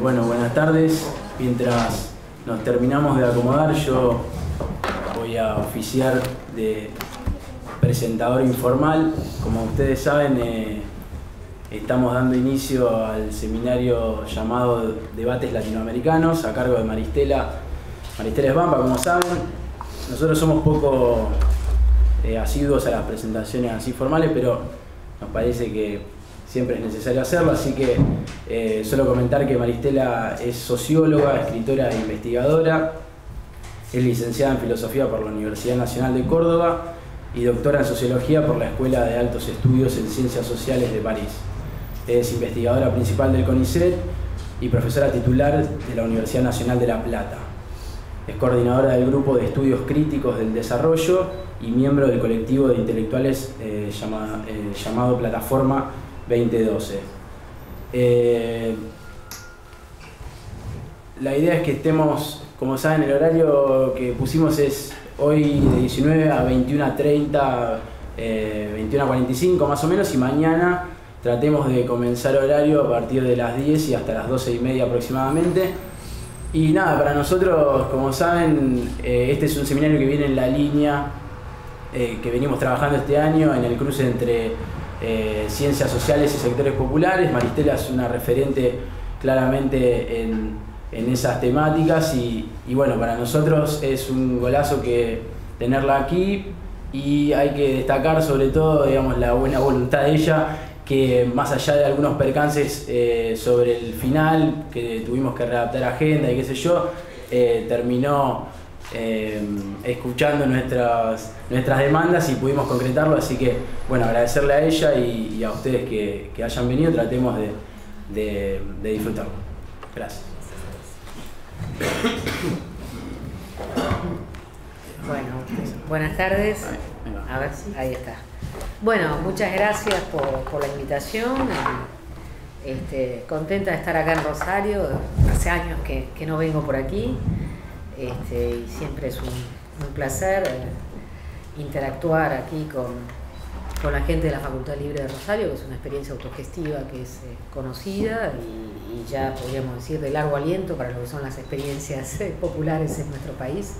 bueno, buenas tardes. Mientras nos terminamos de acomodar, yo voy a oficiar de presentador informal. Como ustedes saben, eh, estamos dando inicio al seminario llamado Debates Latinoamericanos a cargo de Maristela, Maristela Esbamba, como saben. Nosotros somos poco eh, asiduos a las presentaciones así formales, pero nos parece que siempre es necesario hacerlo, así que eh, solo comentar que Maristela es socióloga, escritora e investigadora, es licenciada en Filosofía por la Universidad Nacional de Córdoba y doctora en Sociología por la Escuela de Altos Estudios en Ciencias Sociales de París. Es investigadora principal del CONICET y profesora titular de la Universidad Nacional de La Plata. Es coordinadora del Grupo de Estudios Críticos del Desarrollo y miembro del colectivo de intelectuales eh, eh, llamado Plataforma 2012. Eh, la idea es que estemos, como saben, el horario que pusimos es hoy de 19 a 21 a 30, 21 a 45 más o menos, y mañana tratemos de comenzar horario a partir de las 10 y hasta las 12 y media aproximadamente. Y nada, para nosotros, como saben, eh, este es un seminario que viene en la línea eh, que venimos trabajando este año en el cruce entre eh, ciencias sociales y sectores populares. Maristela es una referente claramente en, esas temáticas y, bueno, para nosotros es un golazo que tenerla aquí y hay que destacar sobre todo digamos, la buena voluntad de ella que más allá de algunos percances eh, sobre el final, que tuvimos que readaptar agenda y qué sé yo, eh, terminó eh, escuchando nuestras, nuestras demandas y pudimos concretarlo, así que bueno, agradecerle a ella y, a ustedes que, hayan venido, tratemos de, disfrutarlo. Gracias. Bueno, buenas tardes. A ver, ahí está. Bueno, muchas gracias por, la invitación. Este, contenta de estar acá en Rosario. Hace años que, que no vengo por aquí. Este, y siempre es un, placer eh, interactuar aquí con, la gente de la Facultad Libre de Rosario, que es una experiencia autogestiva que es eh, conocida y, ya podríamos decir de largo aliento para lo que son las experiencias eh, populares en nuestro país,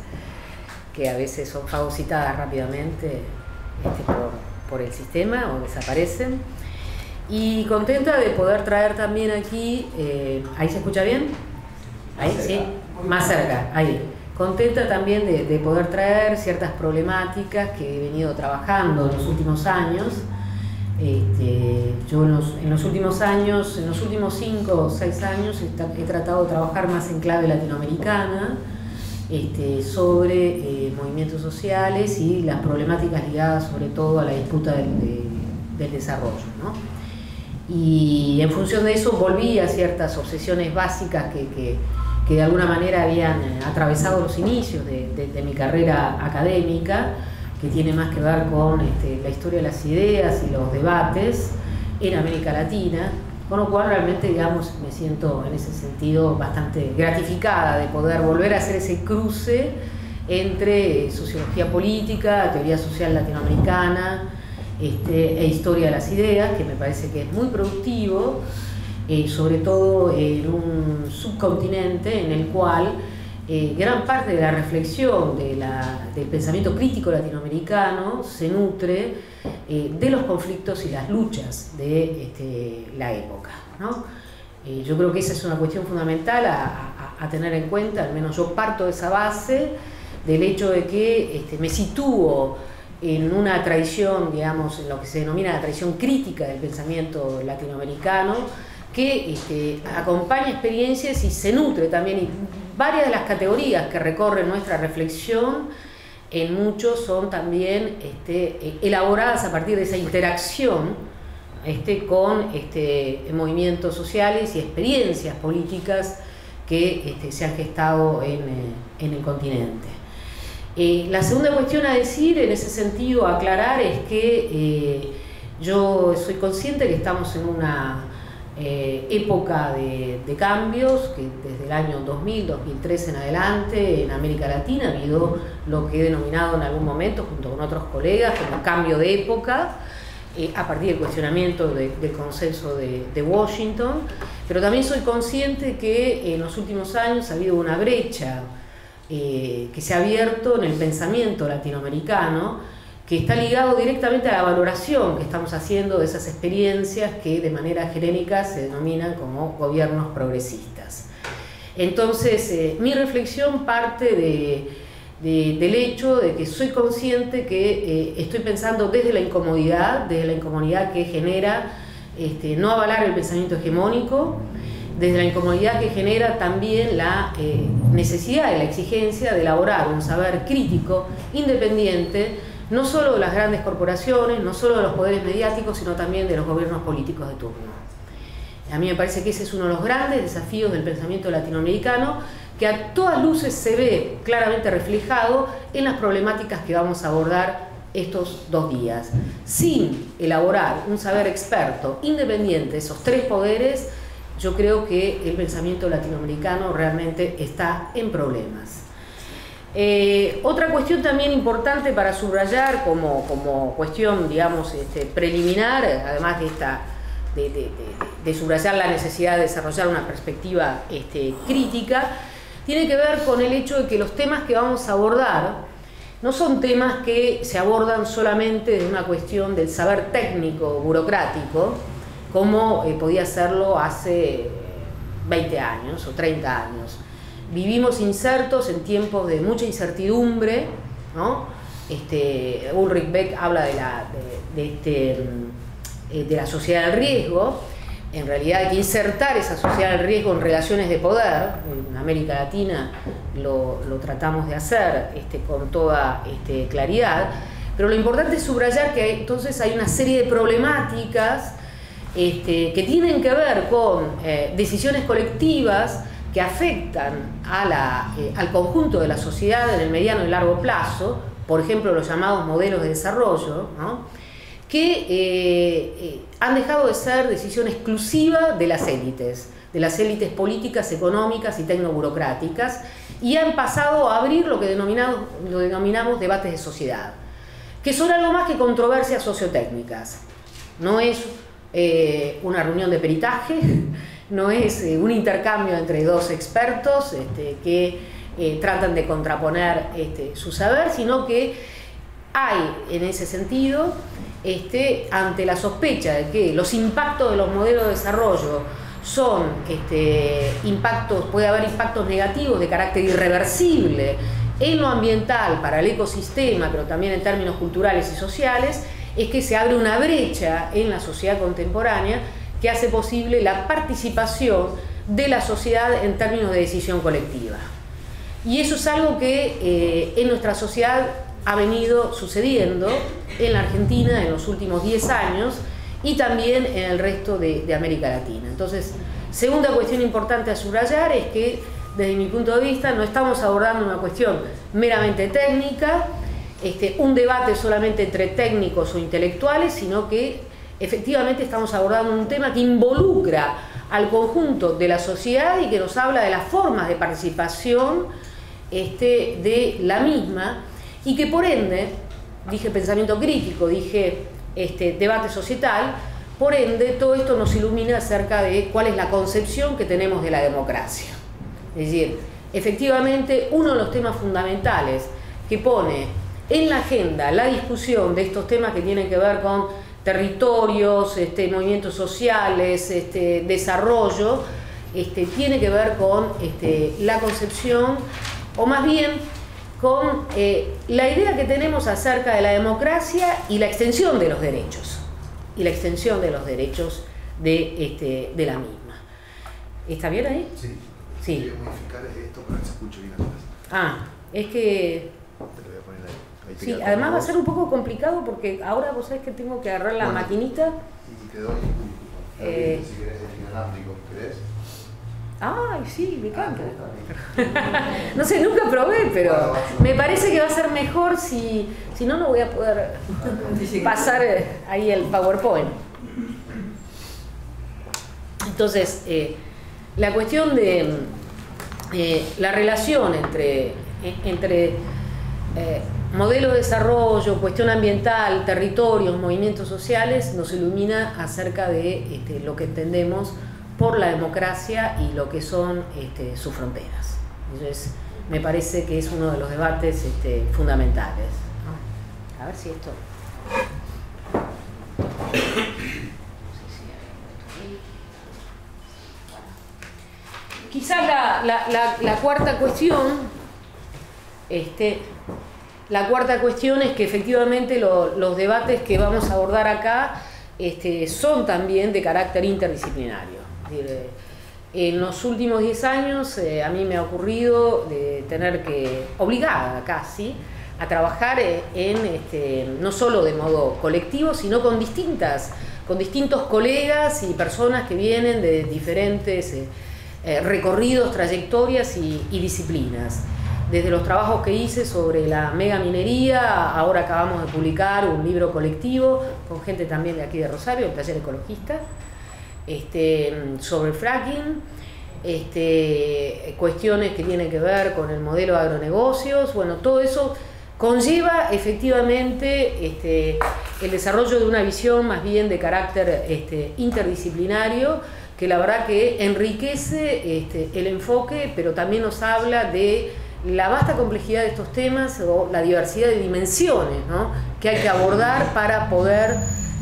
que a veces son fagocitadas rápidamente este, por, el sistema o desaparecen. Y contenta de poder traer también aquí, ¿ahí se escucha bien? Ahí sí, más cerca, ahí. Contenta también de, poder traer ciertas problemáticas que he venido trabajando en los últimos años. Este, yo en los, últimos años, en los últimos cinco o seis años, he, tratado de trabajar más en clave latinoamericana este, sobre eh, movimientos sociales y las problemáticas ligadas sobre todo a la disputa del, desarrollo. Y en función de eso volví a ciertas obsesiones básicas que de alguna manera habían eh, atravesado los inicios de, mi carrera académica, que tiene más que ver con este, la historia de las ideas y los debates en América Latina, con lo cual realmente, digamos, me siento en ese sentido bastante gratificada de poder volver a hacer ese cruce entre sociología política, teoría social latinoamericana este, e historia de las ideas, que me parece que es muy productivo eh, sobre todo en un subcontinente en el cual eh, gran parte de la reflexión del pensamiento crítico latinoamericano se nutre eh, de los conflictos y las luchas de este, la época. yo creo que esa es una cuestión fundamental a, tener en cuenta, al menos yo parto de esa base, del hecho de que este, me sitúo en una tradición, digamos, en lo que se denomina la tradición crítica del pensamiento latinoamericano, que este, acompaña experiencias y se nutre también. Y varias de las categorías que recorren nuestra reflexión, en muchos son también este, elaboradas a partir de esa interacción este, con movimientos sociales y experiencias políticas que se han gestado en, eh, el continente. Eh, la segunda cuestión a decir, en ese sentido, aclarar, es que eh, yo soy consciente que estamos en una eh, época de, cambios, que desde el año 2000, 2003 en adelante en América Latina ha habido lo que he denominado en algún momento, junto con otros colegas, como cambio de época, eh, a partir del cuestionamiento del consenso de, Washington, pero también soy consciente que en los últimos años ha habido una brecha eh, que se ha abierto en el pensamiento latinoamericano, que está ligado directamente a la valoración que estamos haciendo de esas experiencias que de manera genérica se denominan como gobiernos progresistas. Entonces, eh, mi reflexión parte de del hecho de que soy consciente que eh, estoy pensando desde la incomodidad, desde la incomodidad que genera este, no avalar el pensamiento hegemónico, desde la incomodidad que genera también la eh, necesidad y la exigencia de elaborar un saber crítico, independiente, no solo de las grandes corporaciones, no solo de los poderes mediáticos, sino también de los gobiernos políticos de turno. A mí me parece que ese es uno de los grandes desafíos del pensamiento latinoamericano que a todas luces se ve claramente reflejado en las problemáticas que vamos a abordar estos dos días. Sin elaborar un saber experto independiente de esos tres poderes, yo creo que el pensamiento latinoamericano realmente está en problemas. Eh, otra cuestión también importante para subrayar como, como cuestión, digamos, este, preliminar, además de, esta, de, subrayar la necesidad de desarrollar una perspectiva este, crítica, tiene que ver con el hecho de que los temas que vamos a abordar no son temas que se abordan solamente de una cuestión del saber técnico, burocrático, como eh, podía serlo hace 20 años o 30 años. Vivimos insertos en tiempos de mucha incertidumbre. Este, Ulrich Beck habla de la, este, eh, de la sociedad del riesgo, en realidad hay que insertar esa sociedad del riesgo en relaciones de poder. En América Latina lo, tratamos de hacer este, con toda este, claridad. Pero lo importante es subrayar que entonces hay una serie de problemáticas este, que tienen que ver con eh, decisiones colectivas que afectan eh, al conjunto de la sociedad en el mediano y largo plazo, por ejemplo los llamados modelos de desarrollo, que eh, han dejado de ser decisión exclusiva de las élites, de las élites políticas, económicas y tecnoburocráticas, y han pasado a abrir lo que denominamos, debates de sociedad, que son algo más que controversias sociotécnicas. No es eh, una reunión de peritaje, no es eh, un intercambio entre dos expertos este, que eh, tratan de contraponer este, su saber, sino que hay en ese sentido este, ante la sospecha de que los impactos de los modelos de desarrollo son este, impactos, puede haber impactos negativos de carácter irreversible en lo ambiental para el ecosistema, pero también en términos culturales y sociales, es que se abre una brecha en la sociedad contemporánea que hace posible la participación de la sociedad en términos de decisión colectiva. Y eso es algo que eh, en nuestra sociedad ha venido sucediendo en la Argentina en los últimos 10 años y también en el resto de, América Latina. Entonces, segunda cuestión importante a subrayar es que desde mi punto de vista no estamos abordando una cuestión meramente técnica, este, un debate solamente entre técnicos o intelectuales, sino que efectivamente estamos abordando un tema que involucra al conjunto de la sociedad y que nos habla de las formas de participación este, de la misma y que por ende, dije pensamiento crítico, dije este, debate societal, por ende todo esto nos ilumina acerca de cuál es la concepción que tenemos de la democracia. Es decir, efectivamente uno de los temas fundamentales que pone en la agenda la discusión de estos temas que tienen que ver con territorios, este, movimientos sociales, este, desarrollo, este, tiene que ver con este, la concepción, o más bien con eh, la idea que tenemos acerca de la democracia y la extensión de los derechos, y la extensión de los derechos de, este, de la misma. ¿Está bien ahí? Sí. Sí. Esto para que se escuche bien. Ah, es que... Sí, además va a ser un poco complicado porque ahora vos sabés que tengo que agarrar la Bueno. maquinita. Y te doy, Eh. si querés el inalámbrico, ¿querés? Ay, sí, me encanta. Ah, No sé, nunca probé, pero me parece que va a ser mejor si, si no, no voy a poder pasar ahí el PowerPoint. Entonces, eh, la cuestión de eh, la relación entre, entre eh, modelo de desarrollo, cuestión ambiental, territorios, movimientos sociales, nos ilumina acerca de este, lo que entendemos por la democracia y lo que son este, sus fronteras. Entonces, me parece que es uno de los debates este, fundamentales. A ver si esto... Quizás la, cuarta cuestión, este, la cuarta cuestión es que efectivamente los debates que vamos a abordar acá este, son también de carácter interdisciplinario. Eh, en los últimos 10 años eh, a mí me ha ocurrido de tener que, obligada casi, a trabajar eh, en, este, no solo de modo colectivo, sino con distintas, con distintos colegas y personas que vienen de diferentes recorridos, trayectorias y, y disciplinas desde los trabajos que hice sobre la mega minería, ahora acabamos de publicar un libro colectivo con gente también de aquí de Rosario, el taller ecologista, este, sobre fracking, este, cuestiones que tienen que ver con el modelo de agronegocios, bueno, todo eso conlleva efectivamente este, el desarrollo de una visión más bien de carácter interdisciplinario que la verdad que enriquece el enfoque, pero también nos habla de la vasta complejidad de estos temas o la diversidad de dimensiones que hay que abordar para poder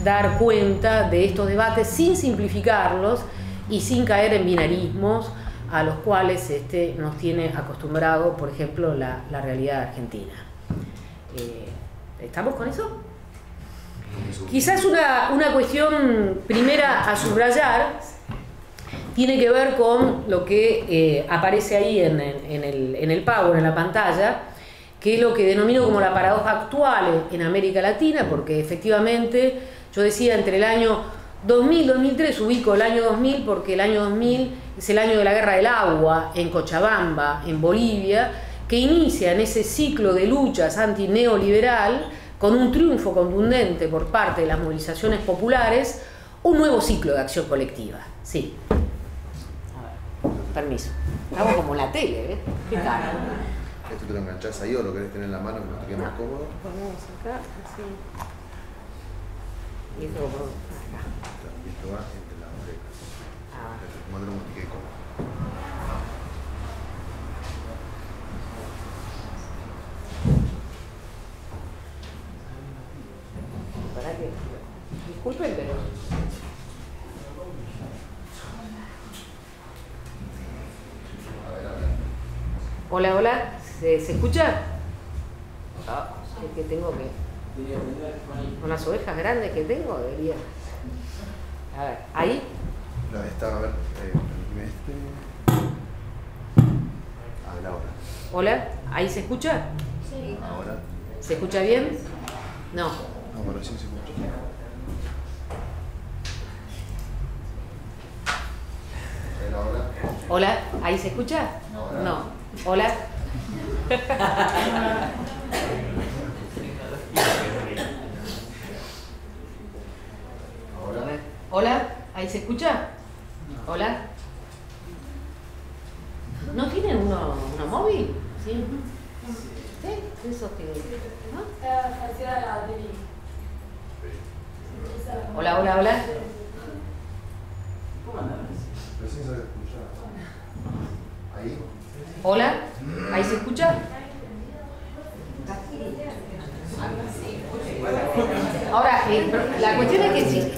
dar cuenta de estos debates sin simplificarlos y sin caer en binarismos a los cuales este, nos tiene acostumbrado, por ejemplo, la, realidad argentina. Eh, ¿Estamos con eso? Quizás una, una cuestión primera a subrayar tiene que ver con lo que eh, aparece ahí en, el, en Power, en la pantalla, que es lo que denomino como la paradoja actual en América Latina, porque efectivamente yo decía entre el año 2000-2003, ubico el año 2000 porque el año 2000 es el año de la guerra del agua en Cochabamba, en Bolivia, que inicia en ese ciclo de luchas anti-neoliberal con un triunfo contundente por parte de las movilizaciones populares, un nuevo ciclo de acción colectiva. Sí. Permiso. Hago como la tele, ¿ves? ¿Qué tal? ¿Esto te lo enganchás ahí o lo querés tener en la mano que no te quede más cómodo? Ponemos acá, así. Y esto por acá. Esto va entre las orejas. Ah. Como te quede cómodo. Para que. Disculpen, pero. Hola, hola, ¿se, escucha? Ah, es que tengo que. Con las ovejas grandes que tengo, debería. A ver, ¿ahí? No, está, a ver, eh, este. Habla ahora. Hola, ¿ahí se escucha? Sí. Ahora. ¿Se escucha bien? No. No, pero sí se escucha. Hola, ¿ahí se escucha? No. Hola. Hola. ¿ahí se escucha? Hola. ¿No tienen uno, uno móvil? Sí. ¿Sí? Eso que. ¿no? Hola, hola, hola. Hola, ¿ahí se escucha? Ahora, eh, la cuestión es que si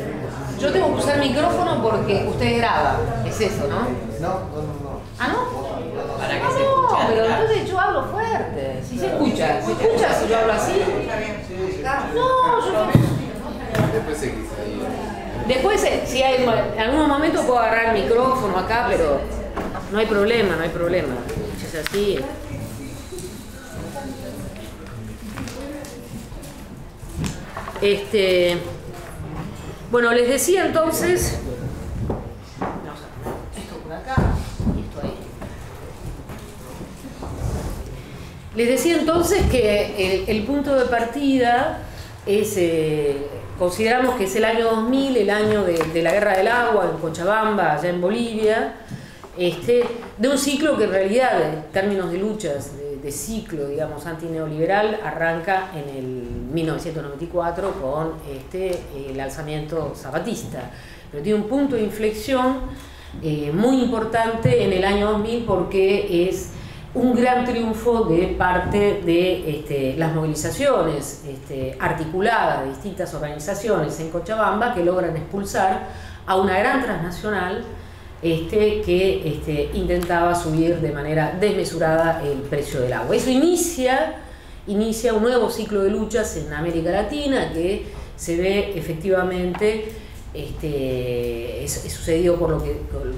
yo tengo que usar micrófono porque usted graba, es eso, ¿no? No, no, no. ¿Ah, no? Para que se escuche. No, pero entonces yo hablo fuerte. Si se escucha, ¿se escucha si yo hablo así? No, yo Después Después, eh, si hay, en algún momento puedo agarrar el micrófono acá, pero no hay problema, no hay problema así. Este, bueno, les decía entonces, Les decía entonces que el, punto de partida es, eh, consideramos que es el año 2000, el año de, la guerra del agua en Cochabamba, allá en Bolivia, este, de un ciclo que en realidad, en términos de luchas de, ciclo, digamos, antineoliberal arranca en el 1994 con este, el alzamiento zapatista, pero tiene un punto de inflexión eh, muy importante en el año 2000 porque es un gran triunfo de parte de este, las movilizaciones este, articuladas de distintas organizaciones en Cochabamba que logran expulsar a una gran transnacional este, que intentaba subir de manera desmesurada el precio del agua. Eso inicia, inicia un nuevo ciclo de luchas en América Latina que se ve efectivamente, este, sucedió por lo, que,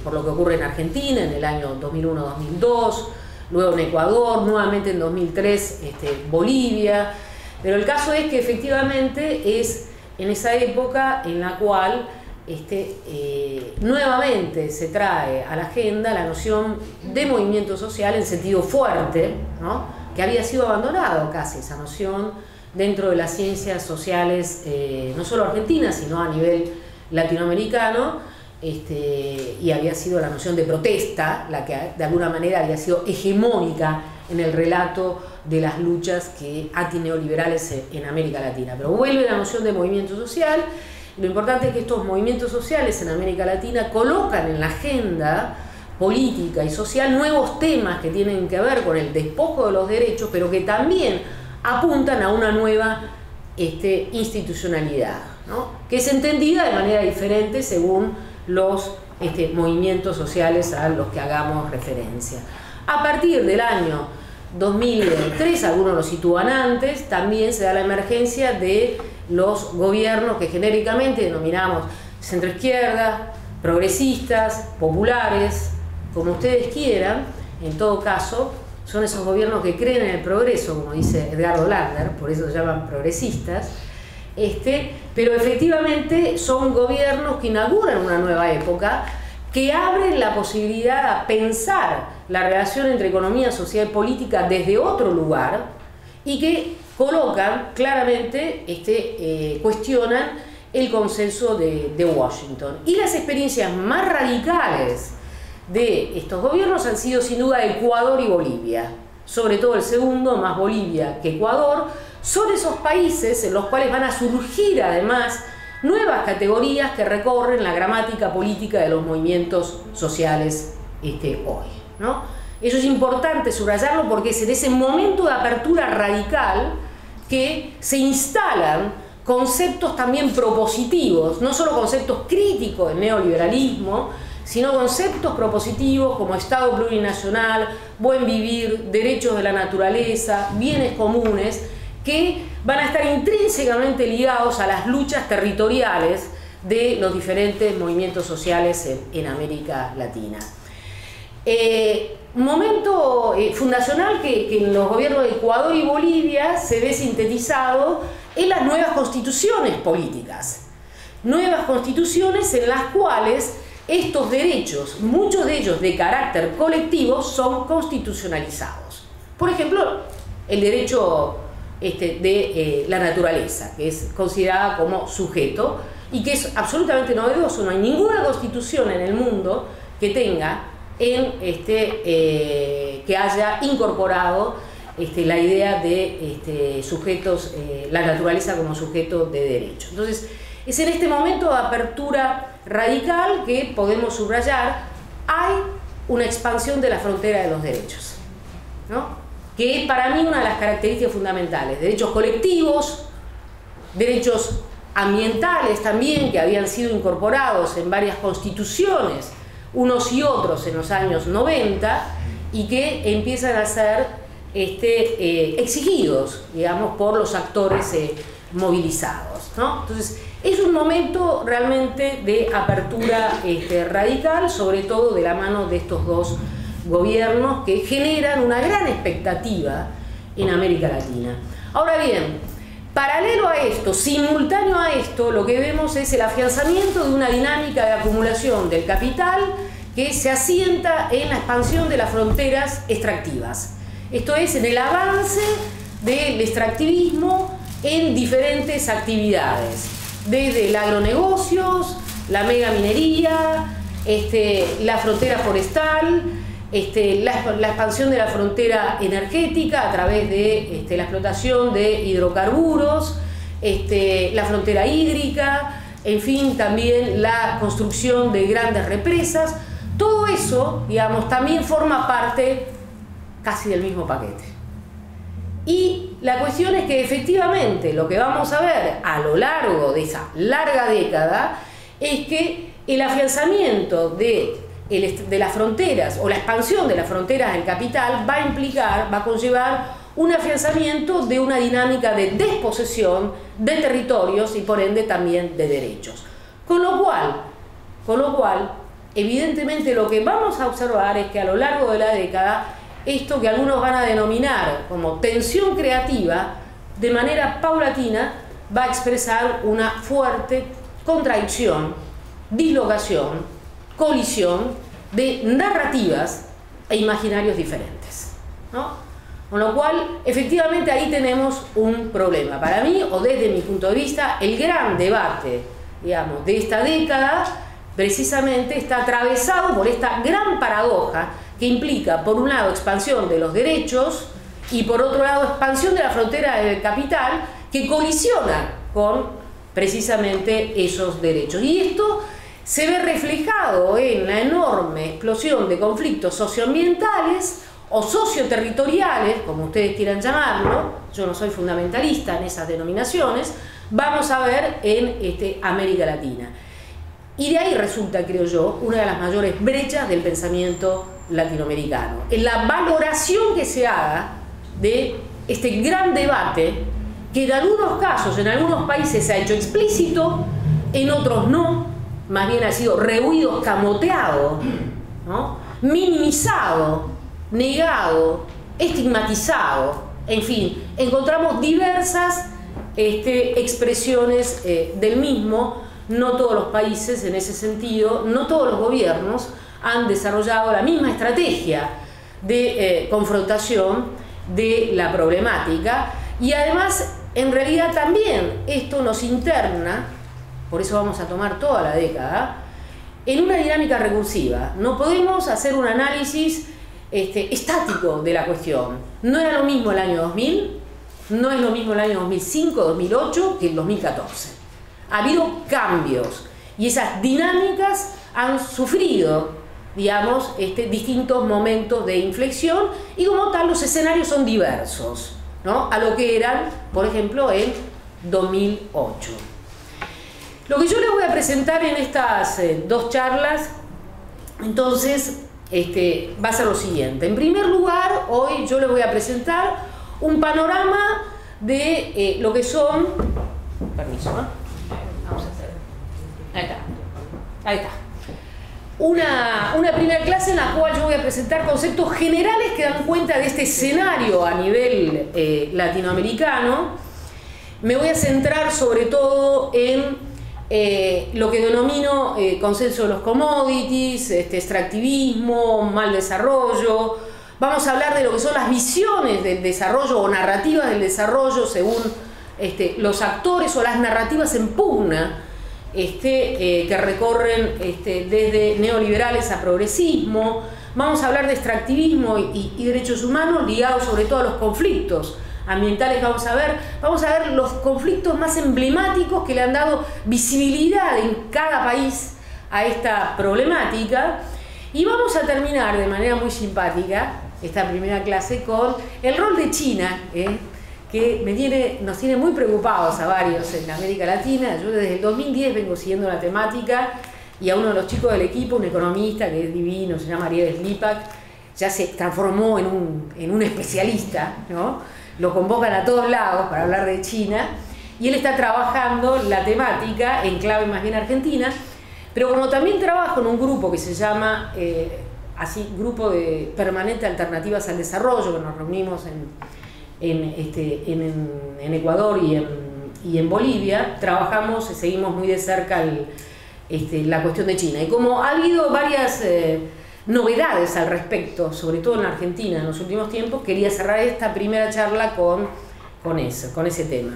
por lo que ocurre en Argentina en el año 2001-2002, luego en Ecuador, nuevamente en 2003 este, Bolivia, pero el caso es que efectivamente es en esa época en la cual este, eh, nuevamente se trae a la agenda la noción de movimiento social en sentido fuerte, que había sido abandonado casi esa noción dentro de las ciencias sociales, eh, no solo argentinas, sino a nivel latinoamericano, este, y había sido la noción de protesta, la que de alguna manera había sido hegemónica en el relato de las luchas que antineoliberales en América Latina. Pero vuelve la noción de movimiento social. Lo importante es que estos movimientos sociales en América Latina colocan en la agenda política y social nuevos temas que tienen que ver con el despojo de los derechos, pero que también apuntan a una nueva este, institucionalidad, que es entendida de manera diferente según los este, movimientos sociales a los que hagamos referencia. A partir del año 2003, algunos lo sitúan antes, también se da la emergencia de los gobiernos que genéricamente denominamos centroizquierda, progresistas, populares, como ustedes quieran, en todo caso, son esos gobiernos que creen en el progreso, como dice Edgardo Lander, por eso se llaman progresistas, este, pero efectivamente son gobiernos que inauguran una nueva época, que abren la posibilidad a pensar la relación entre economía, sociedad y política desde otro lugar y que colocan claramente, este, eh, cuestionan el consenso de, de Washington. Y las experiencias más radicales de estos gobiernos han sido sin duda Ecuador y Bolivia, sobre todo el segundo, más Bolivia que Ecuador, son esos países en los cuales van a surgir además nuevas categorías que recorren la gramática política de los movimientos sociales este, hoy. ¿no? Eso es importante subrayarlo porque es en ese momento de apertura radical que se instalan conceptos también propositivos, no solo conceptos críticos del neoliberalismo, sino conceptos propositivos como Estado plurinacional, buen vivir, derechos de la naturaleza, bienes comunes, que van a estar intrínsecamente ligados a las luchas territoriales de los diferentes movimientos sociales en, América Latina. Eh, momento eh, fundacional que, en los gobiernos de Ecuador y Bolivia se ve sintetizado en las nuevas constituciones políticas. Nuevas constituciones en las cuales estos derechos, muchos de ellos de carácter colectivo, son constitucionalizados. Por ejemplo, el derecho este, de eh, la naturaleza, que es considerada como sujeto y que es absolutamente novedoso. No hay ninguna constitución en el mundo que tenga en este, eh, que haya incorporado este, la idea de este, sujetos, eh, la naturaleza como sujeto de derecho. Entonces, es en este momento de apertura radical que podemos subrayar, hay una expansión de la frontera de los derechos. ¿no? Que es para mí una de las características fundamentales. Derechos colectivos, derechos ambientales también, que habían sido incorporados en varias constituciones, unos y otros en los años 90, y que empiezan a ser este, eh, exigidos, digamos, por los actores eh, movilizados. Entonces, es un momento realmente de apertura este, radical, sobre todo de la mano de estos dos gobiernos que generan una gran expectativa en América Latina. Ahora bien, paralelo a esto, simultáneo a esto, lo que vemos es el afianzamiento de una dinámica de acumulación del capital que se asienta en la expansión de las fronteras extractivas. Esto es, en el avance del extractivismo en diferentes actividades, desde el agronegocios, la megaminería, este, la frontera forestal, este, la, expansión de la frontera energética a través de este, la explotación de hidrocarburos, este, la frontera hídrica, en fin, también la construcción de grandes represas. Todo eso, digamos, también forma parte casi del mismo paquete. Y la cuestión es que efectivamente lo que vamos a ver a lo largo de esa larga década es que el afianzamiento de, de las fronteras o la expansión de las fronteras del capital va a implicar, va a conllevar un afianzamiento de una dinámica de desposesión de territorios y por ende también de derechos. Con lo cual, con lo cual, evidentemente lo que vamos a observar es que a lo largo de la década, esto que algunos van a denominar como tensión creativa, de manera paulatina va a expresar una fuerte contradicción, dislocación, colisión de narrativas e imaginarios diferentes. ¿no? Con lo cual, efectivamente ahí tenemos un problema. Para mí, o desde mi punto de vista, el gran debate, digamos, de esta década, precisamente está atravesado por esta gran paradoja que implica, por un lado, expansión de los derechos y por otro lado, expansión de la frontera del capital que colisiona con precisamente esos derechos. Y esto se ve reflejado en la enorme explosión de conflictos socioambientales o socioterritoriales, como ustedes quieran llamarlo, yo no soy fundamentalista en esas denominaciones, vamos a ver en este, América Latina. Y de ahí resulta, creo yo, una de las mayores brechas del pensamiento latinoamericano. En la valoración que se haga de este gran debate que en algunos casos, en algunos países se ha hecho explícito, en otros no, más bien ha sido rehuido, camoteado, ¿no? minimizado negado, estigmatizado, en fin, encontramos diversas este, expresiones eh, del mismo, no todos los países en ese sentido, no todos los gobiernos han desarrollado la misma estrategia de eh, confrontación de la problemática y además en realidad también esto nos interna, por eso vamos a tomar toda la década, en una dinámica recursiva. No podemos hacer un análisis este, estático de la cuestión. No era lo mismo el año 2000, no es lo mismo el año 2005, 2008 que el 2014. Ha habido cambios y esas dinámicas han sufrido, digamos, este, distintos momentos de inflexión y como tal los escenarios son diversos, ¿no? A lo que eran, por ejemplo, en 2008. Lo que yo les voy a presentar en estas eh, dos charlas, entonces, este, va a ser lo siguiente. En primer lugar, hoy yo les voy a presentar un panorama de eh, lo que son... Permiso, ¿eh? Vamos a hacer... Ahí está. Ahí está. Una, una, primera clase en la cual yo voy a presentar conceptos generales que dan cuenta de este escenario a nivel eh, latinoamericano. Me voy a centrar sobre todo en eh, lo que denomino eh, consenso de los commodities, este, extractivismo, mal desarrollo. Vamos a hablar de lo que son las visiones del desarrollo o narrativas del desarrollo según este, los actores o las narrativas en pugna este, eh, que recorren este, desde neoliberales a progresismo. Vamos a hablar de extractivismo y, y derechos humanos ligados sobre todo a los conflictos ambientales vamos a ver, vamos a ver los conflictos más emblemáticos que le han dado visibilidad en cada país a esta problemática. Y vamos a terminar de manera muy simpática esta primera clase con el rol de China, ¿eh? que nos tiene muy preocupados a varios en América Latina. Yo desde el 2010 vengo siguiendo la temática y a uno de los chicos del equipo, un economista que es divino, se llama Ariel Slipak, ya se transformó en un, en un especialista, ¿no? Lo convocan a todos lados para hablar de China y él está trabajando la temática en clave más bien argentina, pero como también trabajo en un grupo que se llama eh, así Grupo de Permanente Alternativas al Desarrollo, que nos reunimos en, este, en, Ecuador y en, y en, Bolivia, trabajamos y seguimos muy de cerca este, la cuestión de China. Y como ha habido varias... Eh, novedades al respecto, sobre todo en Argentina en los últimos tiempos, quería cerrar esta primera charla con, con eso, con ese tema.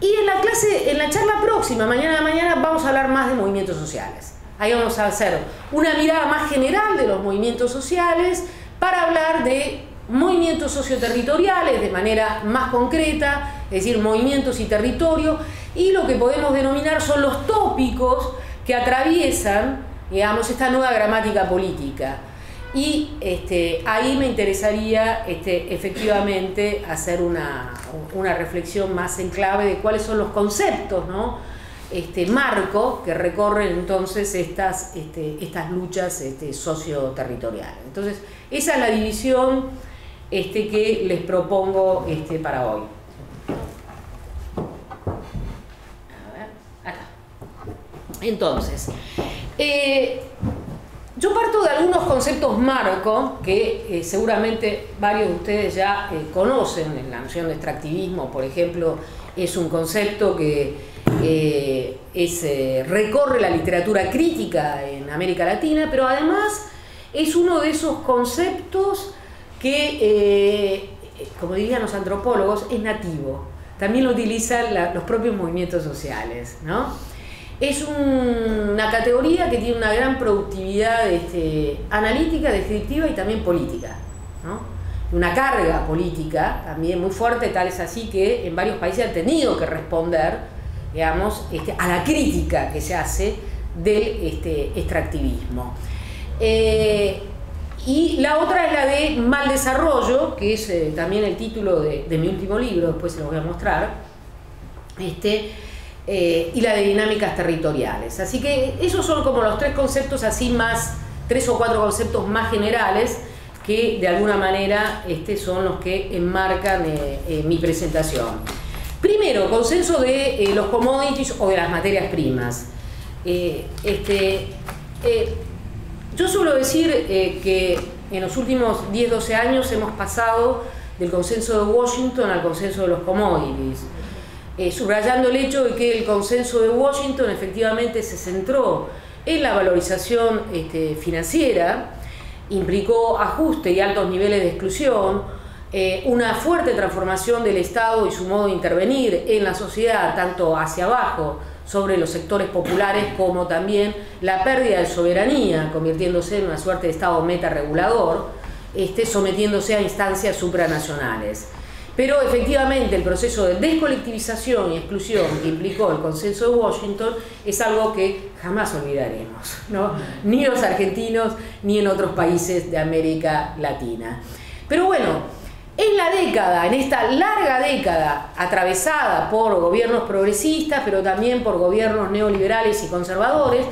Y en la clase, en la charla próxima, mañana de mañana, vamos a hablar más de movimientos sociales. ahí vamos a hacer una mirada más general de los movimientos sociales para hablar de movimientos socioterritoriales de manera más concreta, es decir, movimientos y territorio, y lo que podemos denominar son los tópicos que atraviesan, digamos, esta nueva gramática política. Y este, ahí me interesaría este, efectivamente hacer una, reflexión más en clave de cuáles son los conceptos, ¿no? este, marco que recorren entonces estas, este, luchas socioterritoriales. Entonces, esa es la división que les propongo para hoy. A ver, acá. Entonces, eh, yo parto de algunos conceptos marco que eh, seguramente varios de ustedes ya eh, conocen. La noción de extractivismo, por ejemplo, es un concepto que es, recorre la literatura crítica en América Latina, pero además es uno de esos conceptos que, como dirían los antropólogos, es nativo. También lo utilizan los propios movimientos sociales, ¿no? Es una categoría que tiene una gran productividad este, analítica, descriptiva y también política. Una carga política también muy fuerte, tal es así que en varios países han tenido que responder digamos, este, a la crítica que se hace del este, extractivismo. Eh, y la otra es la de mal desarrollo, que es eh, también el título de, de, mi último libro, después se lo voy a mostrar. Este, eh, y la de dinámicas territoriales. Así que esos son como los tres conceptos así más, tres o cuatro conceptos más generales que de alguna manera este, son los que enmarcan eh, eh, mi presentación. Primero, consenso de los commodities o de las materias primas. este, yo suelo decir que en los últimos 10-12 años hemos pasado del consenso de Washington al consenso de los commodities. Eh, subrayando el hecho de que el consenso de Washington efectivamente se centró en la valorización este, financiera, implicó ajuste y altos niveles de exclusión, eh, una fuerte transformación del Estado y su modo de intervenir en la sociedad, tanto hacia abajo, sobre los sectores populares, como también la pérdida de soberanía, convirtiéndose en una suerte de Estado meta regulador, este, sometiéndose a instancias supranacionales. Pero efectivamente el proceso de descolectivización y exclusión que implicó el consenso de Washington es algo que jamás olvidaremos, ¿no? ni los argentinos ni en otros países de América Latina. Pero bueno, en la década, en esta larga década atravesada por gobiernos progresistas, pero también por gobiernos neoliberales y conservadores,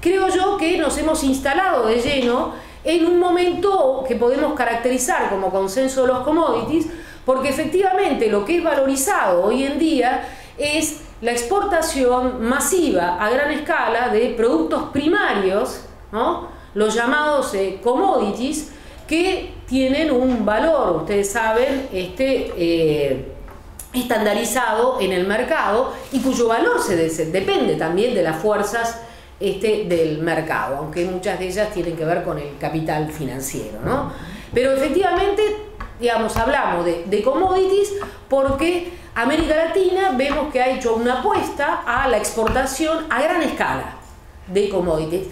creo yo que nos hemos instalado de lleno en un momento que podemos caracterizar como consenso de los commodities, porque efectivamente lo que es valorizado hoy en día es la exportación masiva a gran escala de productos primarios, los llamados eh, commodities, que tienen un valor, ustedes saben, este, eh, estandarizado en el mercado y cuyo valor se depende también de las fuerzas este, del mercado, aunque muchas de ellas tienen que ver con el capital financiero. Pero efectivamente digamos, hablamos de, commodities porque América Latina vemos que ha hecho una apuesta a la exportación a gran escala de commodities.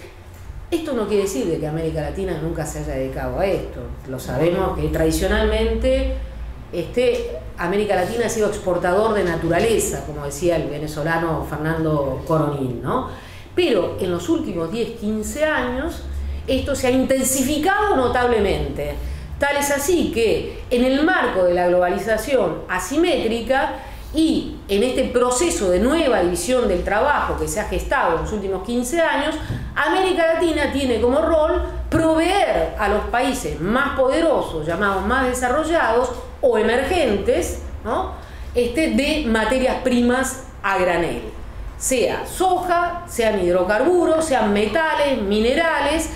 Esto no quiere decir de que América Latina nunca se haya dedicado a esto. Lo sabemos que tradicionalmente este, América Latina ha sido exportador de naturaleza, como decía el venezolano Fernando Coronil, ¿no? Pero en los últimos 10, 15 años esto se ha intensificado notablemente. Tal es así que en el marco de la globalización asimétrica y en este proceso de nueva división del trabajo que se ha gestado en los últimos 15 años, América Latina tiene como rol proveer a los países más poderosos, llamados más desarrollados o emergentes, este, de materias primas a granel, sea soja, sean hidrocarburos, sean metales, minerales,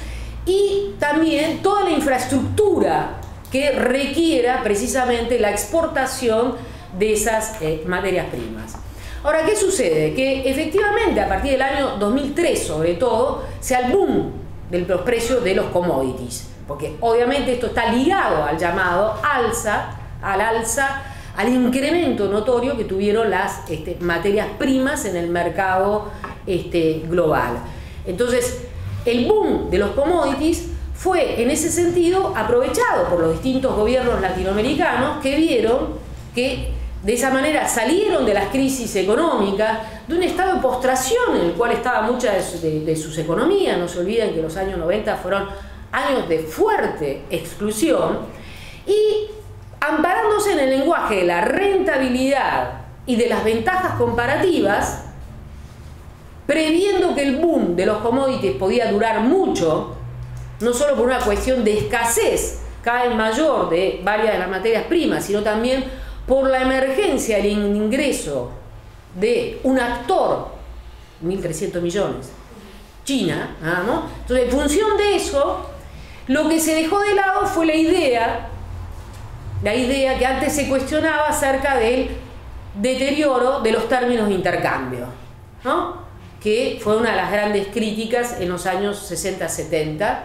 y también toda la infraestructura que requiera precisamente la exportación de esas eh, materias primas. Ahora, ¿qué sucede? Que efectivamente a partir del año 2003 sobre todo, se al boom de los precios de los commodities, porque obviamente esto está ligado al llamado alza, al alza, al incremento notorio que tuvieron las este, materias primas en el mercado este, global. Entonces, el boom de los commodities fue en ese sentido aprovechado por los distintos gobiernos latinoamericanos que vieron que de esa manera salieron de las crisis económicas, de un estado de postración en el cual estaban muchas de, sus economías. No se olviden que los años 90 fueron años de fuerte exclusión. Y amparándose en el lenguaje de la rentabilidad y de las ventajas comparativas, previendo que el boom de los commodities podía durar mucho, no solo por una cuestión de escasez cada vez mayor de varias de las materias primas, sino también por la emergencia, el ingreso de un actor, 1.300 millones, China, ¿no? Entonces, en función de eso, lo que se dejó de lado fue la idea, la idea que antes se cuestionaba acerca del deterioro de los términos de intercambio, ¿no? Que fue una de las grandes críticas en los años 60-70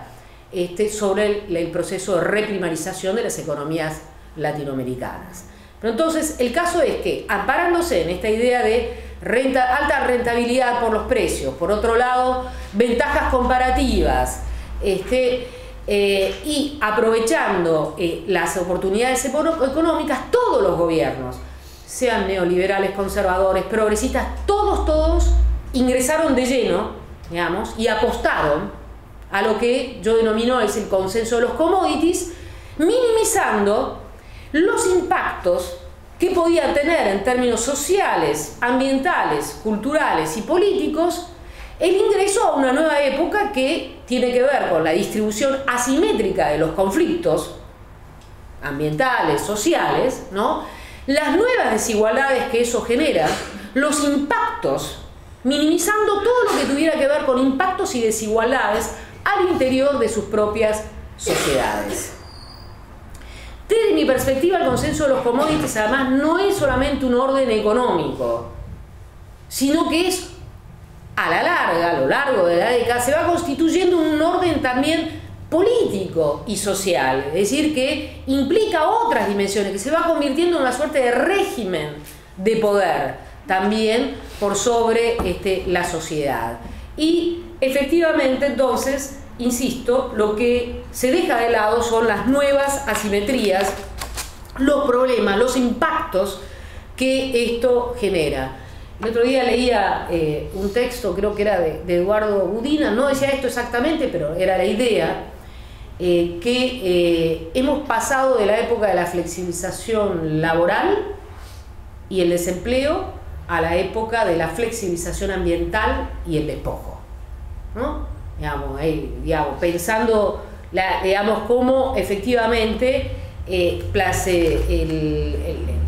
este, sobre el, proceso de reprimarización de las economías latinoamericanas. Pero entonces el caso es que, amparándose en esta idea de alta rentabilidad por los precios, por otro lado, ventajas comparativas, este, eh, y aprovechando eh, las oportunidades económicas, todos los gobiernos, sean neoliberales, conservadores, progresistas, todos, todos ingresaron de lleno, digamos, y apostaron a lo que yo denomino es el consenso de los commodities, minimizando los impactos que podía tener en términos sociales, ambientales, culturales y políticos el ingreso a una nueva época que tiene que ver con la distribución asimétrica de los conflictos ambientales, sociales, ¿no? las nuevas desigualdades que eso genera, los impactos, minimizando todo lo que tuviera que ver con impactos y desigualdades al interior de sus propias sociedades. Desde mi perspectiva, el consenso de los commodities además no es solamente un orden económico, sino que es a la larga, a lo largo de la década, se va constituyendo un orden también político y social, es decir, que implica otras dimensiones, que se va convirtiendo en una suerte de régimen de poder también por sobre este, la sociedad. Y efectivamente entonces insisto, lo que se deja de lado son las nuevas asimetrías, los problemas, los impactos que esto genera. El otro día leía eh, un texto, creo que era de, Eduardo Budina, no decía esto exactamente, pero era la idea, eh, que eh, hemos pasado de la época de la flexibilización laboral y el desempleo a la época de la flexibilización ambiental y el despojo. ¿no? digamos, pensando la, digamos, cómo efectivamente eh, place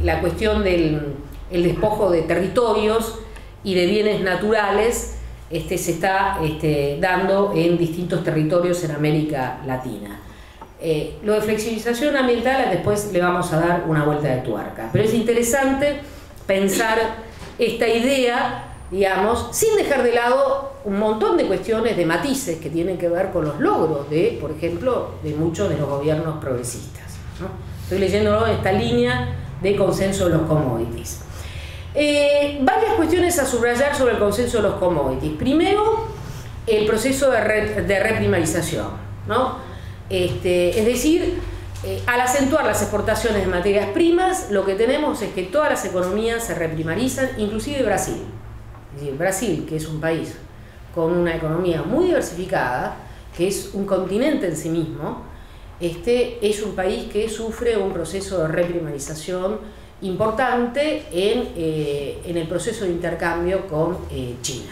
la cuestión del despojo de territorios y de bienes naturales este, se está este, dando en distintos territorios en América Latina. Eh, lo de flexibilización ambiental después le vamos a dar una vuelta de tuerca, pero es interesante pensar esta idea digamos, sin dejar de lado un montón de cuestiones de matices que tienen que ver con los logros de, por ejemplo, de muchos de los gobiernos progresistas. Estoy leyendo esta línea de consenso de los commodities. Eh, varias cuestiones a subrayar sobre el consenso de los commodities. Primero, el proceso de, de reprimarización. ¿no? Este, es decir, eh, al acentuar las exportaciones de materias primas, lo que tenemos es que todas las economías se reprimarizan, inclusive Brasil. Brasil, que es un país con una economía muy diversificada, que es un continente en sí mismo, este es un país que sufre un proceso de reprimarización importante en, eh, el proceso de intercambio con eh, China,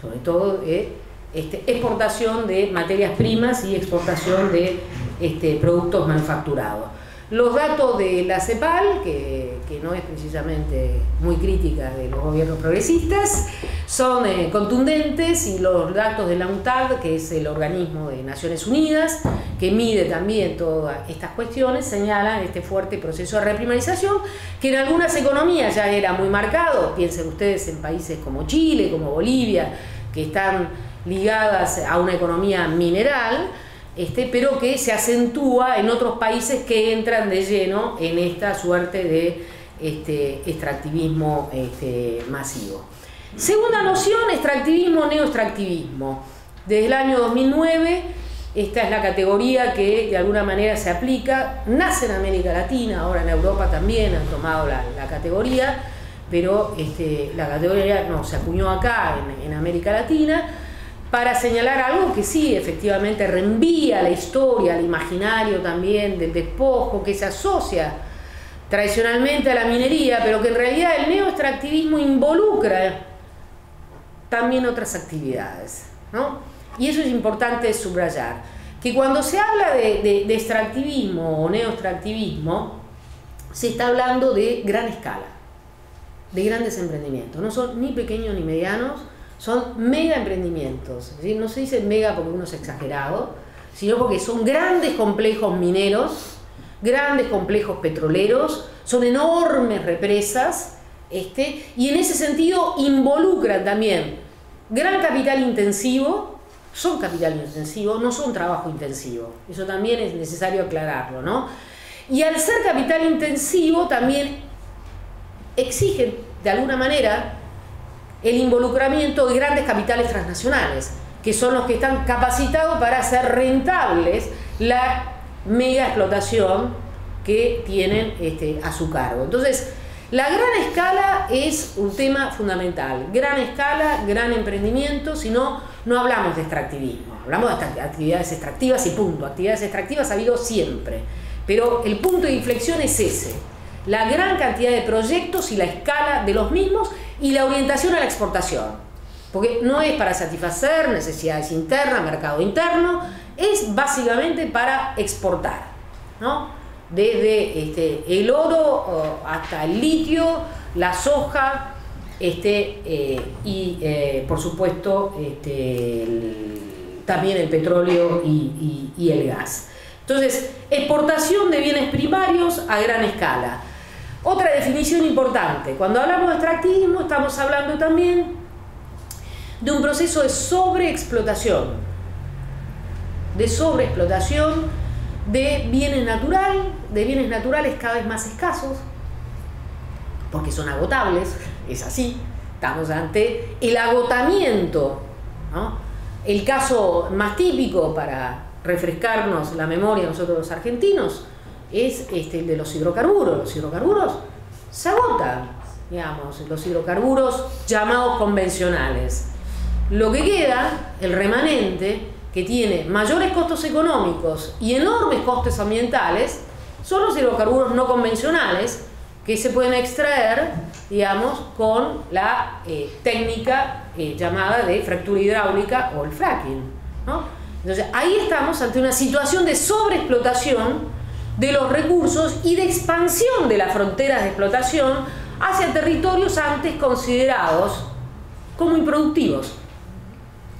sobre todo este, exportación de materias primas y exportación de este, productos manufacturados. Los datos de la CEPAL, que, no es precisamente muy crítica de los gobiernos progresistas, son eh, contundentes y los datos de la UNTAD, que es el organismo de Naciones Unidas, que mide también todas estas cuestiones, señalan este fuerte proceso de reprimarización, que en algunas economías ya era muy marcado, piensen ustedes en países como Chile, como Bolivia, que están ligadas a una economía mineral, este, pero que se acentúa en otros países que entran de lleno en esta suerte de este, extractivismo este, masivo. Segunda noción, extractivismo, neoextractivismo. Desde el año 2009, esta es la categoría que de alguna manera se aplica, nace en América Latina, ahora en Europa también han tomado la, categoría, pero la categoría no se acuñó acá en América Latina para señalar algo que sí, efectivamente, reenvía la historia, al imaginario también del despojo, que se asocia tradicionalmente a la minería, pero que en realidad el neoextractivismo involucra también otras actividades. ¿no? Y eso es importante subrayar, que cuando se habla de, de, de extractivismo o neoextractivismo, se está hablando de gran escala, de grandes emprendimientos, no son ni pequeños ni medianos, son mega emprendimientos. No se dice mega porque uno es exagerado, sino porque son grandes complejos mineros, grandes complejos petroleros, son enormes represas, este, y en ese sentido involucran también gran capital intensivo, son capital intensivo, no son trabajo intensivo. Eso también es necesario aclararlo, ¿no? Y al ser capital intensivo también exigen de alguna manera el involucramiento de grandes capitales transnacionales, que son los que están capacitados para hacer rentables la mega explotación que tienen este, a su cargo. Entonces, la gran escala es un tema fundamental. Gran escala, gran emprendimiento, si no, no hablamos de extractivismo, hablamos de actividades extractivas y punto. Actividades extractivas ha habido siempre, pero el punto de inflexión es ese, la gran cantidad de proyectos y la escala de los mismos y la orientación a la exportación. Porque no es para satisfacer necesidades internas, mercado interno, es básicamente para exportar. ¿no? Desde este, el oro hasta el litio, la soja este, eh, y eh, por supuesto este, también el petróleo y, y el gas. Entonces, exportación de bienes primarios a gran escala. Otra definición importante, cuando hablamos de extractivismo estamos hablando también de un proceso de sobreexplotación, de sobreexplotación de bienes naturales, de bienes naturales cada vez más escasos, porque son agotables, es así, estamos ante el agotamiento. ¿no? El caso más típico para refrescarnos la memoria nosotros los argentinos es este, el de los hidrocarburos. Los hidrocarburos se agotan, digamos, los hidrocarburos llamados convencionales. Lo que queda, el remanente, que tiene mayores costos económicos y enormes costes ambientales, son los hidrocarburos no convencionales que se pueden extraer, digamos, con la eh, técnica eh, llamada de fractura hidráulica o el fracking. ¿no? Entonces, ahí estamos ante una situación de sobreexplotación de los recursos y de expansión de las fronteras de explotación hacia territorios antes considerados como improductivos.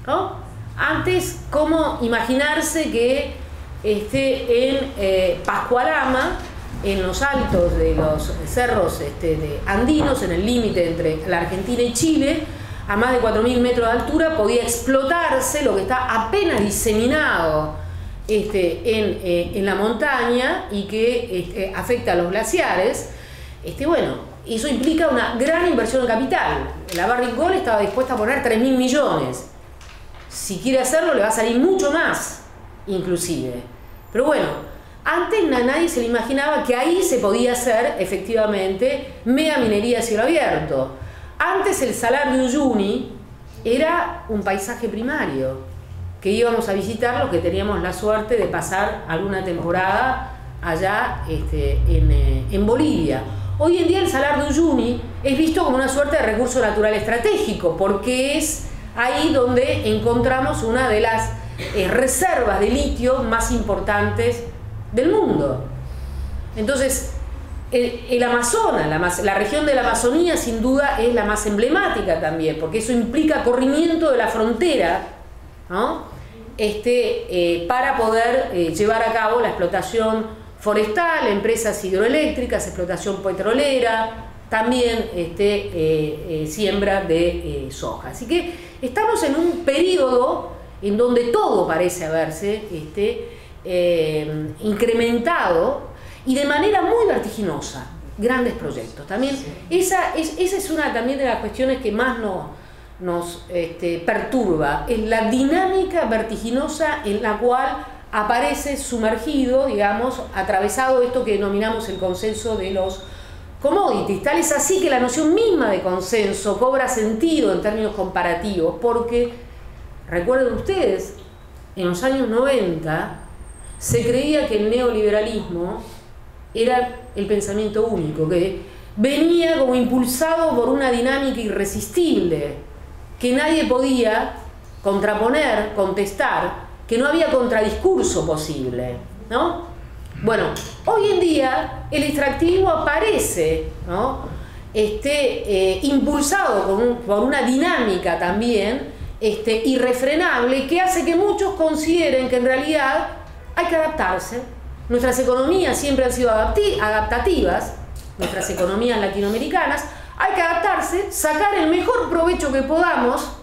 ¿no? Antes, como imaginarse que este, en eh, Pascualama, en los altos de los cerros este, de andinos, en el límite entre la Argentina y Chile, a más de 4.000 metros de altura, podía explotarse lo que está apenas diseminado este, en, eh, en, la montaña y que este, afecta a los glaciares, este, bueno, eso implica una gran inversión en capital. La Barrick Gold estaba dispuesta a poner 3 mil millones. Si quiere hacerlo, le va a salir mucho más, inclusive. Pero bueno, antes nadie se le imaginaba que ahí se podía hacer efectivamente mega minería a cielo abierto. Antes el salar de Uyuni era un paisaje primario que íbamos a visitar los que teníamos la suerte de pasar alguna temporada allá este, en, eh, en, Bolivia. Hoy en día el Salar de Uyuni es visto como una suerte de recurso natural estratégico, porque es ahí donde encontramos una de las eh, reservas de litio más importantes del mundo. Entonces, el, Amazonas, la, la, región de la Amazonía sin duda es la más emblemática también, porque eso implica corrimiento de la frontera ¿no? este, eh, para poder eh, llevar a cabo la explotación forestal, empresas hidroeléctricas, explotación petrolera, también este, eh, siembra de soja. Así que estamos en un periodo en donde todo parece haberse este, incrementado y de manera muy vertiginosa grandes proyectos. También esa es, esa es una también de las cuestiones que más nos nos este, perturba, es la dinámica vertiginosa en la cual aparece sumergido, digamos, atravesado esto que denominamos el consenso de los commodities. Tal es así que la noción misma de consenso cobra sentido en términos comparativos, porque, recuerden ustedes, en los años 90 se creía que el neoliberalismo era el pensamiento único, que venía como impulsado por una dinámica irresistible, que nadie podía contraponer, contestar, que no había contradiscurso posible, ¿no? Bueno, hoy en día el extractivismo aparece, ¿no? Este, eh, impulsado por, una dinámica también este, irrefrenable que hace que muchos consideren que en realidad hay que adaptarse. Nuestras economías siempre han sido adaptativas, nuestras economías latinoamericanas, hay que adaptarse, sacar el mejor provecho que podamos,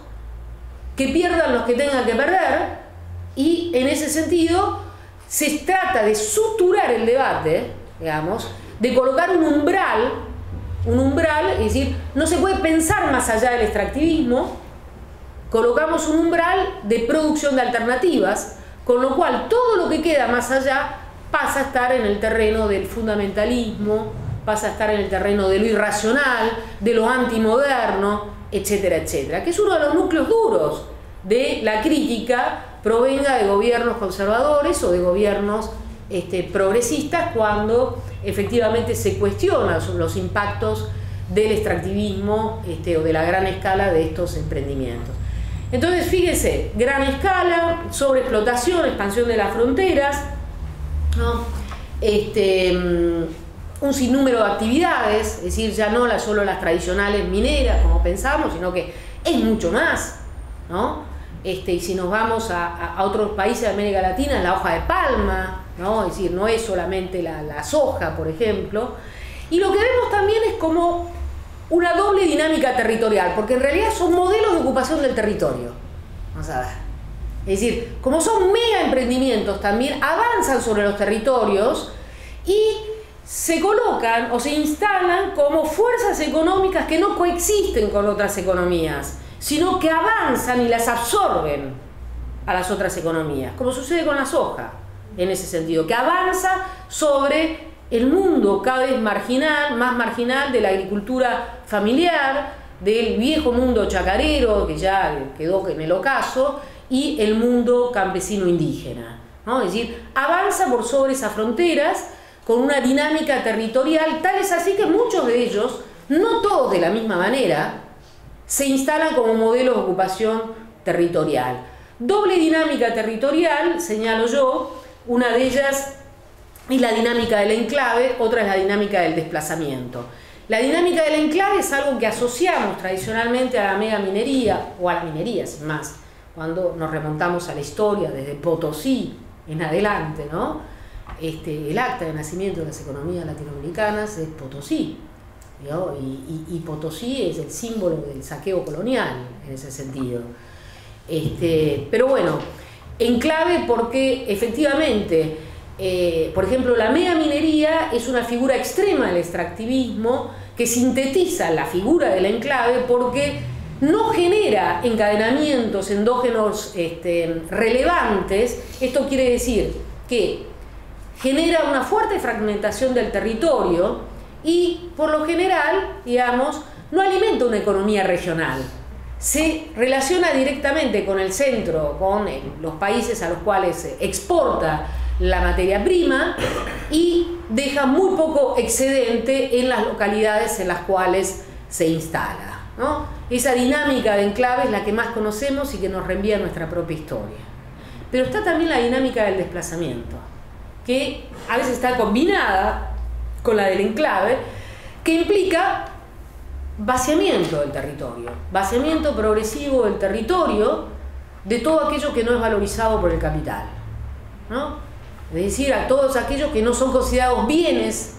que pierdan los que tengan que perder, y en ese sentido se trata de suturar el debate, digamos, de colocar un umbral, un umbral, es decir, no se puede pensar más allá del extractivismo, colocamos un umbral de producción de alternativas, con lo cual todo lo que queda más allá pasa a estar en el terreno del fundamentalismo, pasa a estar en el terreno de lo irracional, de lo antimoderno, etcétera, etcétera, que es uno de los núcleos duros de la crítica provenga de gobiernos conservadores o de gobiernos este, progresistas cuando efectivamente se cuestionan los impactos del extractivismo este, o de la gran escala de estos emprendimientos. Entonces, fíjense, gran escala, sobreexplotación, expansión de las fronteras, este, mm, un sinnúmero de actividades, es decir, ya no solo las tradicionales mineras como pensamos, sino que es mucho más, ¿no? Este, y si nos vamos a, otros países de América Latina, la hoja de palma, ¿no? es decir, no es solamente la, soja, por ejemplo. Y lo que vemos también es como una doble dinámica territorial, porque en realidad son modelos de ocupación del territorio. Vamos a ver. Es decir, como son mega emprendimientos también, avanzan sobre los territorios y se colocan o se instalan como fuerzas económicas que no coexisten con otras economías sino que avanzan y las absorben a las otras economías, como sucede con la soja, en ese sentido, que avanza sobre el mundo cada vez marginal, más marginal de la agricultura familiar, del viejo mundo chacarero, que ya quedó en el ocaso, y el mundo campesino indígena. ¿no? Es decir, avanza por sobre esas fronteras con una dinámica territorial, tal es así que muchos de ellos, no todos de la misma manera, se instalan como modelo de ocupación territorial. Doble dinámica territorial, señalo yo, una de ellas es la dinámica del enclave, otra es la dinámica del desplazamiento. La dinámica del enclave es algo que asociamos tradicionalmente a la mega minería o a la minería, sin más, cuando nos remontamos a la historia desde Potosí en adelante, ¿no? Este, el acta de nacimiento de las economías latinoamericanas es Potosí, y, Potosí es el símbolo del saqueo colonial en ese sentido. Este, pero bueno, en clave porque efectivamente, eh, por ejemplo, la mega minería es una figura extrema del extractivismo que sintetiza la figura del enclave porque no genera encadenamientos endógenos este, relevantes. Esto quiere decir que genera una fuerte fragmentación del territorio, y por lo general, digamos, no alimenta una economía regional. Se relaciona directamente con el centro, con los países a los cuales se exporta la materia prima y deja muy poco excedente en las localidades en las cuales se instala. Esa dinámica de enclave es la que más conocemos y que nos reenvía nuestra propia historia. Pero está también la dinámica del desplazamiento, que a veces está combinada con la del enclave, que implica vaciamiento del territorio, vaciamiento progresivo del territorio de todo aquello que no es valorizado por el capital. ¿no? Es decir, a todos aquellos que no son considerados bienes,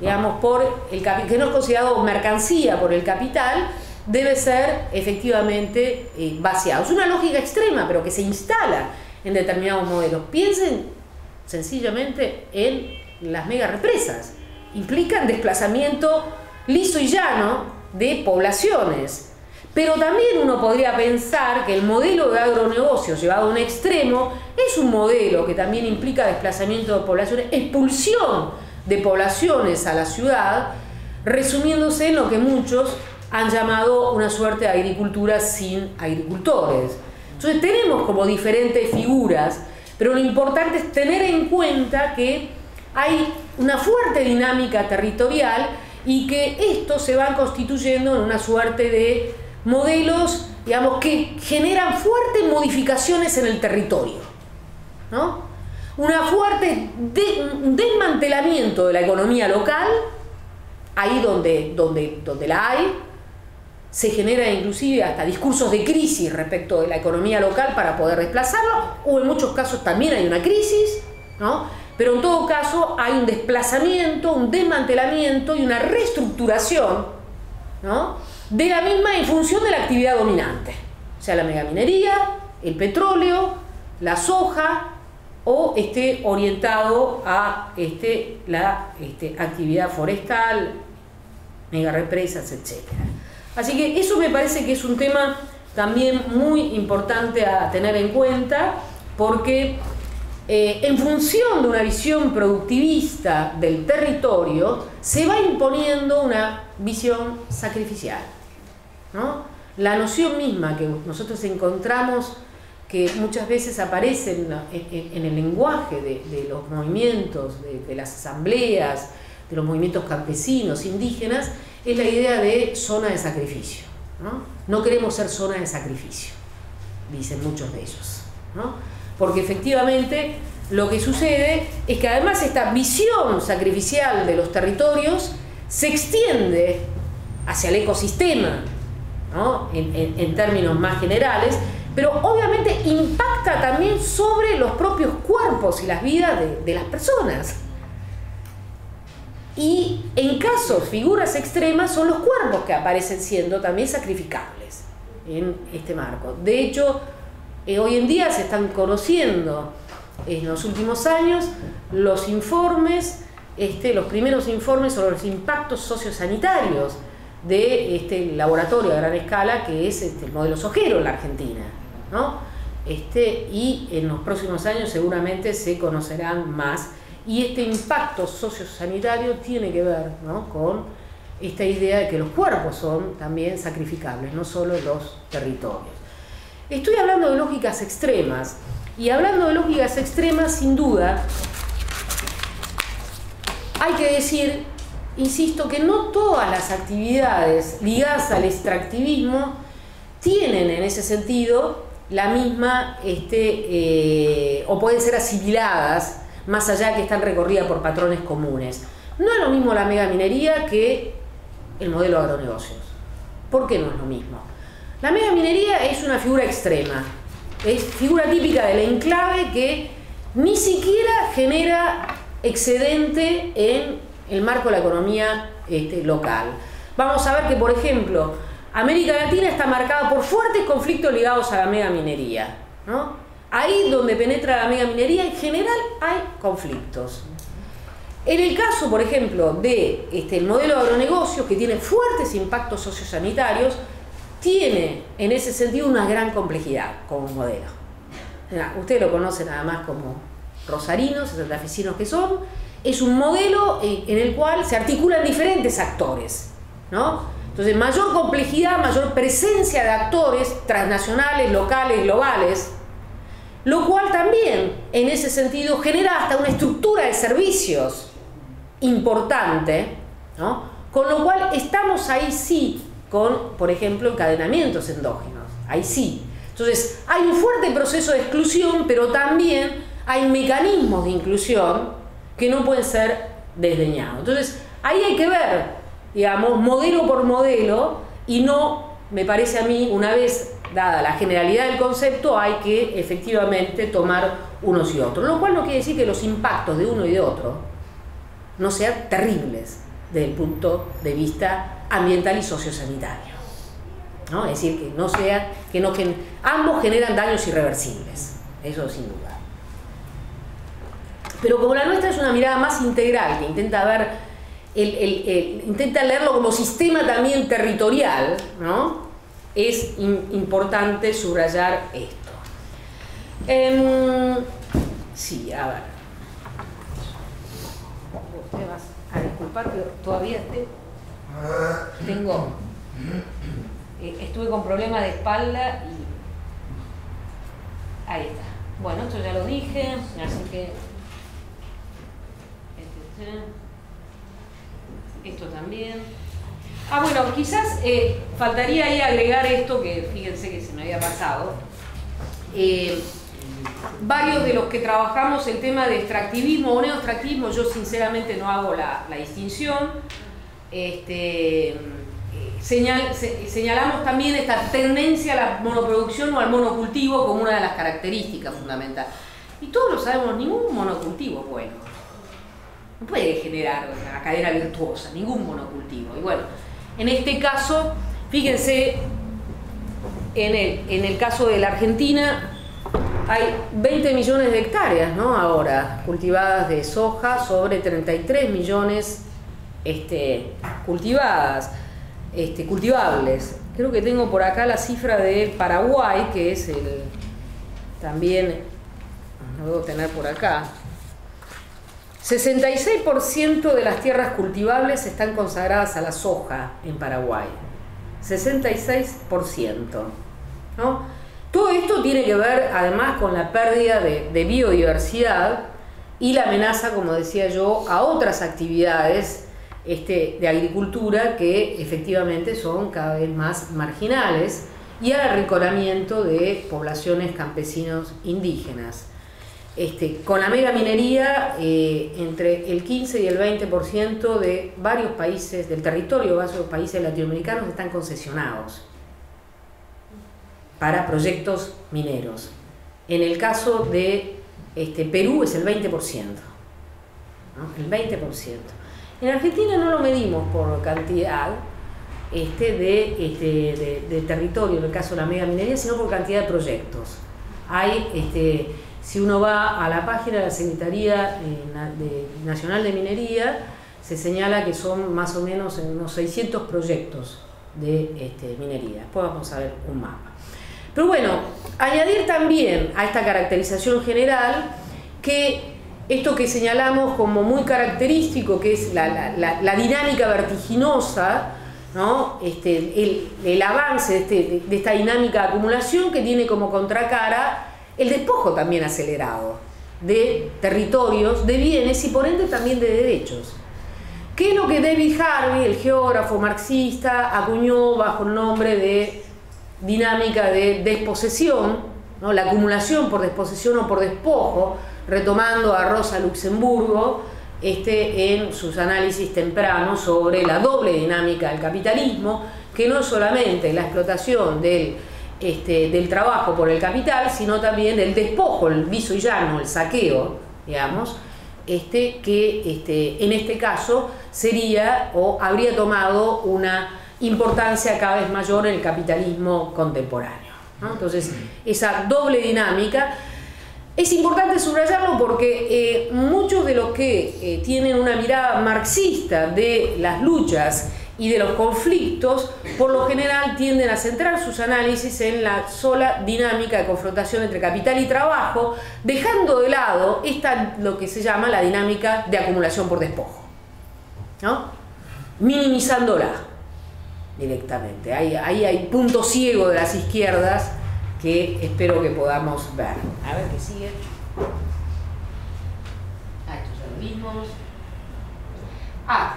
digamos, por el que no es considerado mercancía por el capital, debe ser efectivamente eh, vaciado. Es una lógica extrema, pero que se instala en determinados modelos. Piensen sencillamente en las mega represas implican desplazamiento liso y llano de poblaciones. Pero también uno podría pensar que el modelo de agronegocio llevado a un extremo es un modelo que también implica desplazamiento de poblaciones, expulsión de poblaciones a la ciudad, resumiéndose en lo que muchos han llamado una suerte de agricultura sin agricultores. Entonces tenemos como diferentes figuras, pero lo importante es tener en cuenta que hay una fuerte dinámica territorial y que esto se va constituyendo en una suerte de modelos, digamos, que generan fuertes modificaciones en el territorio. ¿no? Una fuerte un desmantelamiento de la economía local, ahí donde, donde, donde la hay, se genera inclusive hasta discursos de crisis respecto de la economía local para poder desplazarlo, o en muchos casos también hay una crisis, ¿no? pero en todo caso hay un desplazamiento, un desmantelamiento y una reestructuración ¿no? de la misma en función de la actividad dominante, sea, la megaminería, el petróleo, la soja, o esté orientado a este, la este, actividad forestal, megarepresas, etc. Así que eso me parece que es un tema también muy importante a tener en cuenta porque eh, en función de una visión productivista del territorio se va imponiendo una visión sacrificial. La noción misma que nosotros encontramos que muchas veces aparece en, el lenguaje de, los movimientos, de, las asambleas, de los movimientos campesinos, indígenas, es la idea de zona de sacrificio. No, queremos ser zona de sacrificio, dicen muchos de ellos. Porque efectivamente lo que sucede es que además esta visión sacrificial de los territorios se extiende hacia el ecosistema, en, términos más generales, pero obviamente impacta también sobre los propios cuerpos y las vidas de las personas. Y en casos, figuras extremas, son los cuerpos que aparecen siendo también sacrificables en este marco. De hecho, eh, hoy en día se están conociendo en los últimos años los informes, este, los primeros informes sobre los impactos sociosanitarios de este laboratorio a gran escala que es este, el modelo sojero en la Argentina. ¿no? Este, y en los próximos años seguramente se conocerán más y este impacto sociosanitario tiene que ver con esta idea de que los cuerpos son también sacrificables, no solo los territorios. Estoy hablando de lógicas extremas, y hablando de lógicas extremas, sin duda, hay que decir, insisto, que no todas las actividades ligadas al extractivismo tienen en ese sentido la misma, este, eh, o pueden ser asimiladas más allá que están recorridas por patrones comunes. No es lo mismo la megaminería que el modelo de agronegocios. ¿Por qué no es lo mismo? La megaminería es una figura extrema, es figura típica del enclave que ni siquiera genera excedente en el marco de la economía este, local. Vamos a ver que, por ejemplo, América Latina está marcada por fuertes conflictos ligados a la megaminería. ¿no? Ahí donde penetra la mega minería, en general hay conflictos. En el caso, por ejemplo, de este, el modelo de agronegocios, que tiene fuertes impactos sociosanitarios, tiene en ese sentido una gran complejidad como modelo. Ustedes lo conocen nada más como rosarinos, santafesinos que son. Es un modelo en el cual se articulan diferentes actores. ¿no? Entonces, mayor complejidad, mayor presencia de actores transnacionales, locales, globales, lo cual también en ese sentido genera hasta una estructura de servicios importante, con lo cual estamos ahí sí con, por ejemplo, encadenamientos endógenos, ahí sí. Entonces, hay un fuerte proceso de exclusión, pero también hay mecanismos de inclusión que no pueden ser desdeñados. Entonces, ahí hay que ver, digamos, modelo por modelo y no, me parece a mí, una vez dada la generalidad del concepto, hay que efectivamente tomar unos y otros. Lo cual no quiere decir que los impactos de uno y de otro no sean terribles desde el punto de vista ambiental y sociosanitario. ¿no? Es decir, que no sea, que no que ambos generan daños irreversibles, eso sin duda. Pero como la nuestra es una mirada más integral, que intenta ver, intenta leerlo como sistema también territorial, ¿no? Es importante subrayar esto. Em, sí, a ver. Usted vas a disculpar, pero todavía tengo. Eh, estuve con problemas de espalda y. Ahí está. Bueno, esto ya lo dije, así que. Este, esto también. Ah, bueno, quizás eh, faltaría ahí agregar esto que fíjense que se me había pasado. Eh, varios de los que trabajamos el tema de extractivismo o neoextractivismo, yo sinceramente no hago la, distinción. Este, eh, señalamos también esta tendencia a la monoproducción o al monocultivo como una de las características fundamentales. Y todos lo sabemos, ningún monocultivo es bueno. No puede generar una cadena virtuosa, ningún monocultivo. Y bueno, en este caso, fíjense, en el, caso de la Argentina, hay 20 millones de hectáreas ¿no? ahora cultivadas de soja sobre 33 millones este, cultivadas, este, cultivables. Creo que tengo por acá la cifra de Paraguay, que es el también, lo debo tener por acá, 66% de las tierras cultivables están consagradas a la soja en Paraguay. 66%. ¿no? Todo esto tiene que ver además con la pérdida de, biodiversidad y la amenaza, como decía yo, a otras actividades este, de agricultura que efectivamente son cada vez más marginales y al arrinconamiento de poblaciones campesinos indígenas. Este, con la mega minería, eh, entre el 15 y el 20% de varios países del territorio, varios países latinoamericanos están concesionados para proyectos mineros. En el caso de este, Perú es el 20%. El 20%. En Argentina no lo medimos por cantidad este, de, territorio, en el caso de la mega minería, sino por cantidad de proyectos. Hay si uno va a la página de la Secretaría eh, Nacional de Minería, se señala que son más o menos unos 600 proyectos de este, minería. Después vamos a ver un mapa. Pero bueno, añadir también a esta caracterización general que esto que señalamos como muy característico, que es la, dinámica vertiginosa, ¿no? este, el, avance este, de esta dinámica de acumulación que tiene como contracara el despojo también acelerado de territorios, de bienes y por ende también de derechos. ¿Qué es lo que David Harvey, el geógrafo marxista, acuñó bajo el nombre de dinámica de desposesión, la acumulación por desposesión o por despojo, retomando a Rosa Luxemburgo este, en sus análisis tempranos sobre la doble dinámica del capitalismo, que no solamente la explotación del este, del trabajo por el capital, sino también del despojo, el viso y llano, el saqueo, digamos, este, que este, en este caso sería o habría tomado una importancia cada vez mayor en el capitalismo contemporáneo. Entonces, esa doble dinámica es importante subrayarlo porque eh, muchos de los que eh, tienen una mirada marxista de las luchas y de los conflictos, por lo general tienden a centrar sus análisis en la sola dinámica de confrontación entre capital y trabajo, dejando de lado esta, lo que se llama la dinámica de acumulación por despojo, ¿no? minimizándola directamente. Ahí, ahí hay punto ciego de las izquierdas que espero que podamos ver. A ver qué sigue. Ah, estos son los mismos. Ah,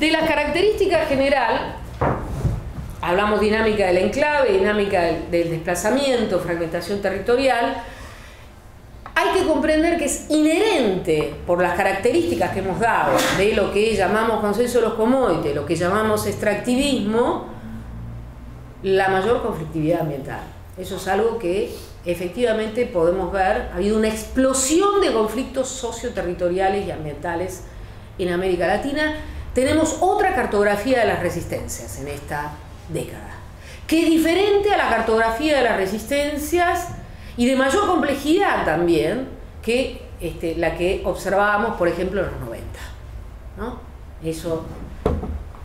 de las características general, hablamos dinámica del enclave, dinámica del desplazamiento, fragmentación territorial, hay que comprender que es inherente por las características que hemos dado de lo que llamamos consenso de los commodities, lo que llamamos extractivismo, la mayor conflictividad ambiental. Eso es algo que efectivamente podemos ver. Ha habido una explosión de conflictos socioterritoriales y ambientales en América Latina tenemos otra cartografía de las resistencias en esta década, que es diferente a la cartografía de las resistencias y de mayor complejidad también que este, la que observábamos, por ejemplo, en los 90. ¿no? Eso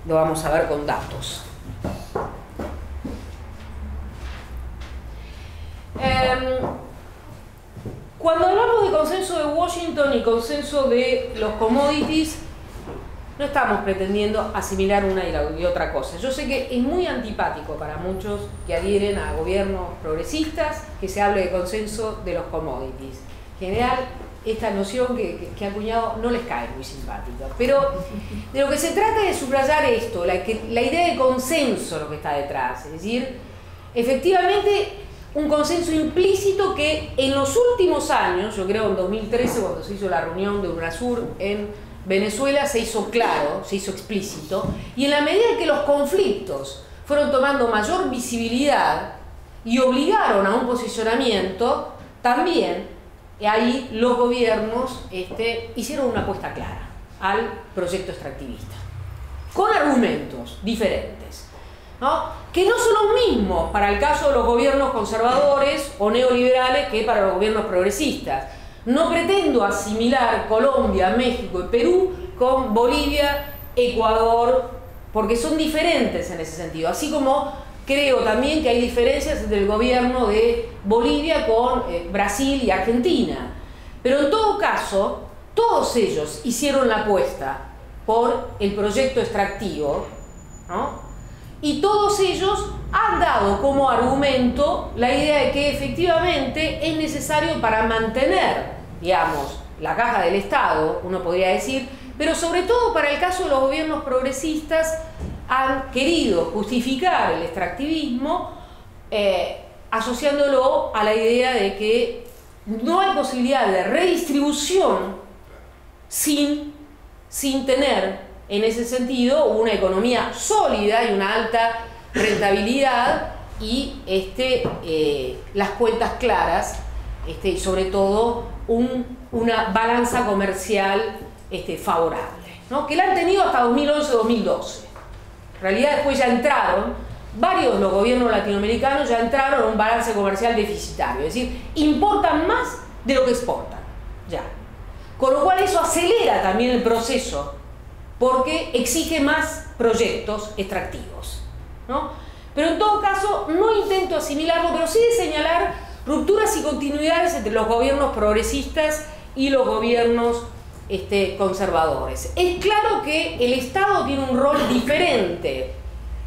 lo vamos a ver con datos. Em, cuando hablamos de consenso de Washington y consenso de los commodities, no estamos pretendiendo asimilar una y otra cosa. Yo sé que es muy antipático para muchos que adhieren a gobiernos progresistas que se hable de consenso de los commodities. En general, esta noción que, que, ha acuñado no les cae muy simpática. Pero de lo que se trata es subrayar esto, la, la idea de consenso lo que está detrás. Es decir, efectivamente un consenso implícito que en los últimos años, yo creo en 2013 cuando se hizo la reunión de UNASUR en Venezuela, se hizo claro, se hizo explícito, y en la medida en que los conflictos fueron tomando mayor visibilidad y obligaron a un posicionamiento, también ahí los gobiernos este, hicieron una apuesta clara al proyecto extractivista, con argumentos diferentes que no son los mismos para el caso de los gobiernos conservadores o neoliberales que para los gobiernos progresistas. No pretendo asimilar Colombia, México y Perú con Bolivia, Ecuador, porque son diferentes en ese sentido. Así como creo también que hay diferencias entre el gobierno de Bolivia con eh, Brasil y Argentina. Pero en todo caso, todos ellos hicieron la apuesta por el proyecto extractivo, ¿no? y todos ellos han dado como argumento la idea de que efectivamente es necesario para mantener, digamos, la caja del Estado, uno podría decir, pero sobre todo para el caso de los gobiernos progresistas han querido justificar el extractivismo eh, asociándolo a la idea de que no hay posibilidad de redistribución sin, sin tener en ese sentido una economía sólida y una alta rentabilidad y este, eh, las cuentas claras este, sobre todo una balanza comercial este, favorable, ¿no? que la han tenido hasta 2011-2012. En realidad después ya entraron, varios de los gobiernos latinoamericanos ya entraron en un balance comercial deficitario, es decir, importan más de lo que exportan, ya. Con lo cual eso acelera también el proceso porque exige más proyectos extractivos. Pero en todo caso, no intento asimilarlo, pero sí de señalar rupturas y continuidades entre los gobiernos progresistas y los gobiernos este, conservadores. Es claro que el Estado tiene un rol diferente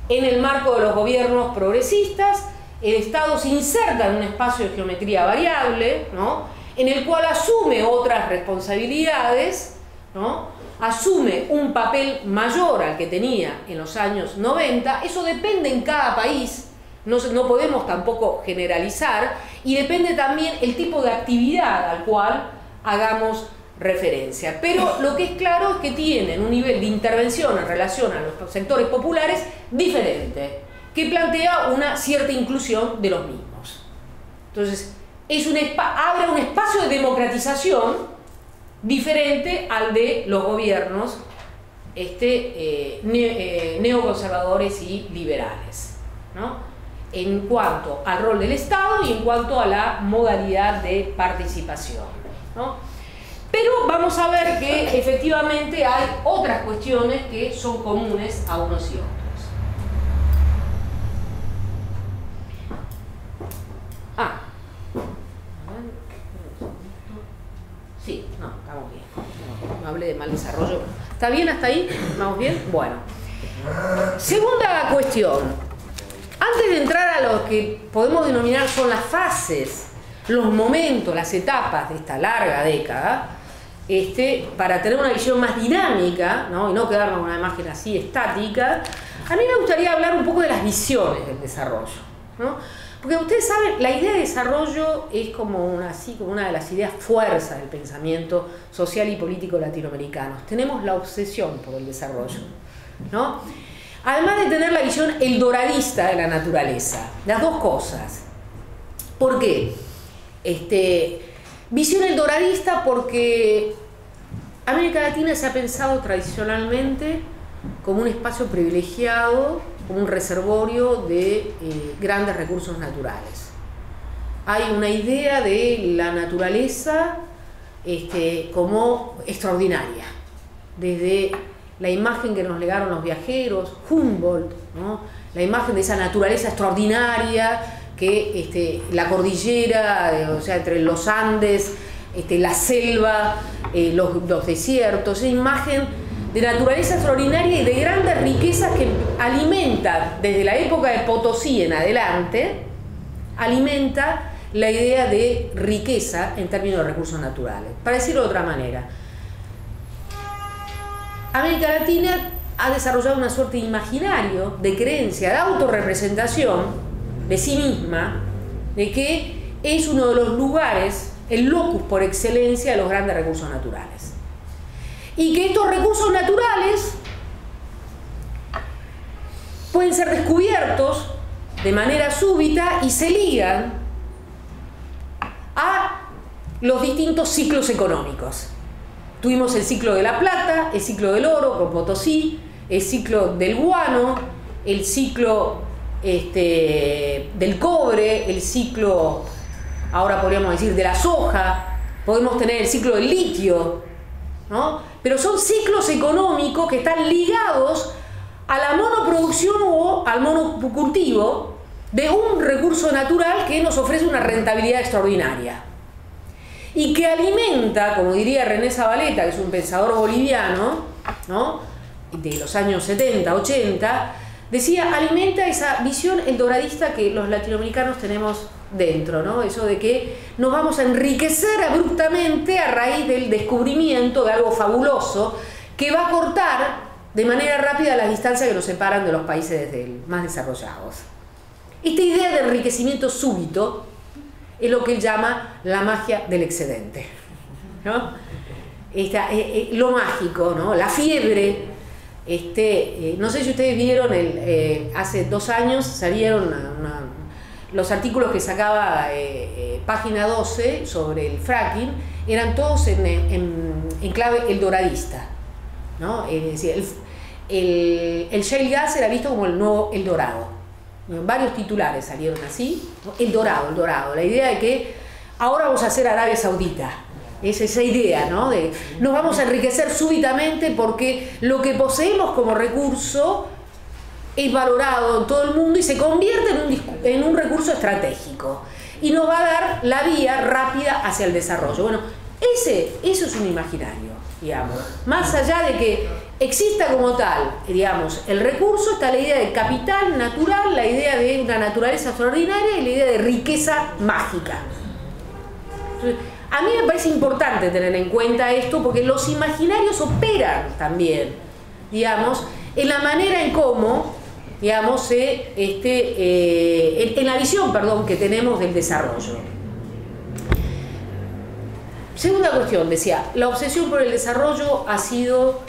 en el marco de los gobiernos progresistas. El Estado se inserta en un espacio de geometría variable, ¿no? en el cual asume otras responsabilidades, ¿no? asume un papel mayor al que tenía en los años 90, eso depende en cada país, no, no podemos tampoco generalizar, y depende también el tipo de actividad al cual hagamos referencia. Pero lo que es claro es que tienen un nivel de intervención en relación a los sectores populares diferente, que plantea una cierta inclusión de los mismos. Entonces, es un abre un espacio de democratización diferente al de los gobiernos este, eh, eh, neoconservadores y liberales, en cuanto al rol del Estado y en cuanto a la modalidad de participación. Pero vamos a ver que efectivamente hay otras cuestiones que son comunes a unos y otros. Ah, Sí, no, estamos bien. No, no hablé de mal desarrollo. ¿Está bien hasta ahí? ¿Vamos bien? Bueno. Segunda cuestión. Antes de entrar a lo que podemos denominar son las fases, los momentos, las etapas de esta larga década, este, para tener una visión más dinámica ¿no? y no quedarnos con una imagen así estática, a mí me gustaría hablar un poco de las visiones del desarrollo. ¿no? Porque ustedes saben, la idea de desarrollo es como una, así, como una de las ideas fuerzas del pensamiento social y político latinoamericano. Tenemos la obsesión por el desarrollo. ¿no? Además de tener la visión eldoralista de la naturaleza, las dos cosas. ¿Por qué? Este, visión eldoralista porque América Latina se ha pensado tradicionalmente como un espacio privilegiado como un reservorio de eh, grandes recursos naturales. Hay una idea de la naturaleza este, como extraordinaria, desde la imagen que nos legaron los viajeros, Humboldt, la imagen de esa naturaleza extraordinaria que este, la cordillera, o sea, entre los Andes, este, la selva, eh, los, los, desiertos, esa imagen de naturaleza extraordinaria y de grandes riquezas que alimenta desde la época de Potosí en adelante, alimenta la idea de riqueza en términos de recursos naturales. Para decirlo de otra manera, América Latina ha desarrollado una suerte de imaginario, de creencia, de autorrepresentación de sí misma, de que es uno de los lugares, el locus por excelencia de los grandes recursos naturales. Y que estos recursos naturales pueden ser descubiertos de manera súbita y se ligan a los distintos ciclos económicos. Tuvimos el ciclo de la plata, el ciclo del oro con Potosí, el ciclo del guano, el ciclo este, del cobre, el ciclo, ahora podríamos decir, de la soja, podemos tener el ciclo del litio, ¿no? Pero son ciclos económicos que están ligados a la monoproducción o al monocultivo de un recurso natural que nos ofrece una rentabilidad extraordinaria y que alimenta, como diría René Zabaleta, que es un pensador boliviano, ¿no? de los años 70, 80, decía, alimenta esa visión eldoradista que los latinoamericanos tenemos dentro, ¿no? Eso de que nos vamos a enriquecer abruptamente a raíz del descubrimiento de algo fabuloso que va a cortar de manera rápida las distancias que nos separan de los países más desarrollados. Esta idea de enriquecimiento súbito es lo que él llama la magia del excedente. ¿no? Esta, eh, eh, lo mágico, ¿no? la fiebre. Este, eh, no sé si ustedes vieron, el, hace dos años salieron los artículos que sacaba página 12 sobre el fracking, eran todos en, en, clave el doradista. ¿no? El, el, el shale gas era visto como el nuevo El Dorado varios titulares salieron así. El dorado, el dorado. La idea de que ahora vamos a hacer Arabia Saudita. Es esa idea, ¿no? De nos vamos a enriquecer súbitamente porque lo que poseemos como recurso es valorado en todo el mundo y se convierte en un, en un recurso estratégico. Y nos va a dar la vía rápida hacia el desarrollo. Bueno, ese, eso es un imaginario, digamos. Más allá de que exista como tal, digamos, el recurso, está la idea de capital natural, la idea de una naturaleza extraordinaria y la idea de riqueza mágica. a mí me parece importante tener en cuenta esto porque los imaginarios operan también, digamos, en la manera en cómo, digamos, este, eh, en, la visión, perdón, que tenemos del desarrollo. Segunda cuestión, decía, la obsesión por el desarrollo ha sido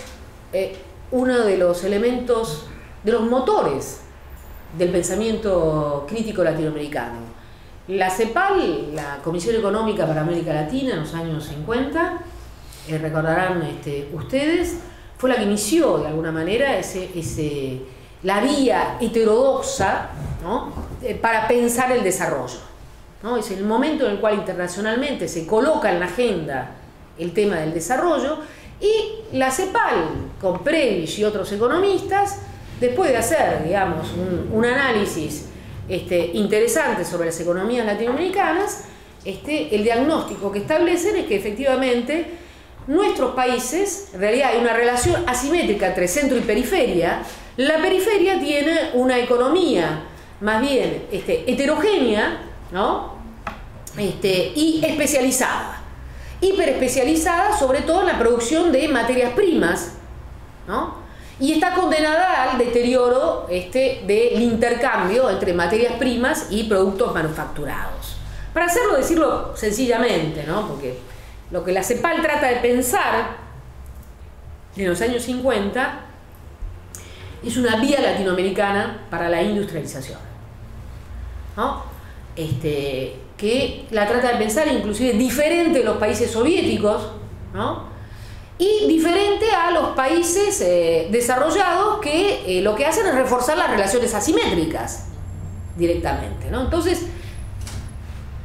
eh, uno de los elementos, de los motores del pensamiento crítico latinoamericano. La CEPAL, la Comisión Económica para América Latina en los años 50, eh, recordarán este, ustedes, fue la que inició de alguna manera ese, ese, la vía heterodoxa eh, para pensar el desarrollo. Es el momento en el cual internacionalmente se coloca en la agenda el tema del desarrollo y la CEPAL, con Previs y otros economistas, después de hacer, digamos, un, análisis este, interesante sobre las economías latinoamericanas, este, el diagnóstico que establecen es que efectivamente nuestros países, en realidad hay una relación asimétrica entre centro y periferia, la periferia tiene una economía más bien este, heterogénea ¿no? este, y especializada hiperespecializada sobre todo en la producción de materias primas, ¿no? y está condenada al deterioro este, del intercambio entre materias primas y productos manufacturados. Para hacerlo, decirlo sencillamente, ¿no? porque lo que la CEPAL trata de pensar en los años 50 es una vía latinoamericana para la industrialización. ¿no? Este, que la trata de pensar inclusive diferente de los países soviéticos, ¿no? y diferente a los países eh, desarrollados que eh, lo que hacen es reforzar las relaciones asimétricas directamente. ¿no? Entonces,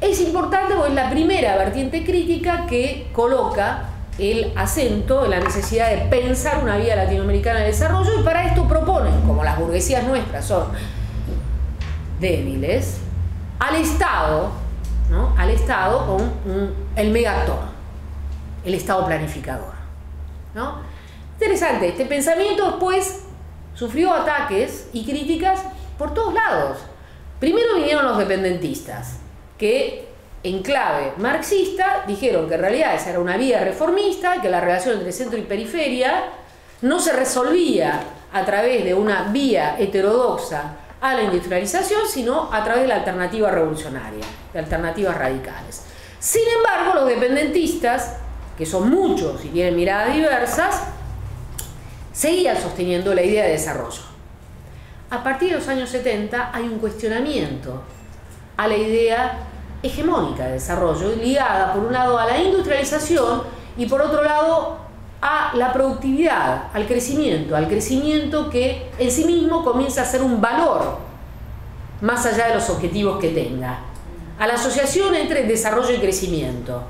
es importante porque es la primera vertiente crítica que coloca el acento en la necesidad de pensar una vía latinoamericana de desarrollo y para esto proponen, como las burguesías nuestras son débiles, al Estado, ¿no? al Estado con el megactor, el Estado planificador. ¿no? Interesante, este pensamiento después sufrió ataques y críticas por todos lados. Primero vinieron los dependentistas, que en clave marxista dijeron que en realidad esa era una vía reformista, que la relación entre centro y periferia no se resolvía a través de una vía heterodoxa a la industrialización, sino a través de la alternativa revolucionaria, de alternativas radicales. Sin embargo, los dependentistas, que son muchos y tienen miradas diversas, seguían sosteniendo la idea de desarrollo. A partir de los años 70 hay un cuestionamiento a la idea hegemónica de desarrollo, ligada por un lado a la industrialización y por otro lado a la productividad, al crecimiento, al crecimiento que en sí mismo comienza a ser un valor más allá de los objetivos que tenga, a la asociación entre desarrollo y crecimiento.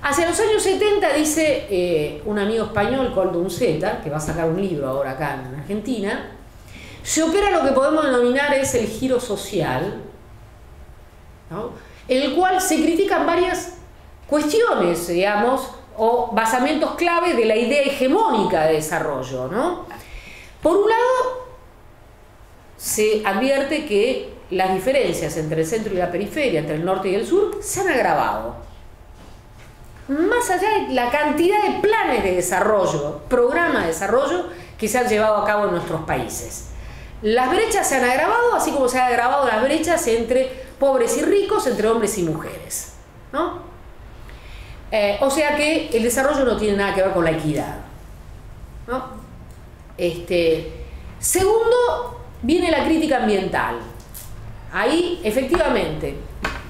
Hacia los años 70, dice eh, un amigo español, Coldo Unceta, que va a sacar un libro ahora acá en Argentina, se opera lo que podemos denominar es el giro social, en el cual se critican varias cuestiones, digamos, o basamentos clave de la idea hegemónica de desarrollo. ¿no? Por un lado, se advierte que las diferencias entre el centro y la periferia, entre el norte y el sur, se han agravado. Más allá de la cantidad de planes de desarrollo, programas de desarrollo que se han llevado a cabo en nuestros países. Las brechas se han agravado, así como se han agravado las brechas entre pobres y ricos, entre hombres y mujeres. ¿no? Eh, o sea que el desarrollo no tiene nada que ver con la equidad. Este, segundo, viene la crítica ambiental. Ahí, efectivamente,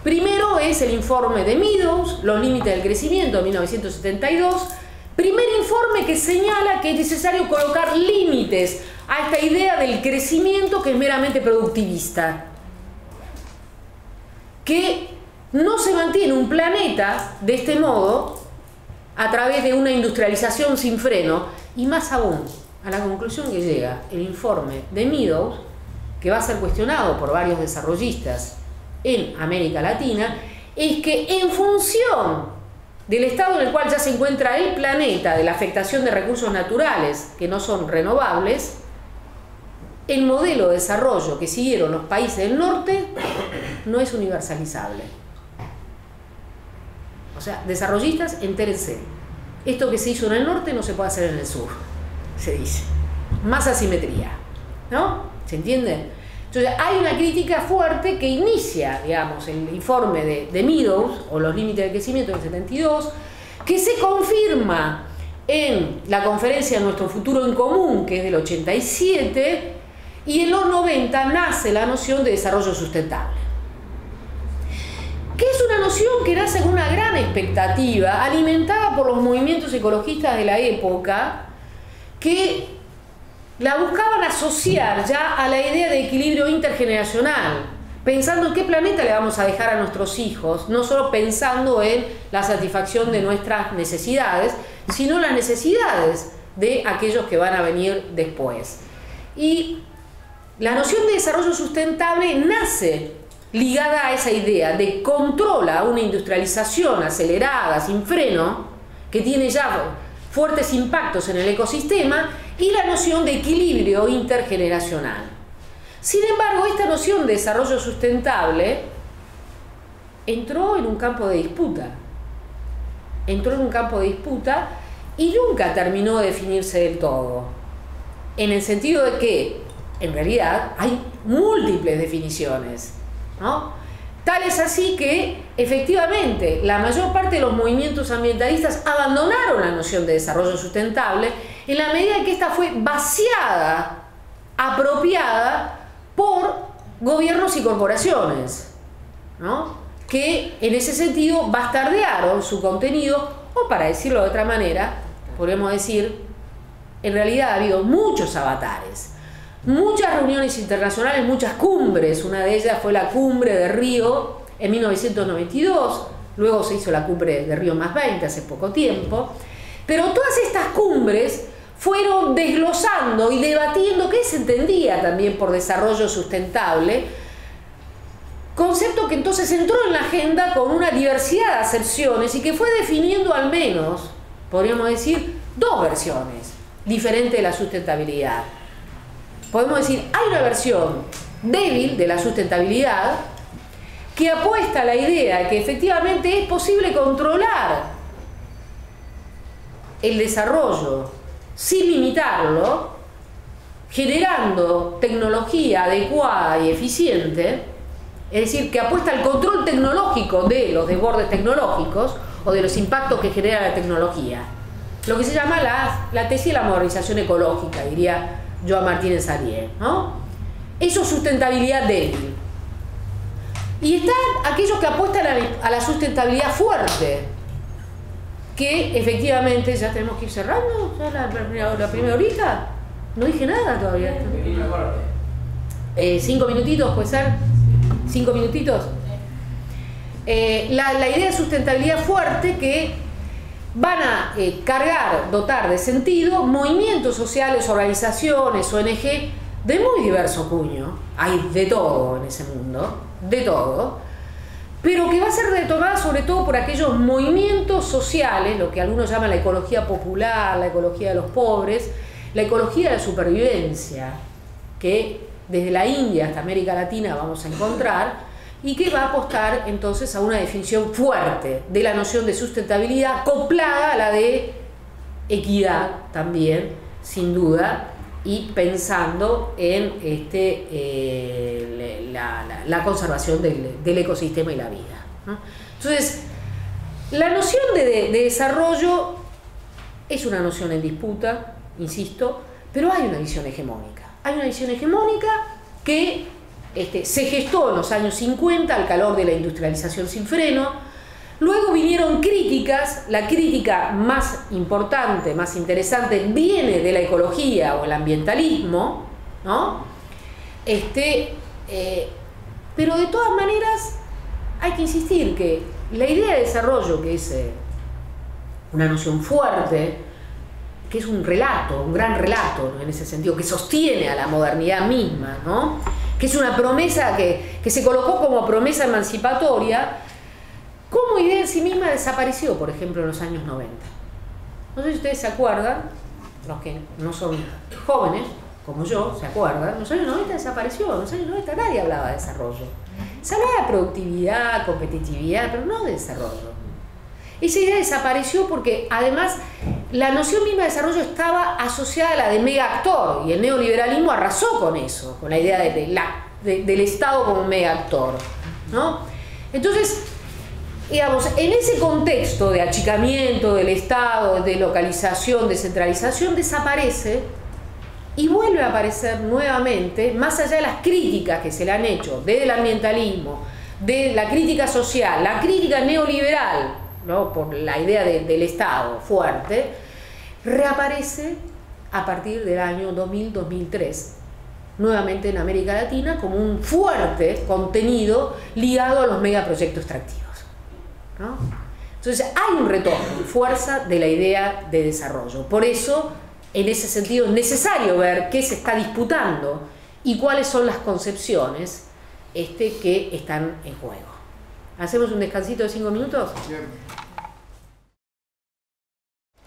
primero es el informe de Meadows, Los límites del crecimiento, de 1972. Primer informe que señala que es necesario colocar límites a esta idea del crecimiento que es meramente productivista. Que no se mantiene un planeta de este modo a través de una industrialización sin freno y más aún a la conclusión que llega el informe de Meadows, que va a ser cuestionado por varios desarrollistas en América Latina, es que en función del estado en el cual ya se encuentra el planeta, de la afectación de recursos naturales que no son renovables, el modelo de desarrollo que siguieron los países del norte no es universalizable. O sea, desarrollistas, entérense. Esto que se hizo en el norte no se puede hacer en el sur, se dice. Más asimetría. ¿No? ¿Se entiende? Entonces, hay una crítica fuerte que inicia, digamos, el informe de, Meadows, o los límites de crecimiento del 72, que se confirma en la conferencia Nuestro Futuro en Común, que es del 87, y en los 90 nace la noción de desarrollo sustentable que es una noción que nace con una gran expectativa, alimentada por los movimientos ecologistas de la época, que la buscaban asociar ya a la idea de equilibrio intergeneracional, pensando en qué planeta le vamos a dejar a nuestros hijos, no solo pensando en la satisfacción de nuestras necesidades, sino las necesidades de aquellos que van a venir después. Y la noción de desarrollo sustentable nace ligada a esa idea de controla una industrialización acelerada, sin freno, que tiene ya fuertes impactos en el ecosistema, y la noción de equilibrio intergeneracional. Sin embargo, esta noción de desarrollo sustentable entró en un campo de disputa. Entró en un campo de disputa y nunca terminó de definirse del todo. En el sentido de que, en realidad, hay múltiples definiciones Tal es así que efectivamente la mayor parte de los movimientos ambientalistas abandonaron la noción de desarrollo sustentable en la medida en que esta fue vaciada, apropiada por gobiernos y corporaciones, que en ese sentido bastardearon su contenido, o para decirlo de otra manera, podemos decir, en realidad ha habido muchos avatares muchas reuniones internacionales, muchas cumbres. Una de ellas fue la cumbre de Río en 1992, luego se hizo la cumbre de Río más 20 hace poco tiempo. Pero todas estas cumbres fueron desglosando y debatiendo qué se entendía también por desarrollo sustentable, Concepto que entonces entró en la agenda con una diversidad de acepciones y que fue definiendo al menos, podríamos decir, dos versiones diferentes de la sustentabilidad. Podemos decir, hay una versión débil de la sustentabilidad que apuesta a la idea de que efectivamente es posible controlar el desarrollo sin limitarlo, generando tecnología adecuada y eficiente, es decir, que apuesta al control tecnológico de los desbordes tecnológicos o de los impactos que genera la tecnología. Lo que se llama la, tesis de la modernización ecológica, diría Joan Martínez Ariel. ¿no? Eso es sustentabilidad débil. Y están aquellos que apuestan a la sustentabilidad fuerte, que efectivamente ya tenemos que ir cerrando, ya la, primera horita. No dije nada todavía. Eh, cinco minutitos, puede ser. Cinco minutitos. Eh, la, idea de sustentabilidad fuerte que van a eh, cargar, dotar de sentido movimientos sociales, organizaciones, ONG de muy diverso cuño. Hay de todo en ese mundo, de todo pero que va a ser retomada sobre todo por aquellos movimientos sociales, lo que algunos llaman la ecología popular, la ecología de los pobres, la ecología de la supervivencia, que desde la India hasta América Latina vamos a encontrar, y que va a apostar entonces a una definición fuerte de la noción de sustentabilidad, acoplada a la de equidad también, sin duda, y pensando en este, eh, la, conservación del, ecosistema y la vida. Entonces, la noción de, desarrollo es una noción en disputa, insisto, pero hay una visión hegemónica. Hay una visión hegemónica que este, se gestó en los años 50 al calor de la industrialización sin freno, Luego vinieron críticas, la crítica más importante, más interesante, viene de la ecología o el ambientalismo, ¿no? Este, eh, pero de todas maneras hay que insistir que la idea de desarrollo, que es eh, una noción fuerte, que es un relato, un gran relato en ese sentido, que sostiene a la modernidad misma, ¿no? Que es una promesa que, que se colocó como promesa emancipatoria, como idea en sí misma desapareció, por ejemplo, en los años 90. No sé si ustedes se acuerdan, los que no son jóvenes, como yo, se acuerdan, en los años 90 desapareció, en los años 90 nadie hablaba de desarrollo. Se hablaba de productividad, competitividad, pero no de desarrollo. Esa idea desapareció porque además la noción misma de desarrollo estaba asociada a la de mega actor y el neoliberalismo arrasó con eso, con la idea de, del Estado como mega actor. ¿no? Entonces, digamos, en ese contexto de achicamiento del Estado, de localización, descentralización, desaparece y vuelve a aparecer nuevamente, más allá de las críticas que se le han hecho desde el ambientalismo, de la crítica social, la crítica neoliberal, ¿no? por la idea del Estado fuerte, reaparece a partir del año 2000-2003, nuevamente en América Latina, como un fuerte contenido ligado a los megaproyectos extractivos. Entonces hay un retorno, fuerza de la idea de desarrollo. Por eso, en ese sentido, es necesario ver qué se está disputando y cuáles son las concepciones este, que están en juego. ¿Hacemos un descansito de cinco minutos?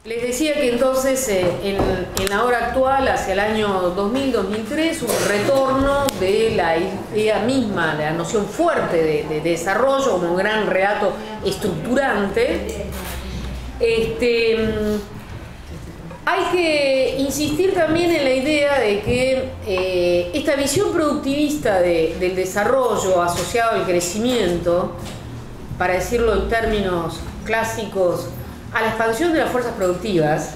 Les decía que entonces eh, en, la hora actual, hacia el año 2000-2003, un retorno de la idea misma, de la noción fuerte de, desarrollo como un gran relato estructurante. Este, hay que insistir también en la idea de que eh, esta visión productivista del desarrollo asociado al crecimiento, para decirlo en términos clásicos, a la expansión de las fuerzas productivas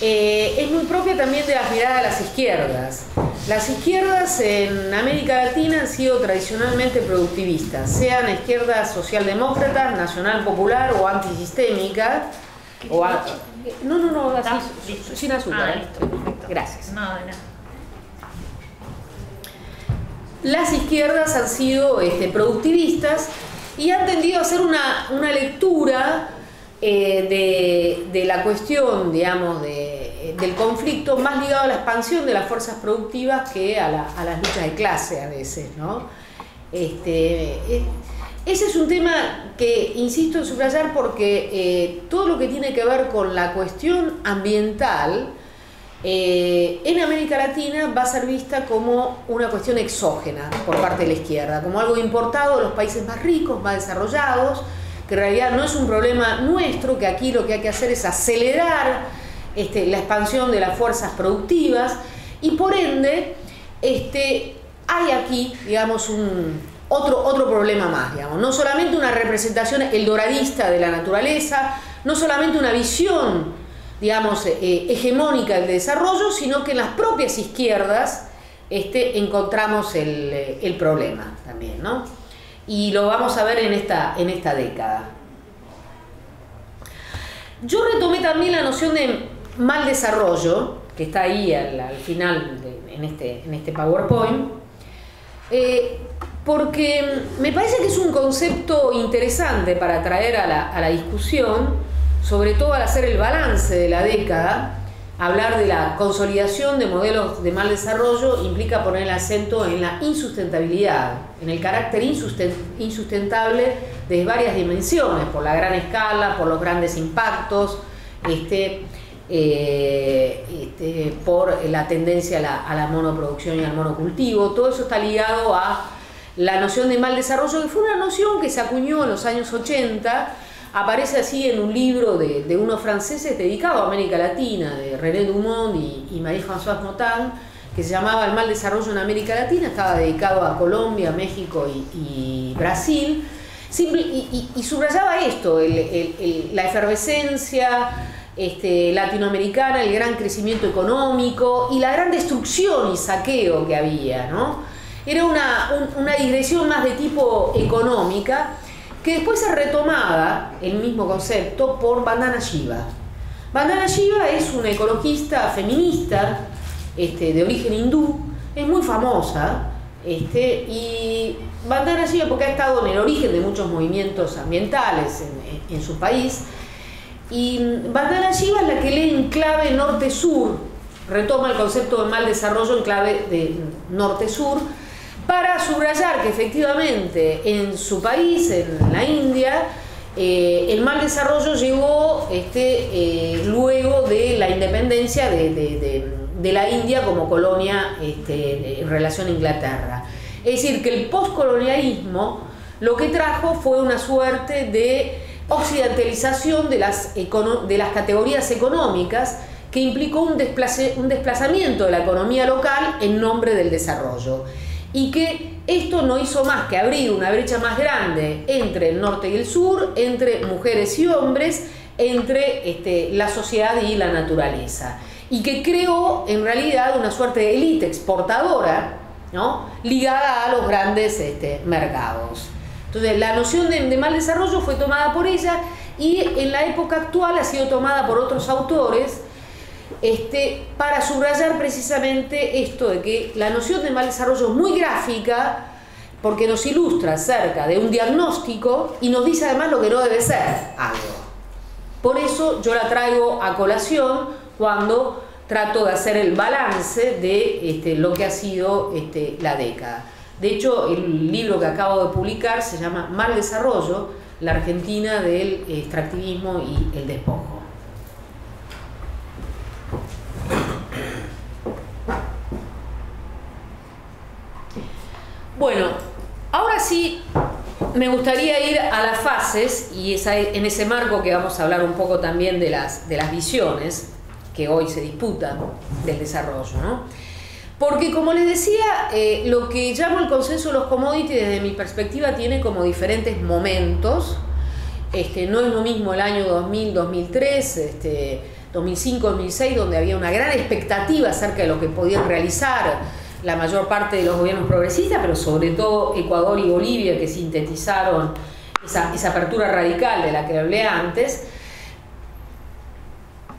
eh, es muy propia también de las miradas de las izquierdas. Las izquierdas en América Latina han sido tradicionalmente productivistas, sean izquierdas socialdemócratas, nacional popular o antisistémicas. O no, no, no, sin azúcar. Ah, ¿eh? Gracias. Las izquierdas han sido este, productivistas y han tendido a hacer una, una lectura eh, de, la cuestión, digamos, del conflicto más ligado a la expansión de las fuerzas productivas que a, las luchas de clase a veces, ¿no? Este, eh, ese es un tema que insisto en subrayar porque eh, todo lo que tiene que ver con la cuestión ambiental eh, en América Latina va a ser vista como una cuestión exógena por parte de la izquierda, como algo importado de los países más ricos, más desarrollados, que en realidad no es un problema nuestro, que aquí lo que hay que hacer es acelerar este, la expansión de las fuerzas productivas y por ende este, hay aquí, digamos, otro, otro problema más, digamos. No solamente una representación eldoradista de la naturaleza, no solamente una visión, digamos, eh, hegemónica del desarrollo, sino que en las propias izquierdas este, encontramos el, eh, el problema también, ¿no? Y lo vamos a ver en esta, en esta década. Yo retomé también la noción de mal desarrollo, que está ahí al, al final en, este, en este PowerPoint, eh, porque me parece que es un concepto interesante para traer a la, a la discusión, sobre todo al hacer el balance de la década, hablar de la consolidación de modelos de mal desarrollo implica poner el acento en la insustentabilidad, en el carácter insustentable de varias dimensiones, por la gran escala, por los grandes impactos, este, eh, este, por la tendencia a la, a la, monoproducción y al monocultivo. Todo eso está ligado a la noción de mal desarrollo, que fue una noción que se acuñó en los años 80, aparece así en un libro de, de unos franceses dedicado a América Latina, de René Dumont y, y Marie-Françoise Motin, que se llamaba El mal desarrollo en América Latina, estaba dedicado a Colombia, México y, y Brasil, y, subrayaba esto, la efervescencia, este, latinoamericana, el gran crecimiento económico y la gran destrucción y saqueo que había, ¿no? Era una, un, una digresión más de tipo económica que después es retomada, el mismo concepto, por Vandana Shiva. Vandana Shiva es una ecologista feminista este, de origen hindú, es muy famosa, este, y Vandana Shiva porque ha estado en el origen de muchos movimientos ambientales en, su país, y Vandana Shiva es la que lee en clave norte-sur, retoma el concepto de mal desarrollo en clave de norte-sur, para subrayar que efectivamente en su país, en la India, eh, el mal desarrollo llegó este, eh, luego de la independencia de, la India como colonia este, en relación a Inglaterra. Es decir, que el postcolonialismo lo que trajo fue una suerte de occidentalización de las, de las categorías económicas que implicó un, un desplazamiento de la economía local en nombre del desarrollo y que esto no hizo más que abrir una brecha más grande entre el norte y el sur, entre mujeres y hombres, entre este, la sociedad y la naturaleza y que creó en realidad una suerte de élite exportadora ¿no? ligada a los grandes este, mercados. Entonces, la noción de, de, mal desarrollo fue tomada por ella y en la época actual ha sido tomada por otros autores este, para subrayar precisamente esto de que la noción de mal desarrollo es muy gráfica porque nos ilustra acerca de un diagnóstico y nos dice además lo que no debe ser algo. Por eso yo la traigo a colación cuando trato de hacer el balance de este, lo que ha sido este, la década. De hecho, el libro que acabo de publicar se llama Mal Desarrollo, la Argentina del extractivismo y el despojo. Bueno, ahora sí me gustaría ir a las fases y esa, en ese marco que vamos a hablar un poco también de las, de las visiones que hoy se disputan del desarrollo, ¿no? Porque como les decía, eh, lo que llamo el consenso de los commodities desde mi perspectiva tiene como diferentes momentos. Este, no es lo mismo el año 2000, 2003, este, 2005, 2006, donde había una gran expectativa acerca de lo que podían realizar la mayor parte de los gobiernos progresistas, pero sobre todo Ecuador y Bolivia, que sintetizaron esa, apertura radical de la que hablé antes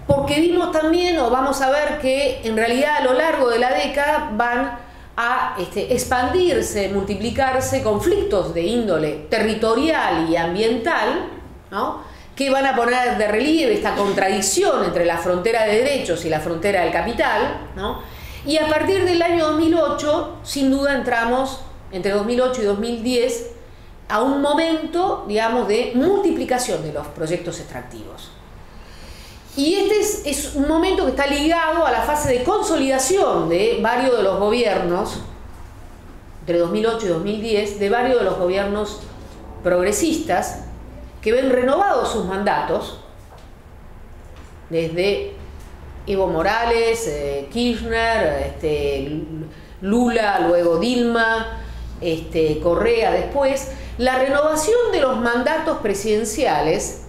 porque vimos también, o vamos a ver que en realidad a lo largo de la década van a este, expandirse, multiplicarse conflictos de índole territorial y ambiental, ¿no? que van a poner de relieve esta contradicción entre la frontera de derechos y la frontera del capital, ¿no? Y a partir del año 2008, sin duda entramos entre 2008 y 2010 a un momento, digamos, de multiplicación de los proyectos extractivos. Y este es, un momento que está ligado a la fase de consolidación de varios de los gobiernos, entre 2008 y 2010, de varios de los gobiernos progresistas que ven renovados sus mandatos, desde Evo Morales, eh, Kirchner, este, Lula, luego Dilma, este, Correa después, la renovación de los mandatos presidenciales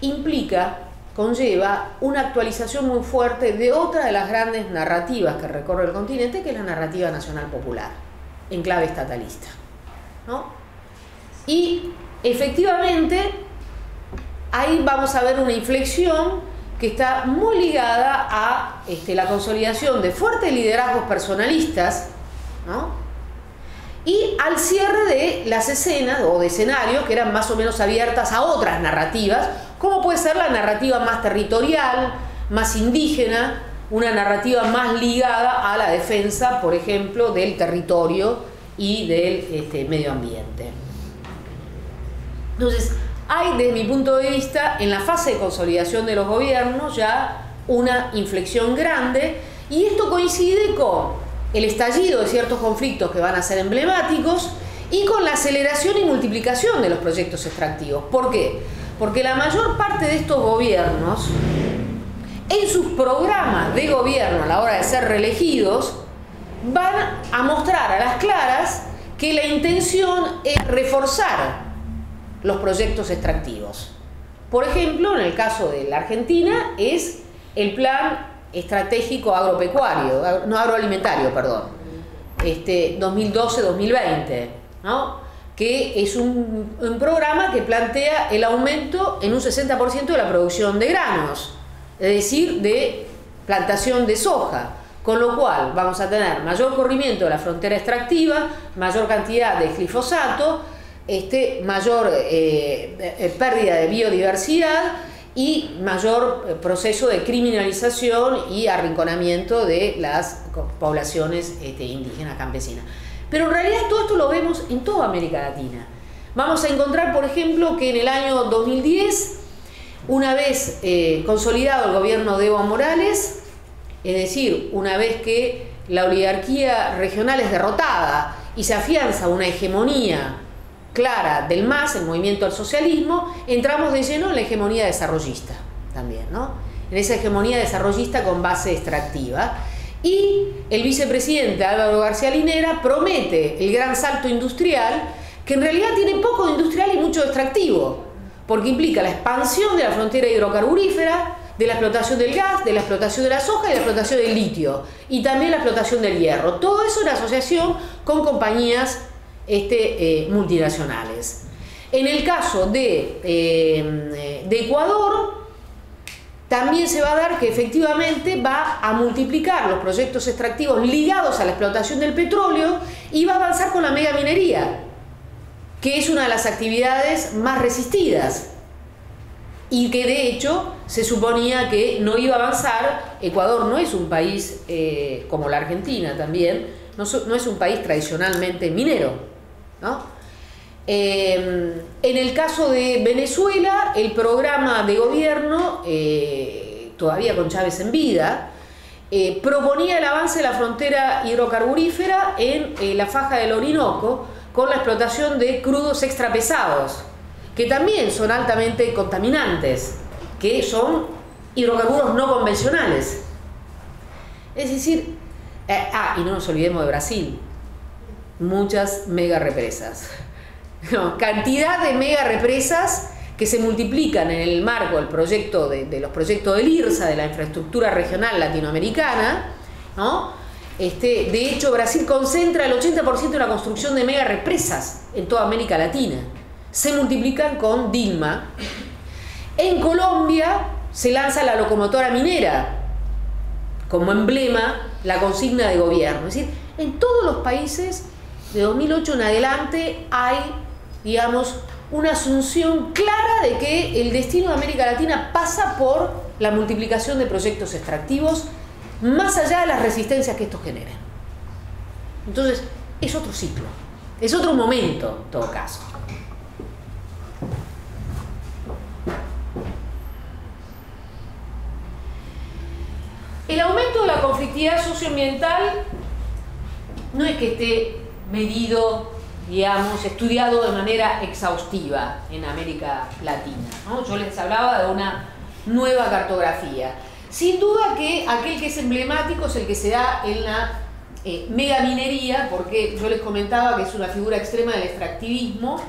implica, conlleva una actualización muy fuerte de otra de las grandes narrativas que recorre el continente, que es la narrativa nacional popular, en clave estatalista. Y efectivamente, ahí vamos a ver una inflexión que está muy ligada a este, la consolidación de fuertes liderazgos personalistas, y al cierre de las escenas o de escenarios que eran más o menos abiertas a otras narrativas, como puede ser la narrativa más territorial, más indígena, una narrativa más ligada a la defensa, por ejemplo, del territorio y del este, medio ambiente. Entonces, hay desde mi punto de vista en la fase de consolidación de los gobiernos ya una inflexión grande y esto coincide con el estallido de ciertos conflictos que van a ser emblemáticos y con la aceleración y multiplicación de los proyectos extractivos. ¿Por qué? Porque la mayor parte de estos gobiernos, en sus programas de gobierno a la hora de ser reelegidos, van a mostrar a las claras que la intención es reforzar los proyectos extractivos. Por ejemplo, en el caso de la Argentina es el plan estratégico agropecuario, no agroalimentario, perdón, este 2012-2020, ¿no? que es un, un, programa que plantea el aumento en un 60% de la producción de granos, es decir, de plantación de soja, con lo cual vamos a tener mayor corrimiento de la frontera extractiva, mayor cantidad de glifosato, este, mayor eh, eh, pérdida de biodiversidad y mayor eh, proceso de criminalización y arrinconamiento de las poblaciones este, indígenas campesinas. Pero en realidad todo esto lo vemos en toda América Latina. Vamos a encontrar, por ejemplo, que en el año 2010, una vez consolidado el gobierno de Evo Morales, es decir, una vez que la oligarquía regional es derrotada y se afianza una hegemonía clara del MAS, el movimiento al socialismo, entramos de lleno en la hegemonía desarrollista también, ¿no? En esa hegemonía desarrollista con base extractiva. Y el vicepresidente Álvaro García Linera promete el gran salto industrial, que en realidad tiene poco industrial y mucho extractivo, porque implica la expansión de la frontera hidrocarburífera, de la explotación del gas, de la explotación de la soja y de la explotación del litio, y también la explotación del hierro. Todo eso en asociación con compañías este, eh, multinacionales. En el caso de, eh, de Ecuador, también se va a dar que efectivamente va a multiplicar los proyectos extractivos ligados a la explotación del petróleo y va a avanzar con la megaminería, que es una de las actividades más resistidas y que de hecho se suponía que no iba a avanzar. Ecuador no es un país eh, como la Argentina también, no es un país tradicionalmente minero. Em, en el caso de Venezuela, el programa de gobierno, eh, todavía con Chávez en vida, eh, proponía el avance de la frontera hidrocarburífera en eh, la faja del Orinoco con la explotación de crudos extrapesados, que también son altamente contaminantes, que son hidrocarburos no convencionales. Es decir, ah, y no nos olvidemos de Brasil, muchas mega represas. cantidad de mega represas que se multiplican en el marco del proyecto de, los proyectos del IRSA, de la infraestructura regional latinoamericana, Este, de hecho, Brasil concentra el 80% de la construcción de mega represas en toda América Latina. Se multiplican con Dilma. En Colombia se lanza la locomotora minera como emblema, la consigna de gobierno. Es decir, en todos los países de 2008 en adelante hay, digamos, una asunción clara de que el destino de América Latina pasa por la multiplicación de proyectos extractivos más allá de las resistencias que estos generan. Entonces, es otro ciclo. Es otro momento, en todo caso. El aumento de la conflictividad socioambiental no es que esté medido, digamos, estudiado de manera exhaustiva en América Latina. Yo les hablaba de una nueva cartografía. Sin duda que aquel que es emblemático es el que se da en la eh, megaminería, porque yo les comentaba que es una figura extrema del extractivismo,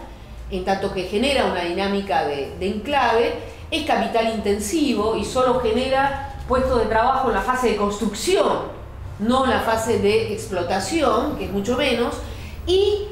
en tanto que genera una dinámica de, de enclave, es capital intensivo y solo genera puestos de trabajo en la fase de construcción, no la fase de explotación, que es mucho menos, y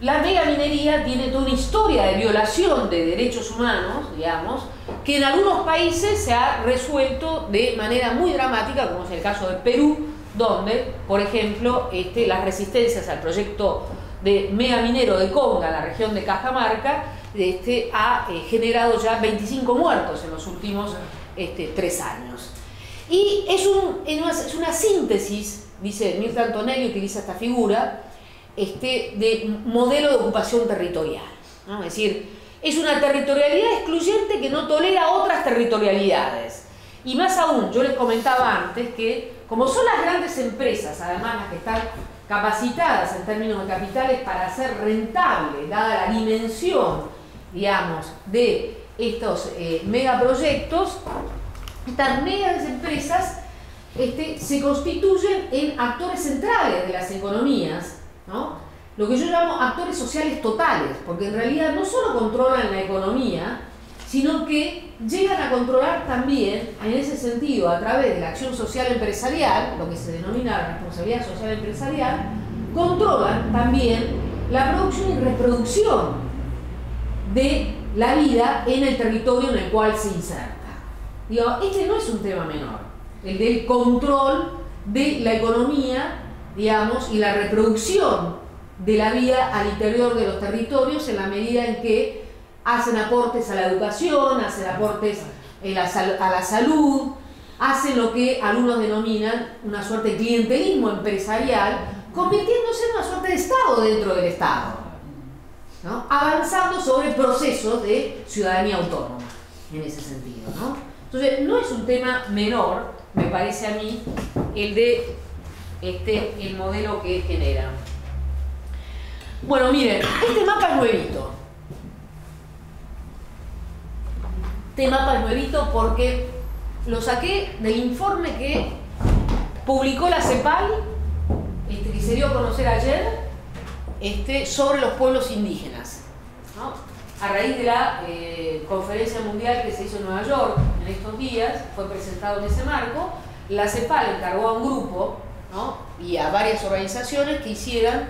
la megaminería tiene toda una historia de violación de derechos humanos, digamos, que en algunos países se ha resuelto de manera muy dramática, como es el caso de Perú, donde, por ejemplo, este, las resistencias al proyecto de megaminero de Conga, la región de Cajamarca, este, ha eh, generado ya 25 muertos en los últimos este, tres años. Y es, una síntesis, dice Mirta Antonelli, utiliza esta figura, este, de modelo de ocupación territorial. Es decir, es una territorialidad excluyente que no tolera otras territorialidades. Y más aún, yo les comentaba antes que como son las grandes empresas, además las que están capacitadas en términos de capitales para hacer rentable, dada la dimensión, digamos, de estos eh, megaproyectos, estas megas empresas este, se constituyen en actores centrales de las economías, ¿no? lo que yo llamo actores sociales totales, porque en realidad no solo controlan la economía, sino que llegan a controlar también, en ese sentido, a través de la acción social empresarial, lo que se denomina responsabilidad social empresarial, controlan también la producción y reproducción de la vida en el territorio en el cual se inserta. Digo, este no es un tema menor, el del control de la economía, digamos, y la reproducción de la vida al interior de los territorios en la medida en que hacen aportes a la educación, hacen aportes a la salud, hacen lo que algunos denominan una suerte de clientelismo empresarial, convirtiéndose en una suerte de Estado dentro del Estado, avanzando sobre procesos de ciudadanía autónoma, en ese sentido. Entonces, no es un tema menor, me parece a mí, el de este, el modelo que genera. Bueno, miren, este mapa es nuevito. Este mapa es nuevito porque lo saqué del informe que publicó la CEPAL, este, que se dio a conocer ayer, este, sobre los pueblos indígenas. A raíz de la eh, conferencia mundial que se hizo en Nueva York en estos días, fue presentado en ese marco, la CEPAL encargó a un grupo y a varias organizaciones que hicieran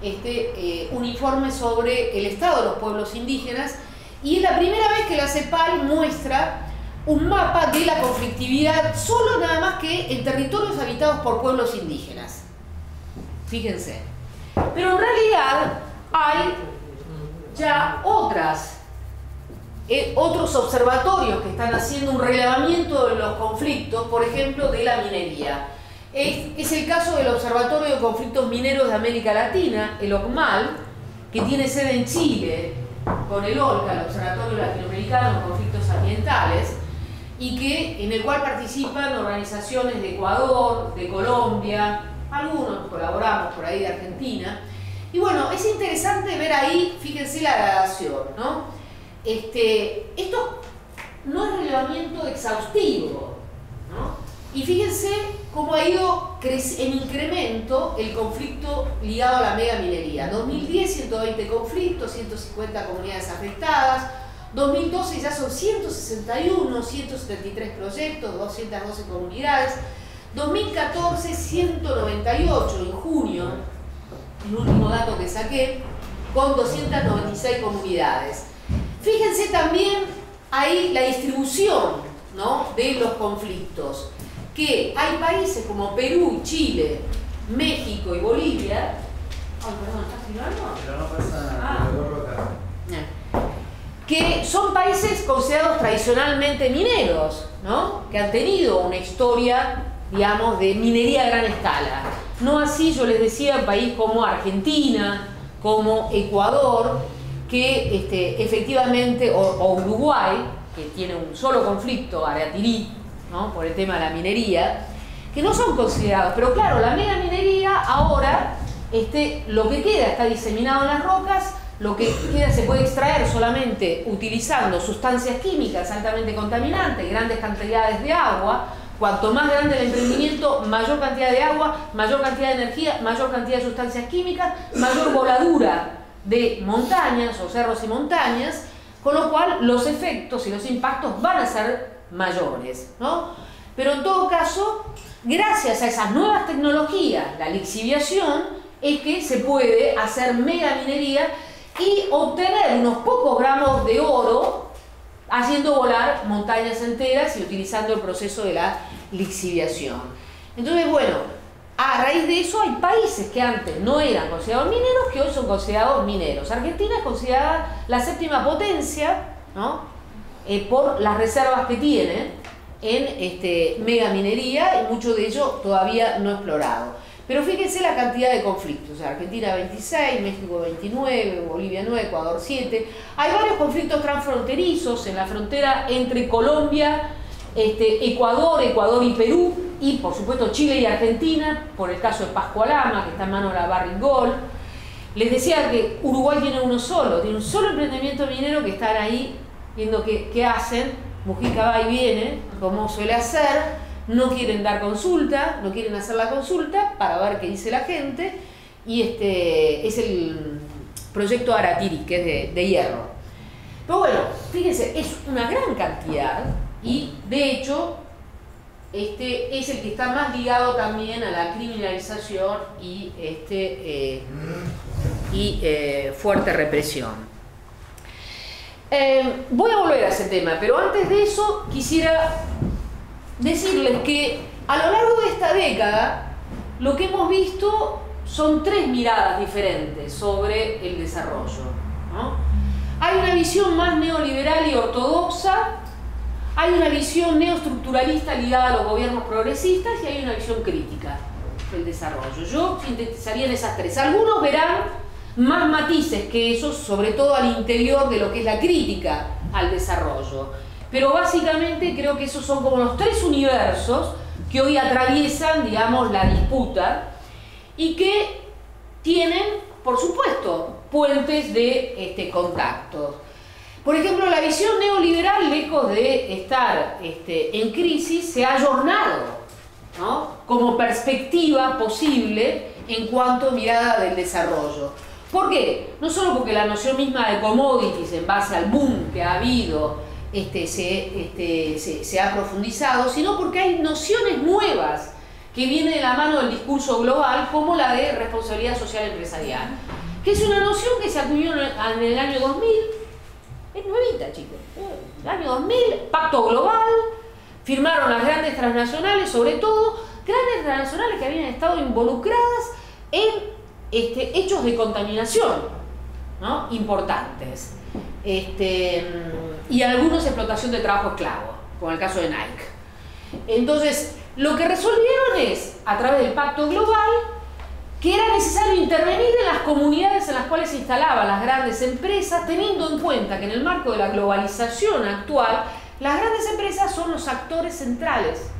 este, eh, un informe sobre el estado de los pueblos indígenas y es la primera vez que la CEPAL muestra un mapa de la conflictividad solo nada más que en territorios habitados por pueblos indígenas. Fíjense. Pero en realidad hay ya otras, eh, otros observatorios que están haciendo un relevamiento de los conflictos, por ejemplo, de la minería. Es, es el caso del Observatorio de Conflictos Mineros de América Latina, el OCMAL, que tiene sede en Chile, con el OLCA, el Observatorio Latinoamericano de Conflictos Ambientales, y que, en el cual participan organizaciones de Ecuador, de Colombia, algunos colaboramos por ahí de Argentina. Y bueno, es interesante ver ahí, fíjense la gradación, ¿no? Este, esto no es relevamiento exhaustivo, ¿no? Y fíjense cómo ha ido en incremento el conflicto ligado a la mega minería. 2010, 120 conflictos, 150 comunidades afectadas. 2012 ya son 161, 173 proyectos, 212 comunidades. 2014, 198 en junio, el último dato que saqué, con 296 comunidades. Fíjense también ahí la distribución ¿no? de los conflictos que hay países como Perú, Chile, México y Bolivia. Ay, perdón, ¿estás filmando? Pero no pasa Ah. que son países considerados tradicionalmente mineros, ¿no? que han tenido una historia, digamos, de minería a gran escala. No así, yo les decía, país como Argentina, como Ecuador, que este, efectivamente, o, Uruguay, que tiene un solo conflicto, Aratirí, por el tema de la minería, que no son considerados. Pero claro, la mega minería ahora, este, lo que queda está diseminado en las rocas, lo que queda se puede extraer solamente utilizando sustancias químicas altamente contaminantes, grandes cantidades de agua. Cuanto más grande el emprendimiento, mayor cantidad de agua, mayor cantidad de energía, mayor cantidad de sustancias químicas, mayor voladura de montañas o cerros y montañas, con lo cual los efectos y los impactos van a ser mayores. ¿no? Pero en todo caso, gracias a esas nuevas tecnologías, la lixiviación, es que se puede hacer mega minería y obtener unos pocos gramos de oro haciendo volar montañas enteras y utilizando el proceso de la lixiviación. Entonces, bueno, a raíz de eso hay países que antes no eran considerados mineros que hoy son considerados mineros. Argentina es considerada la séptima potencia eh, por las reservas que tiene en este, megaminería y mucho de ello todavía no explorado. Pero fíjense la cantidad de conflictos. Argentina 26, México 29, Bolivia 9, Ecuador 7. Hay varios conflictos transfronterizos en la frontera entre Colombia, este, Ecuador, Ecuador y Perú, y por supuesto Chile y Argentina, por el caso de Pascualama, que está en manos de la Barrigol. Les decía que Uruguay tiene uno solo, tiene un solo emprendimiento minero que están ahí viendo qué, hacen. Mujica va y viene, como suele hacer no quieren dar consulta, no quieren hacer la consulta para ver qué dice la gente, y este es el proyecto Aratiri, que es de, hierro. Pero bueno, fíjense, es una gran cantidad y de hecho este es el que está más ligado también a la criminalización y, este, eh, y eh, fuerte represión. Eh, voy a volver a ese tema, pero antes de eso quisiera decirles que a lo largo de esta década lo que hemos visto son tres miradas diferentes sobre el desarrollo. Hay una visión más neoliberal y ortodoxa, hay una visión neoestructuralista ligada a los gobiernos progresistas y hay una visión crítica del desarrollo. Yo sintetizaría en esas tres. Algunos verán más matices que esos, sobre todo al interior de lo que es la crítica al desarrollo. Pero básicamente creo que esos son como los tres universos que hoy atraviesan, digamos, la disputa y que tienen, por supuesto, puentes de este, contactos. Por ejemplo, la visión neoliberal, lejos de estar este, en crisis, se ha ayornado como perspectiva posible en cuanto a mirada del desarrollo. ¿Por qué? No solo porque la noción misma de commodities en base al boom que ha habido este, este, se, ha profundizado, sino porque hay nociones nuevas que vienen de la mano del discurso global, como la de responsabilidad social empresarial, que es una noción que se acuñó en el año 2000, es nuevita, chicos, el año 2000, pacto global, firmaron las grandes transnacionales, sobre todo grandes transnacionales que habían estado involucradas en este, hechos de contaminación ¿no? importantes. Este, y algunos explotación de trabajo esclavo, como el caso de Nike. Entonces, lo que resolvieron es, a través del pacto global, que era necesario intervenir en las comunidades en las cuales se instalaban las grandes empresas, teniendo en cuenta que en el marco de la globalización actual, las grandes empresas son los actores centrales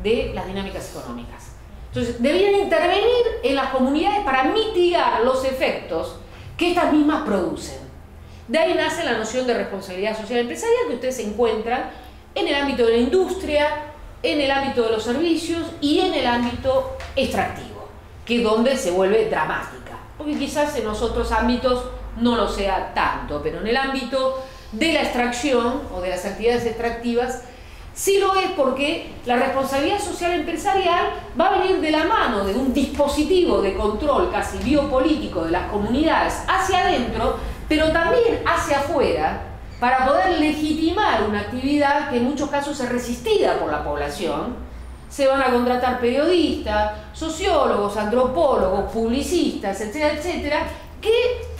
de las dinámicas económicas. Entonces, debían intervenir en las comunidades para mitigar los efectos que estas mismas producen. De ahí nace la noción de responsabilidad social empresarial que ustedes encuentran en el ámbito de la industria, en el ámbito de los servicios y en el ámbito extractivo, que donde se vuelve dramática. Porque quizás en los otros ámbitos no lo sea tanto, pero en el ámbito de la extracción o de las actividades extractivas sí lo es porque la responsabilidad social empresarial va a venir de la mano de un dispositivo de control casi biopolítico de las comunidades hacia adentro pero también hacia afuera para poder legitimar una actividad que en muchos casos es resistida por la población. Se van a contratar periodistas, sociólogos, antropólogos, publicistas, etcétera, etcétera, que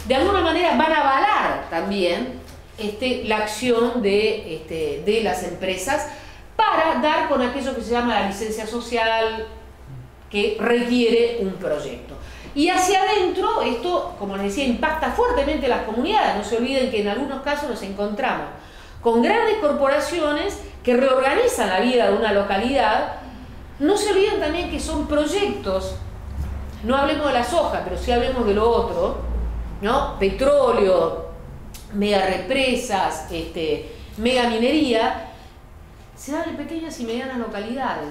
de alguna manera van a avalar también este, la acción de, este, de las empresas para dar con aquello que se llama la licencia social que requiere un proyecto. Y hacia adentro, esto, como les decía, impacta fuertemente a las comunidades. No se olviden que en algunos casos nos encontramos con grandes corporaciones que reorganizan la vida de una localidad. No se olviden también que son proyectos, no hablemos de la soja, pero sí hablemos de lo otro, ¿no? Petróleo, mega represas, este, mega minería, se dan en pequeñas y medianas localidades,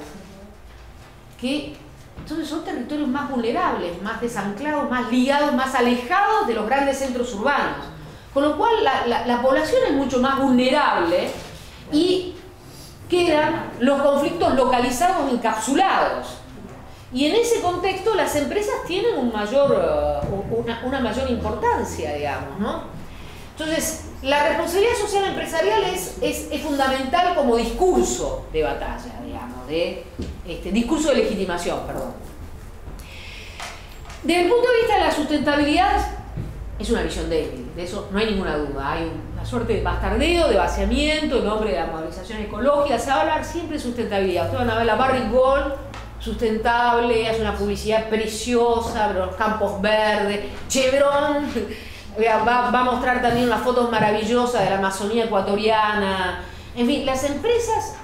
que entonces son territorios más vulnerables, más desanclados, más ligados, más alejados de los grandes centros urbanos. Con lo cual la, la población es mucho más vulnerable y quedan los conflictos localizados, encapsulados. Y en ese contexto las empresas tienen un mayor, una, mayor importancia, digamos, ¿no? Entonces, la responsabilidad social empresarial es, fundamental como discurso de batalla, digamos, de este, discurso de legitimación, perdón. Desde el punto de vista de la sustentabilidad, es una visión débil, de eso no hay ninguna duda. Hay suerte de bastardeo, de vaciamiento en nombre de la modernización ecológica. Se va a hablar siempre de sustentabilidad. Ustedes van a ver la Barry Gold sustentable, hace una publicidad preciosa, los campos verdes, Chevron va, va, a mostrar también unas fotos maravillosas de la Amazonía ecuatoriana. En fin, las empresas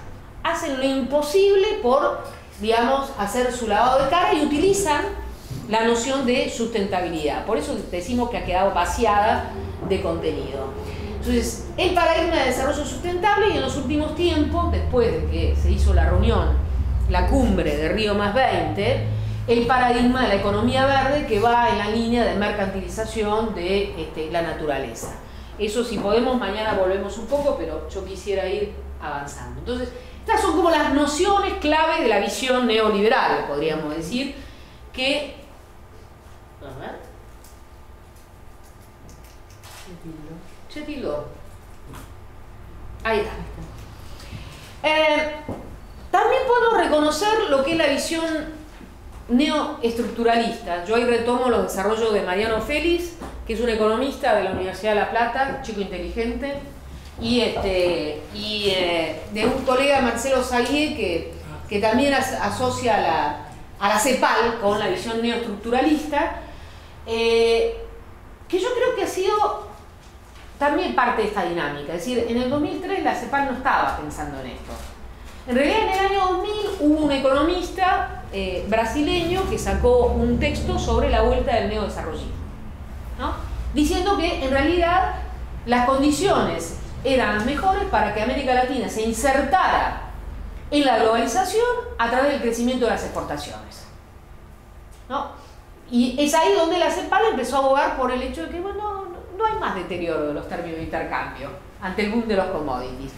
hacen lo imposible por, digamos, hacer su lavado de cara y utilizan la noción de sustentabilidad. Por eso decimos que ha quedado vaciada de contenido. Entonces, el paradigma de desarrollo sustentable y en los últimos tiempos, después de que se hizo la reunión, la cumbre de Río más 20, el paradigma de la economía verde que va en la línea de mercantilización de este, la naturaleza. Eso si podemos, mañana volvemos un poco, pero yo quisiera ir avanzando. Entonces, estas son como las nociones clave de la visión neoliberal, podríamos decir, que a ver. Se Ahí está. Eh, también podemos reconocer lo que es la visión neoestructuralista. Yo ahí retomo los desarrollos de Mariano Félix, que es un economista de la Universidad de La Plata, chico inteligente, y, este, y eh, de un colega, Marcelo Salier, que, que también asocia a la, a la CEPAL con la visión neoestructuralista, eh, que yo creo que ha sido también parte de esta dinámica. Es decir, en el 2003 la CEPAL no estaba pensando en esto. En realidad en el año 2000 hubo un economista eh, brasileño que sacó un texto sobre la vuelta del neodesarrollismo, ¿no? diciendo que en realidad las condiciones eran mejores para que América Latina se insertara en la globalización a través del crecimiento de las exportaciones. ¿no? Y es ahí donde la CEPAL empezó a abogar por el hecho de que bueno, no, hay más deterioro de los términos de intercambio ante el boom de los commodities.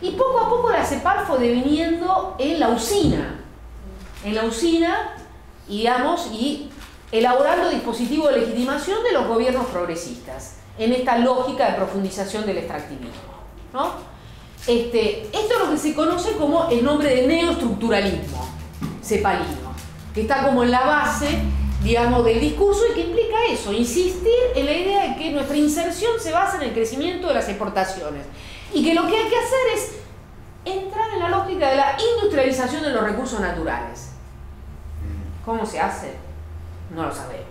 Y poco a poco la CEPAL fue deviniendo en la usina, en la usina, digamos, y elaborando dispositivos de legitimación de los gobiernos progresistas, en esta lógica de profundización del extractivismo. ¿no? Este, esto es lo que se conoce como el nombre de neoestructuralismo cepalino, que está como en la base digamos, del discurso y que implica eso, insistir en la idea de que nuestra inserción se basa en el crecimiento de las exportaciones y que lo que hay que hacer es entrar en la lógica de la industrialización de los recursos naturales. ¿Cómo se hace? No lo sabemos.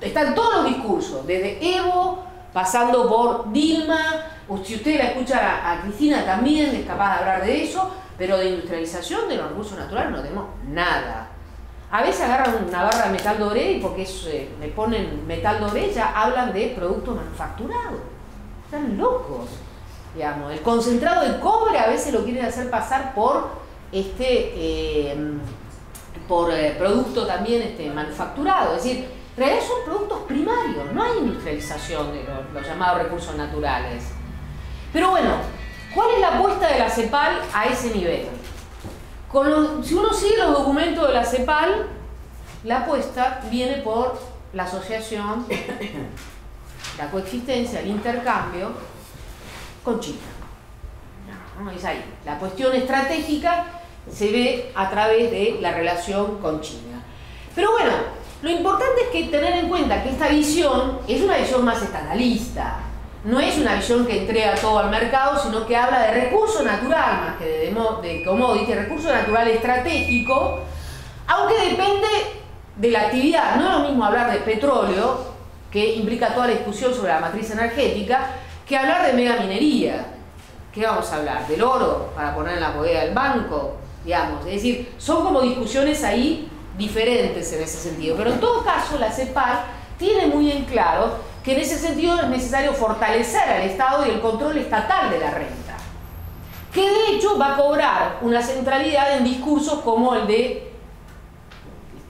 Están todos los discursos, desde Evo, pasando por Dilma, si usted la escucha a, a Cristina también es capaz de hablar de eso, pero de industrialización de los recursos naturales no tenemos nada. A veces agarran una barra de metal doré y porque eh, le ponen metal doré ya hablan de producto manufacturado. Están locos. Digamos. El concentrado de cobre a veces lo quieren hacer pasar por este eh, por eh, producto también este, manufacturado. Es decir, en realidad son productos primarios, no hay industrialización de los llamados recursos naturales. Pero bueno, ¿cuál es la apuesta de la CEPAL a ese nivel? Si uno sigue los documentos de la CEPAL, la apuesta viene por la asociación, la coexistencia, el intercambio con China. Es ahí. La cuestión estratégica se ve a través de la relación con China. Pero bueno, lo importante es que tener en cuenta que esta visión es una visión más estatalista no es una visión que entrega todo al mercado, sino que habla de recurso natural más que de, de commodity, recurso natural estratégico, aunque depende de la actividad. No es lo mismo hablar de petróleo, que implica toda la discusión sobre la matriz energética, que hablar de megaminería. ¿Qué vamos a hablar? ¿Del oro para poner en la bodega del banco? Digamos. Es decir, son como discusiones ahí diferentes en ese sentido. Pero en todo caso, la CEPAL tiene muy en claro que en ese sentido es necesario fortalecer al Estado y el control estatal de la renta. Que de hecho va a cobrar una centralidad en discursos como el de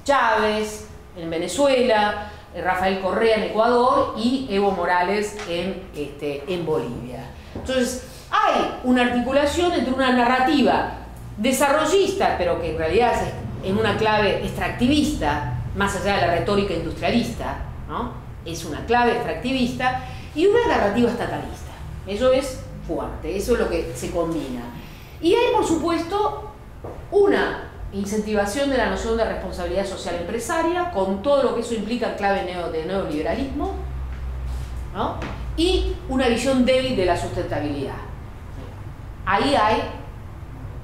Chávez en Venezuela, Rafael Correa en Ecuador y Evo Morales en, este, en Bolivia. Entonces, hay una articulación entre una narrativa desarrollista, pero que en realidad es en una clave extractivista, más allá de la retórica industrialista, ¿no? Es una clave extractivista, y una narrativa estatalista. Eso es fuerte, eso es lo que se combina. Y hay, por supuesto, una incentivación de la noción de responsabilidad social empresaria, con todo lo que eso implica clave de neoliberalismo, y una visión débil de la sustentabilidad. Ahí hay,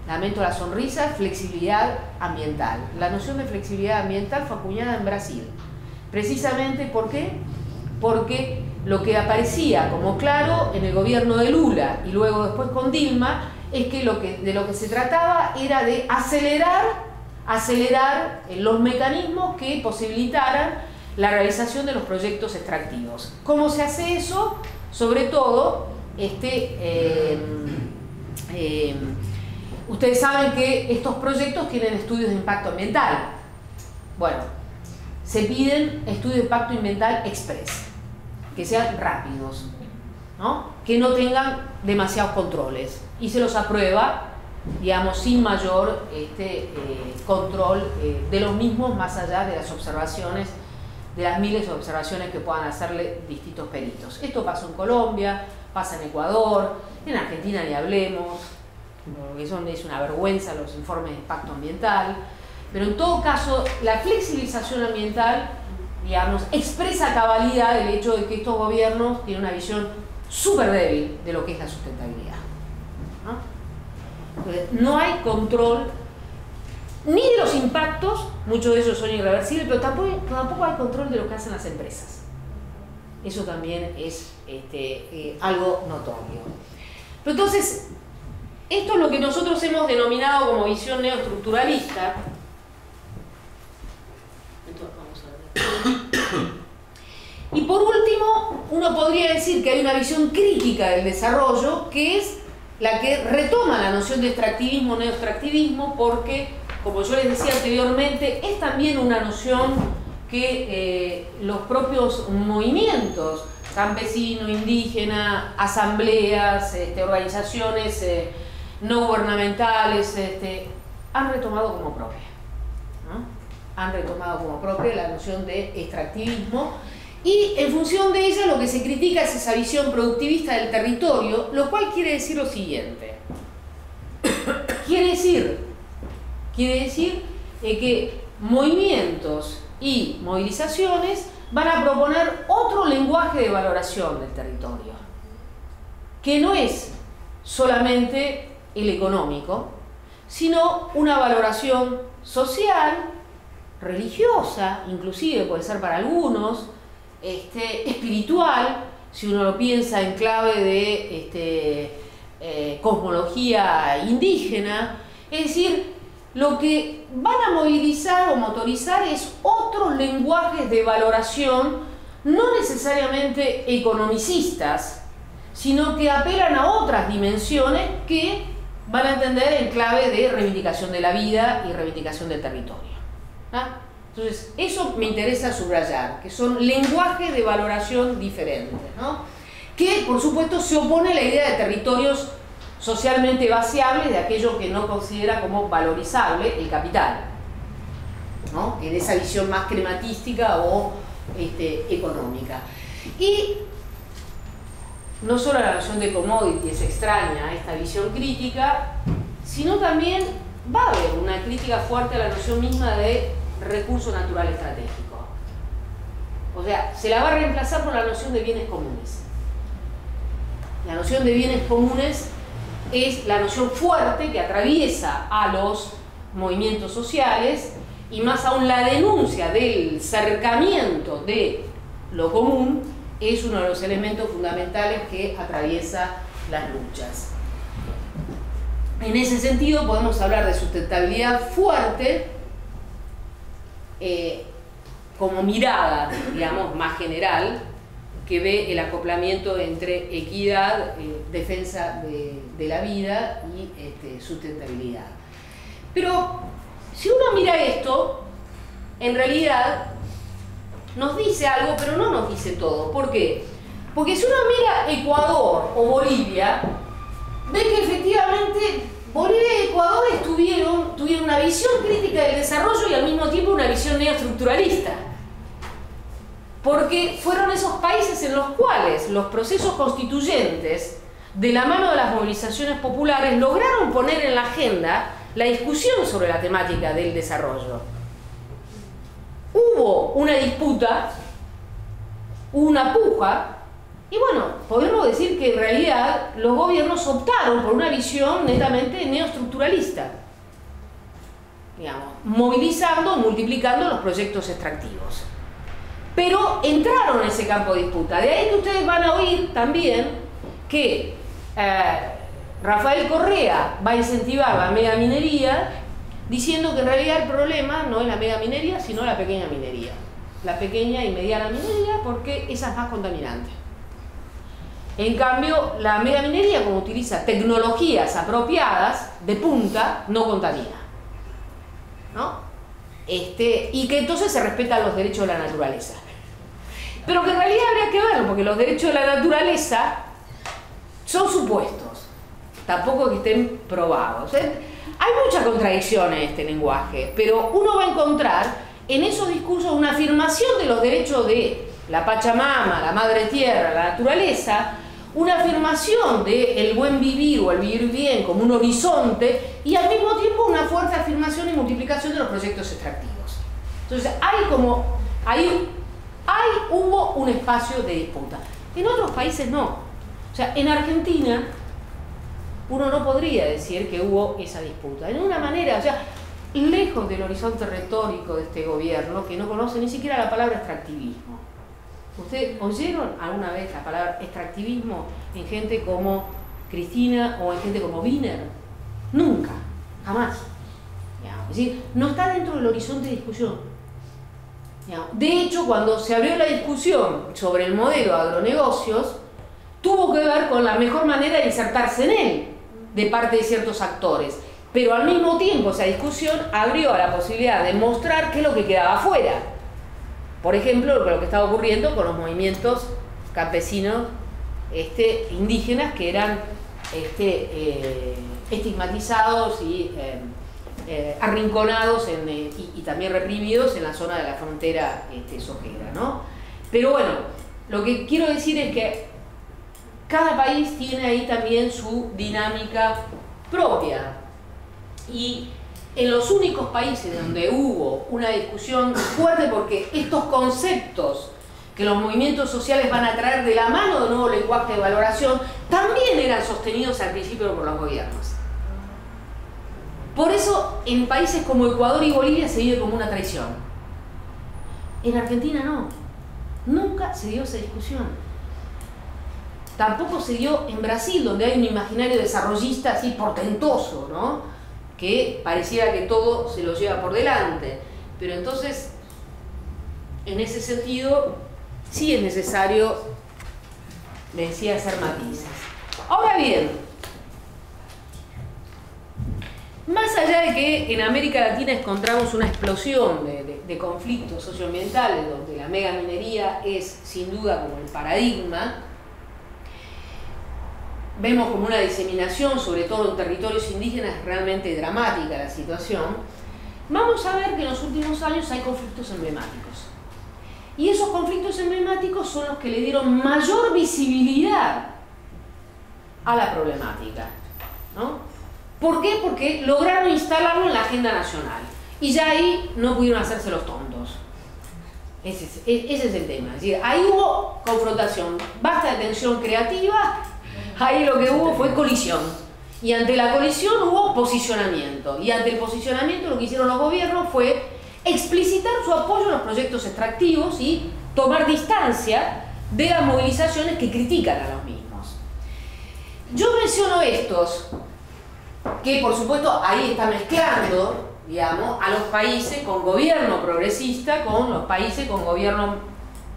lamento la sonrisa, flexibilidad ambiental. La noción de flexibilidad ambiental fue acuñada en Brasil. Precisamente ¿por qué? Porque lo que aparecía como claro en el gobierno de Lula y luego después con Dilma es que, de lo que se trataba era de acelerar, acelerar los mecanismos que posibilitaran la realización de los proyectos extractivos. ¿Cómo se hace eso? Sobre todo, este, eh, eh, ustedes saben que estos proyectos tienen estudios de impacto ambiental. Bueno, se piden estudios de impacto ambiental express, que sean rápidos, que no tengan demasiados controles y se los aprueba, digamos, sin mayor este, eh, control eh, de los mismos, más allá de las observaciones, de las miles de observaciones que puedan hacerle distintos peritos. Esto pasó en Colombia, pasa en Ecuador, en Argentina ni hablemos, porque eso es una vergüenza los informes de impacto ambiental, pero en todo caso, la flexibilización ambiental, digamos, expresa cabalidad el hecho de que estos gobiernos tienen una visión súper débil de lo que es la sustentabilidad. ¿no? hay control ni de los impactos, muchos de ellos son irreversibles, pero tampoco, hay control de lo que hacen las empresas. Eso también es este, eh, algo notorio. Pero entonces, esto es lo que nosotros hemos denominado como visión neoestructuralista. Y por último, uno podría decir que hay una visión crítica del desarrollo, que es la que retoma la noción de extractivismo, neoextractivismo, porque, como yo les decía anteriormente, es también una noción que eh, los propios movimientos, campesino, indígena, asambleas, este, organizaciones eh, no gubernamentales, este, han retomado como propia. Han retomado como propia la noción de extractivismo y en función de ella lo que se critica es esa visión productivista del territorio, lo cual quiere decir lo siguiente. quiere decir, quiere decir eh, que movimientos y movilizaciones van a proponer otro lenguaje de valoración del territorio, que no es solamente el económico, sino una valoración social, religiosa, inclusive puede ser para algunos, este, espiritual, si uno lo piensa en clave de este, eh, cosmología indígena, es decir, lo que van a movilizar o motorizar es otros lenguajes de valoración, no necesariamente economicistas, sino que apelan a otras dimensiones que van a entender en clave de reivindicación de la vida y reivindicación del territorio. ¿Ah? Entonces, eso me interesa subrayar, que son lenguajes de valoración diferentes, ¿no? que por supuesto se opone a la idea de territorios socialmente vaciables de aquello que no considera como valorizable el capital, ¿no? en esa visión más crematística o este, económica. Y no solo la noción de commodity es extraña a esta visión crítica, sino también va a haber una crítica fuerte a la noción misma de recurso natural estratégico. O sea, se la va a reemplazar por la noción de bienes comunes. La noción de bienes comunes es la noción fuerte que atraviesa a los movimientos sociales y más aún la denuncia del cercamiento de lo común es uno de los elementos fundamentales que atraviesa las luchas. En ese sentido podemos hablar de sustentabilidad fuerte eh, como mirada, digamos, más general, que ve el acoplamiento entre equidad, eh, defensa de, la vida y este, sustentabilidad. Pero si uno mira esto, en realidad nos dice algo, pero no nos dice todo. ¿Por qué? Porque si uno mira Ecuador o Bolivia, ve que efectivamente Bolivia y Ecuador tuvieron, una visión crítica del desarrollo y al mismo tiempo una visión neoestructuralista. Porque fueron esos países en los cuales los procesos constituyentes, de la mano de las movilizaciones populares, lograron poner en la agenda la discusión sobre la temática del desarrollo. Hubo una disputa, una puja, y bueno, podemos decir que en realidad los gobiernos optaron por una visión netamente neoestructuralista, digamos, movilizando, multiplicando los proyectos extractivos. Pero entraron en ese campo de disputa. De ahí que ustedes van a oír también que eh, Rafael Correa va a incentivar la megaminería diciendo que en realidad el problema no es la megaminería, sino la pequeña minería. La pequeña y mediana minería porque esa es más contaminante. En cambio, la megaminería, como utiliza tecnologías apropiadas de punta, no contamina. ¿No? Este, y que entonces se respetan los derechos de la naturaleza. Pero que en realidad habría que verlo, porque los derechos de la naturaleza son supuestos, tampoco que estén probados. Hay mucha contradicción en este lenguaje, pero uno va a encontrar en esos discursos una afirmación de los derechos de la Pachamama, la Madre Tierra, la naturaleza, una afirmación de buen vivir o el vivir bien como un horizonte y al mismo tiempo una fuerte afirmación y multiplicación de los proyectos extractivos. Entonces hay como, ahí, hay, hubo un espacio de disputa. En otros países no. O sea, en Argentina uno no podría decir que hubo esa disputa. En una manera, o sea, lejos del horizonte retórico de este gobierno que no conoce ni siquiera la palabra extractivismo. ¿Ustedes oyeron alguna vez la palabra extractivismo en gente como Cristina o en gente como Wiener? Nunca, jamás. Es decir, no está dentro del horizonte de discusión. De hecho, cuando se abrió la discusión sobre el modelo de agronegocios, tuvo que ver con la mejor manera de insertarse en él de parte de ciertos actores. Pero al mismo tiempo esa discusión abrió a la posibilidad de mostrar qué es lo que quedaba afuera. Por ejemplo, lo que estaba ocurriendo con los movimientos campesinos este, indígenas que eran este, eh, estigmatizados y eh, eh, arrinconados y, también reprimidos en la zona de la frontera este, sojera. ¿no? Pero bueno, lo que quiero decir es que cada país tiene ahí también su dinámica propia. Y en los únicos países donde hubo una discusión fuerte porque estos conceptos que los movimientos sociales van a traer de la mano de nuevo lenguaje de valoración, también eran sostenidos al principio por los gobiernos. Por eso en países como Ecuador y Bolivia se vive como una traición. En Argentina no. Nunca se dio esa discusión. Tampoco se dio en Brasil, donde hay un imaginario desarrollista así portentoso, ¿no? Que pareciera que todo se lo lleva por delante. Pero entonces, en ese sentido, sí es necesario, le decía, hacer matices. Ahora bien, más allá de que en América Latina encontramos una explosión de, de conflictos socioambientales, donde la mega minería es sin duda como el paradigma, vemos como una diseminación, sobre todo en territorios indígenas, realmente dramática la situación, vamos a ver que en los últimos años hay conflictos emblemáticos. Y esos conflictos emblemáticos son los que le dieron mayor visibilidad a la problemática. ¿no? ¿Por qué? Porque lograron instalarlo en la agenda nacional. Y ya ahí no pudieron hacerse los tontos. Ese es, ese es el tema. Ahí hubo confrontación, basta de tensión creativa ahí lo que hubo fue colisión. Y ante la colisión hubo posicionamiento. Y ante el posicionamiento lo que hicieron los gobiernos fue explicitar su apoyo a los proyectos extractivos y tomar distancia de las movilizaciones que critican a los mismos. Yo menciono estos, que por supuesto ahí está mezclando, digamos, a los países con gobierno progresista con los países con gobierno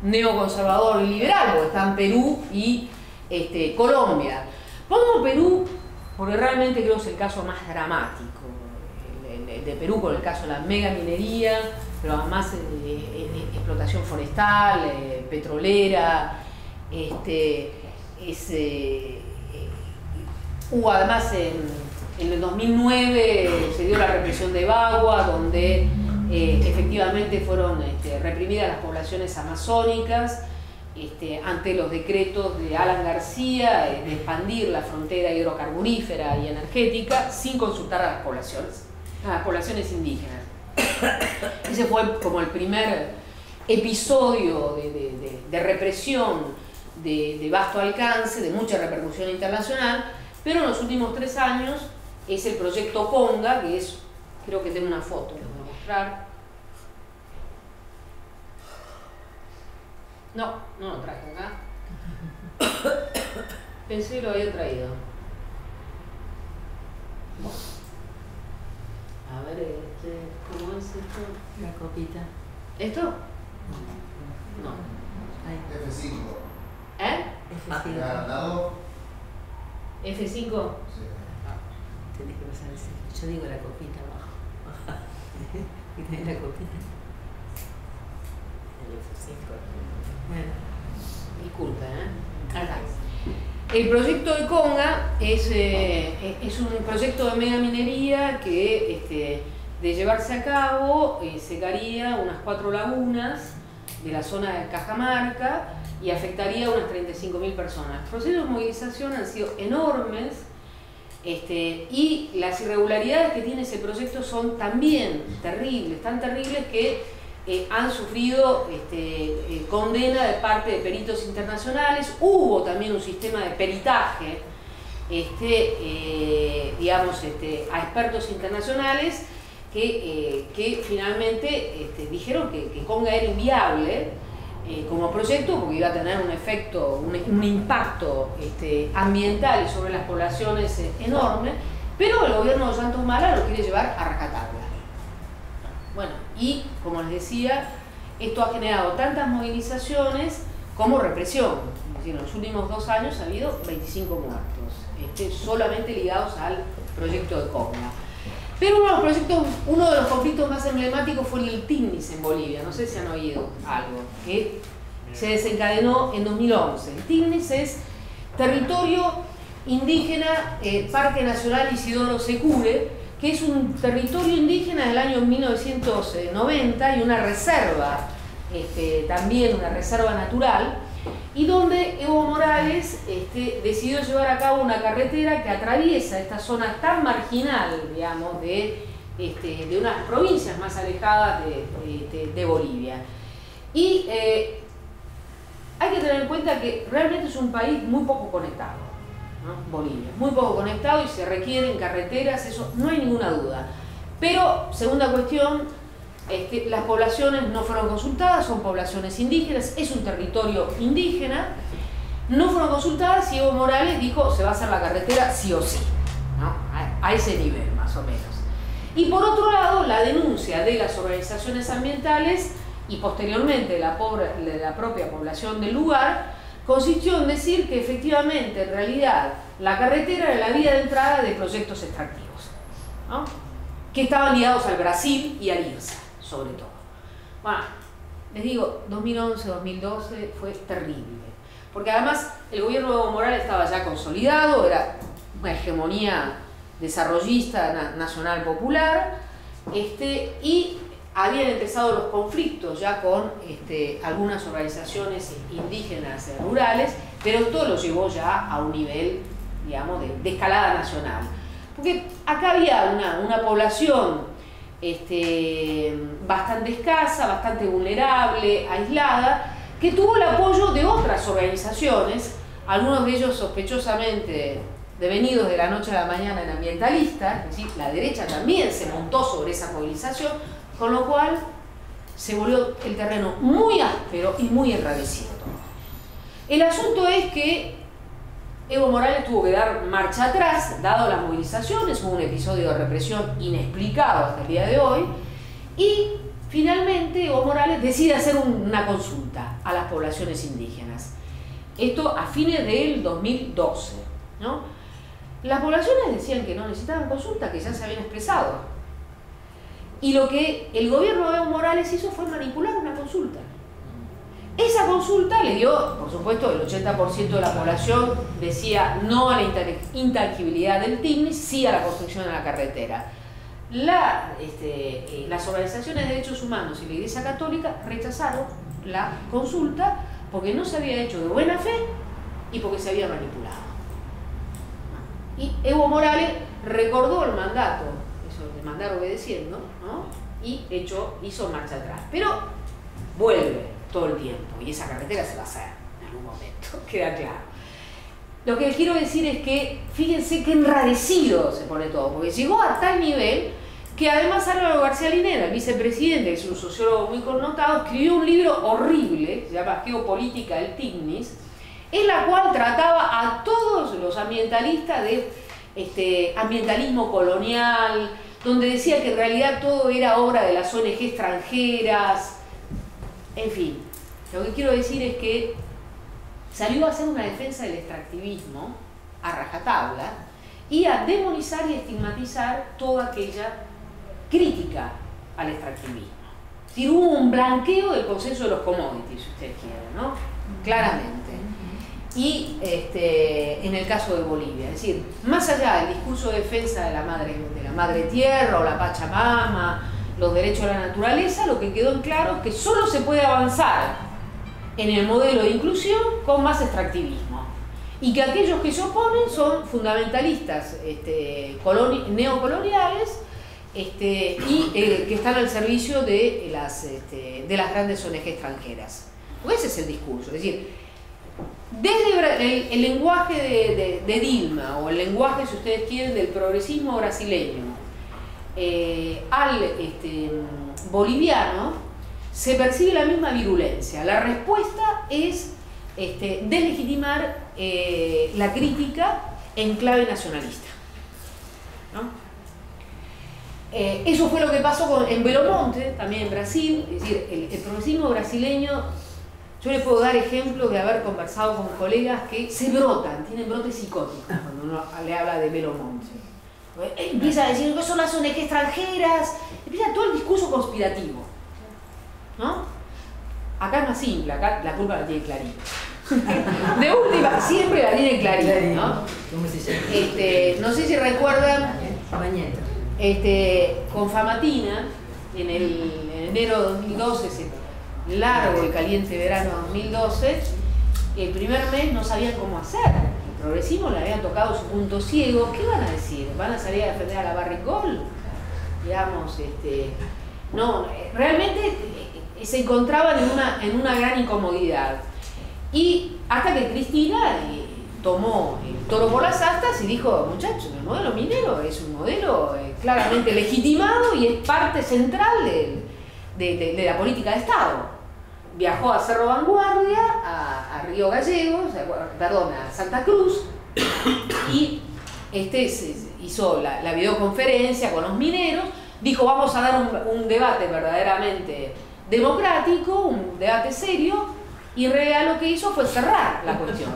neoconservador y liberal, porque están Perú y este, Colombia. Pongo Perú porque realmente creo que es el caso más dramático. De Perú con el caso de la mega minería, pero además eh, eh, eh, explotación forestal, petrolera, este, hubo además en, el 2009 se dio la represión de Bagua, donde efectivamente fueron este, reprimidas las poblaciones amazónicas, este, ante los decretos de Alan García de expandir la frontera hidrocarburífera y energética sin consultar a las poblaciones, a las poblaciones indígenas. Ese fue como el primer episodio de, represión de, de, vasto alcance, de mucha repercusión internacional, pero en los últimos tres años es el proyecto Conga, que es, creo que tengo una foto, les voy a mostrar, No, no lo traje acá. Pensé que lo había traído. A ver, este, ¿cómo es esto? La copita. ¿Esto? No. F5. ¿Eh? F5. ¿Agrandado? ¿F5? Sí. Tienes que pasar ese. Yo digo la copita abajo. y tenés la copita. El F5. Bueno, ¿eh? El proyecto de Conga es, eh, es un proyecto de mega minería que este, de llevarse a cabo eh, secaría unas cuatro lagunas de la zona de Cajamarca y afectaría a unas 35.000 personas. Los procesos de movilización han sido enormes este, y las irregularidades que tiene ese proyecto son también terribles, tan terribles que eh, han sufrido este, eh, condena de parte de peritos internacionales. Hubo también un sistema de peritaje, este, eh, digamos, este, a expertos internacionales que, finalmente dijeron que, Conga era inviable como proyecto porque iba a tener un efecto, un, impacto ambiental sobre las poblaciones enorme, pero el gobierno de Santos Mala lo quiere llevar a rajatabla. Bueno, y como les decía, esto ha generado tantas movilizaciones como represión. en los últimos dos años ha habido 25 muertos, este, solamente ligados al proyecto de Conga. Pero uno de, los proyectos, uno de los conflictos más emblemáticos fue el Tignis en Bolivia, no sé si han oído algo, que se desencadenó en 2011. El Tignis es territorio indígena, eh, Parque Nacional Isidoro Secure, que es un territorio indígena del año 1990 y una reserva, este, también una reserva natural, y donde Evo Morales este, decidió llevar a cabo una carretera que atraviesa esta zona tan marginal, digamos, de, este, de unas provincias más alejadas de, Bolivia. Y eh, hay que tener en cuenta que realmente es un país muy poco conectado. Bolivia. Muy poco conectado y se requieren carreteras, eso no hay ninguna duda. Pero, segunda cuestión, que las poblaciones no fueron consultadas, son poblaciones indígenas, es un territorio indígena, no fueron consultadas y Evo Morales dijo se va a hacer la carretera sí o sí, a, ese nivel más o menos. Y por otro lado, la denuncia de las organizaciones ambientales y posteriormente la, la propia población del lugar consistió en decir que efectivamente, en realidad, la carretera era la vía de entrada de proyectos extractivos, que estaban ligados al Brasil y al IRSA, sobre todo. Bueno, les digo, 2011-2012 fue terrible, porque además el gobierno de Evo Morales estaba ya consolidado, era una hegemonía desarrollista nacional popular, este, y habían empezado los conflictos ya con este, algunas organizaciones indígenas rurales, pero esto lo llevó ya a un nivel, digamos, de, escalada nacional. Porque acá había una, población este, bastante escasa, bastante vulnerable, aislada, que tuvo el apoyo de otras organizaciones, algunos de ellos sospechosamente devenidos de la noche a la mañana en ambientalistas, la derecha también se montó sobre esa movilización, con lo cual se volvió el terreno muy áspero y muy enrarecido. El asunto es que Evo Morales tuvo que dar marcha atrás, dado las movilizaciones, hubo un episodio de represión inexplicado hasta el día de hoy, y finalmente Evo Morales decide hacer una consulta a las poblaciones indígenas. Esto a fines del 2012. ¿no? Las poblaciones decían que no necesitaban consulta, que ya se habían expresado. Y lo que el gobierno de Evo Morales hizo fue manipular una consulta. Esa consulta le dio, por supuesto, el 80% de la población decía no a la intangibilidad del TIMNIS, sí a la construcción de la carretera. Este, eh, las organizaciones de derechos humanos y la Iglesia Católica rechazaron la consulta porque no se había hecho de buena fe y porque se había manipulado. Y Evo Morales recordó el mandato, eso de mandar obedeciendo, y hecho, hizo marcha atrás. Pero vuelve todo el tiempo y esa carretera se va a hacer en algún momento, queda claro. Lo que quiero decir es que fíjense qué enrarecido se pone todo, porque llegó a tal nivel que además Álvaro García Linera, el vicepresidente, que es un sociólogo muy connotado, escribió un libro horrible, se llama Geopolítica del Tignis, en la cual trataba a todos los ambientalistas de este, ambientalismo colonial, donde decía que en realidad todo era obra de las ONG extranjeras, en fin, lo que quiero decir es que salió a hacer una defensa del extractivismo a rajatabla y a demonizar y estigmatizar toda aquella crítica al extractivismo. Si hubo un blanqueo del consenso de los commodities, si usted quiere, ¿no? Claramente. Y este, en el caso de Bolivia, es decir, más allá del discurso de defensa de la madre, de la madre tierra o la Pachamama, los derechos de la naturaleza, lo que quedó en claro es que solo se puede avanzar en el modelo de inclusión con más extractivismo. Y que aquellos que se oponen son fundamentalistas este, neocoloniales este, y eh, que están al servicio de las, este, de las grandes ONG extranjeras. Ese es el discurso. Es decir, desde el, lenguaje de, Dilma, o el lenguaje, si ustedes quieren, del progresismo brasileño, eh, al este, boliviano, se percibe la misma virulencia. La respuesta es este, deslegitimar eh, la crítica en clave nacionalista. Eh, eso fue lo que pasó con, en Belomonte, también en Brasil, es decir, el, progresismo brasileño, yo le puedo dar ejemplo de haber conversado con colegas que se brotan, tienen brotes psicóticos cuando uno le habla de Belomonte. Empieza a decir que son las ONG extranjeras, empieza todo el discurso conspirativo. ¿no? Acá es más simple, acá la culpa la tiene Clarín. De última, siempre la tiene Clarín, ¿no? Este, no sé si recuerdan este, con Famatina, en el enero de 2012, ese largo y caliente verano de 2012, el primer mes no sabían cómo hacer. El progresismo le habían tocado su punto ciego. ¿Qué van a decir? ¿Van a salir a defender a la Barricol? Digamos, este, no, realmente eh, se encontraban en una, en una gran incomodidad. Y hasta que Cristina eh, tomó el toro por las astas y dijo, muchachos, el modelo minero es un modelo eh, claramente legitimado y es parte central de, la política de Estado. Viajó a Cerro Vanguardia, a, Río Gallegos, perdón, a Santa Cruz, y este, hizo la, videoconferencia con los mineros, dijo vamos a dar un debate verdaderamente democrático, un debate serio, y Real lo que hizo fue cerrar la cuestión.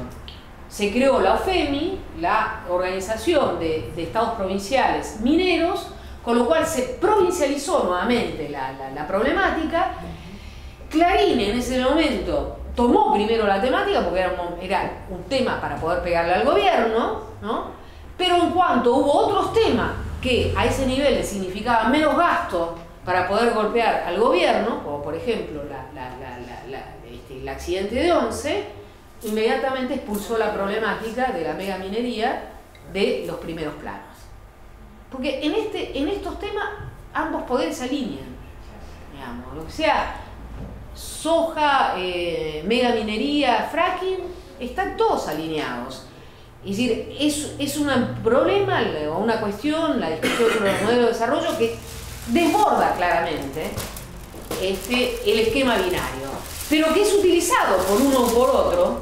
Se creó la OFEMI, la Organización de, Estados Provinciales Mineros, con lo cual se provincializó nuevamente la, problemática. Clarín en ese momento tomó primero la temática porque era un, tema para poder pegarle al gobierno, ¿no? pero en cuanto hubo otros temas que a ese nivel le significaban menos gasto para poder golpear al gobierno, como por ejemplo este, el accidente de Once, inmediatamente expulsó la problemática de la mega minería de los primeros planos. Porque en, este, en estos temas ambos poderes se alinean. Digamos, lo que sea soja, eh, mega minería, fracking, están todos alineados. Es decir, es, es un problema o una cuestión, la discusión sobre el modelo de desarrollo que desborda claramente este, el esquema binario, pero que es utilizado por uno o por otro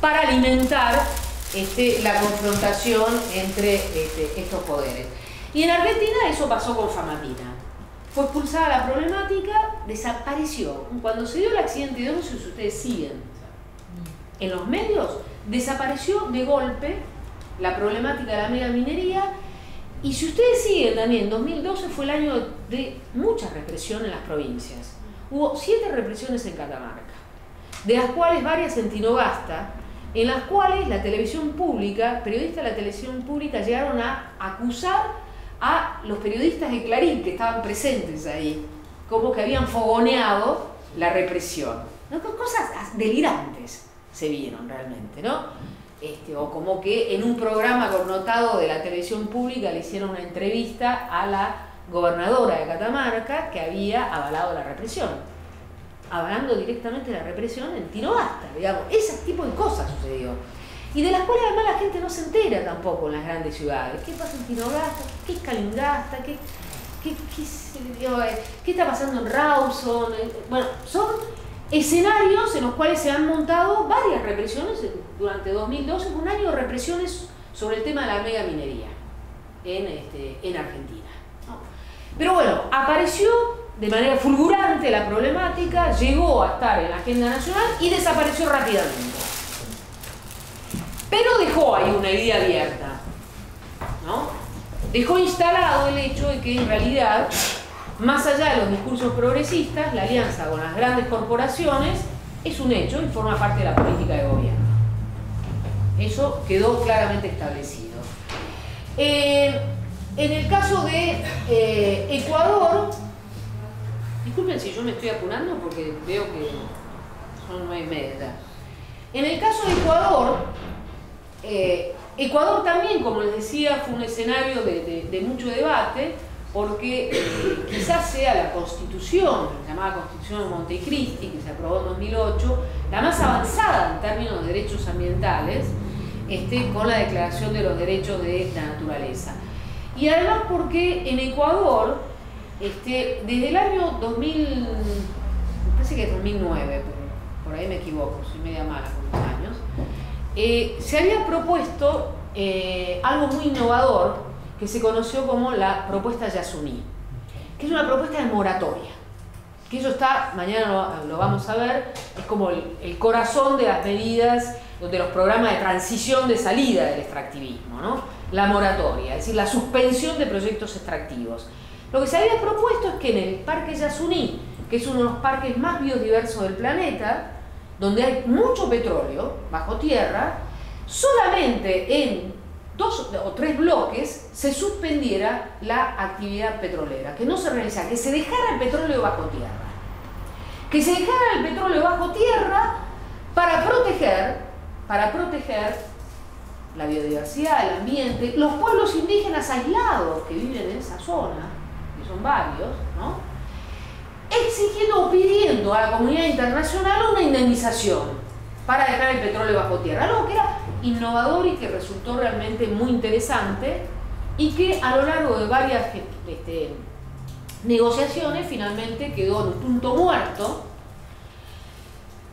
para alimentar este, la confrontación entre este, estos poderes. Y en Argentina eso pasó con Famatina. Fue expulsada la problemática, desapareció. Cuando se dio el accidente de Ocio, si ustedes siguen en los medios, desapareció de golpe la problemática de la mega minería. Y si ustedes siguen también, 2012 fue el año de mucha represión en las provincias. Hubo siete represiones en Catamarca, de las cuales varias en Tinogasta, en las cuales la televisión pública, periodistas de la televisión pública llegaron a acusar a los periodistas de Clarín que estaban presentes ahí, como que habían fogoneado la represión. Cosas delirantes se vieron realmente, ¿no? Este, o como que en un programa connotado de la televisión pública le hicieron una entrevista a la gobernadora de Catamarca que había avalado la represión, avalando directamente la represión en Tinogasta, digamos, ese tipo de cosas sucedió y de las cuales además la gente no se entera tampoco en las grandes ciudades. ¿Qué pasa en Tinogasta? ¿Qué es Calingasta? ¿Qué, qué, qué, está pasando en Rawson? Bueno, son escenarios en los cuales se han montado varias represiones durante 2012, un año de represiones sobre el tema de la mega minería en, este, en Argentina. Pero bueno, apareció de manera fulgurante la problemática, llegó a estar en la agenda nacional y desapareció rápidamente. Pero dejó ahí una idea abierta, ¿no? Dejó instalado el hecho de que en realidad, más allá de los discursos progresistas, la alianza con las grandes corporaciones es un hecho y forma parte de la política de gobierno. Eso quedó claramente establecido. Eh, en el caso de eh, Ecuador, disculpen si yo me estoy apurando porque veo que son nueve y media. En el caso de Ecuador, eh, Ecuador también, como les decía, fue un escenario de, mucho debate, porque eh, quizás sea la constitución, la llamada Constitución de Montecristi, que se aprobó en 2008, la más avanzada en términos de derechos ambientales, este, con la Declaración de los Derechos de la Naturaleza. Y además porque en Ecuador, este, desde el año 2000, me parece que es 2009, por ahí me equivoco, soy media mala con los años, eh, se había propuesto eh, algo muy innovador que se conoció como la propuesta Yasuní, que es una propuesta de moratoria. Que eso está, mañana lo, vamos a ver, es como el, corazón de las medidas, de los programas de transición de salida del extractivismo, ¿no? la moratoria, es decir, la suspensión de proyectos extractivos. Lo que se había propuesto es que en el Parque Yasuní, que es uno de los parques más biodiversos del planeta, donde hay mucho petróleo bajo tierra, solamente en dos o tres bloques se suspendiera la actividad petrolera, que no se realizara, que se dejara el petróleo bajo tierra. Que se dejara el petróleo bajo tierra para proteger, para proteger la biodiversidad, el ambiente, los pueblos indígenas aislados que viven en esa zona, que son varios, ¿no? Exigiendo o pidiendo a la comunidad internacional una indemnización para dejar el petróleo bajo tierra, algo que era innovador y que resultó realmente muy interesante y que a lo largo de varias este, negociaciones finalmente quedó en un punto muerto.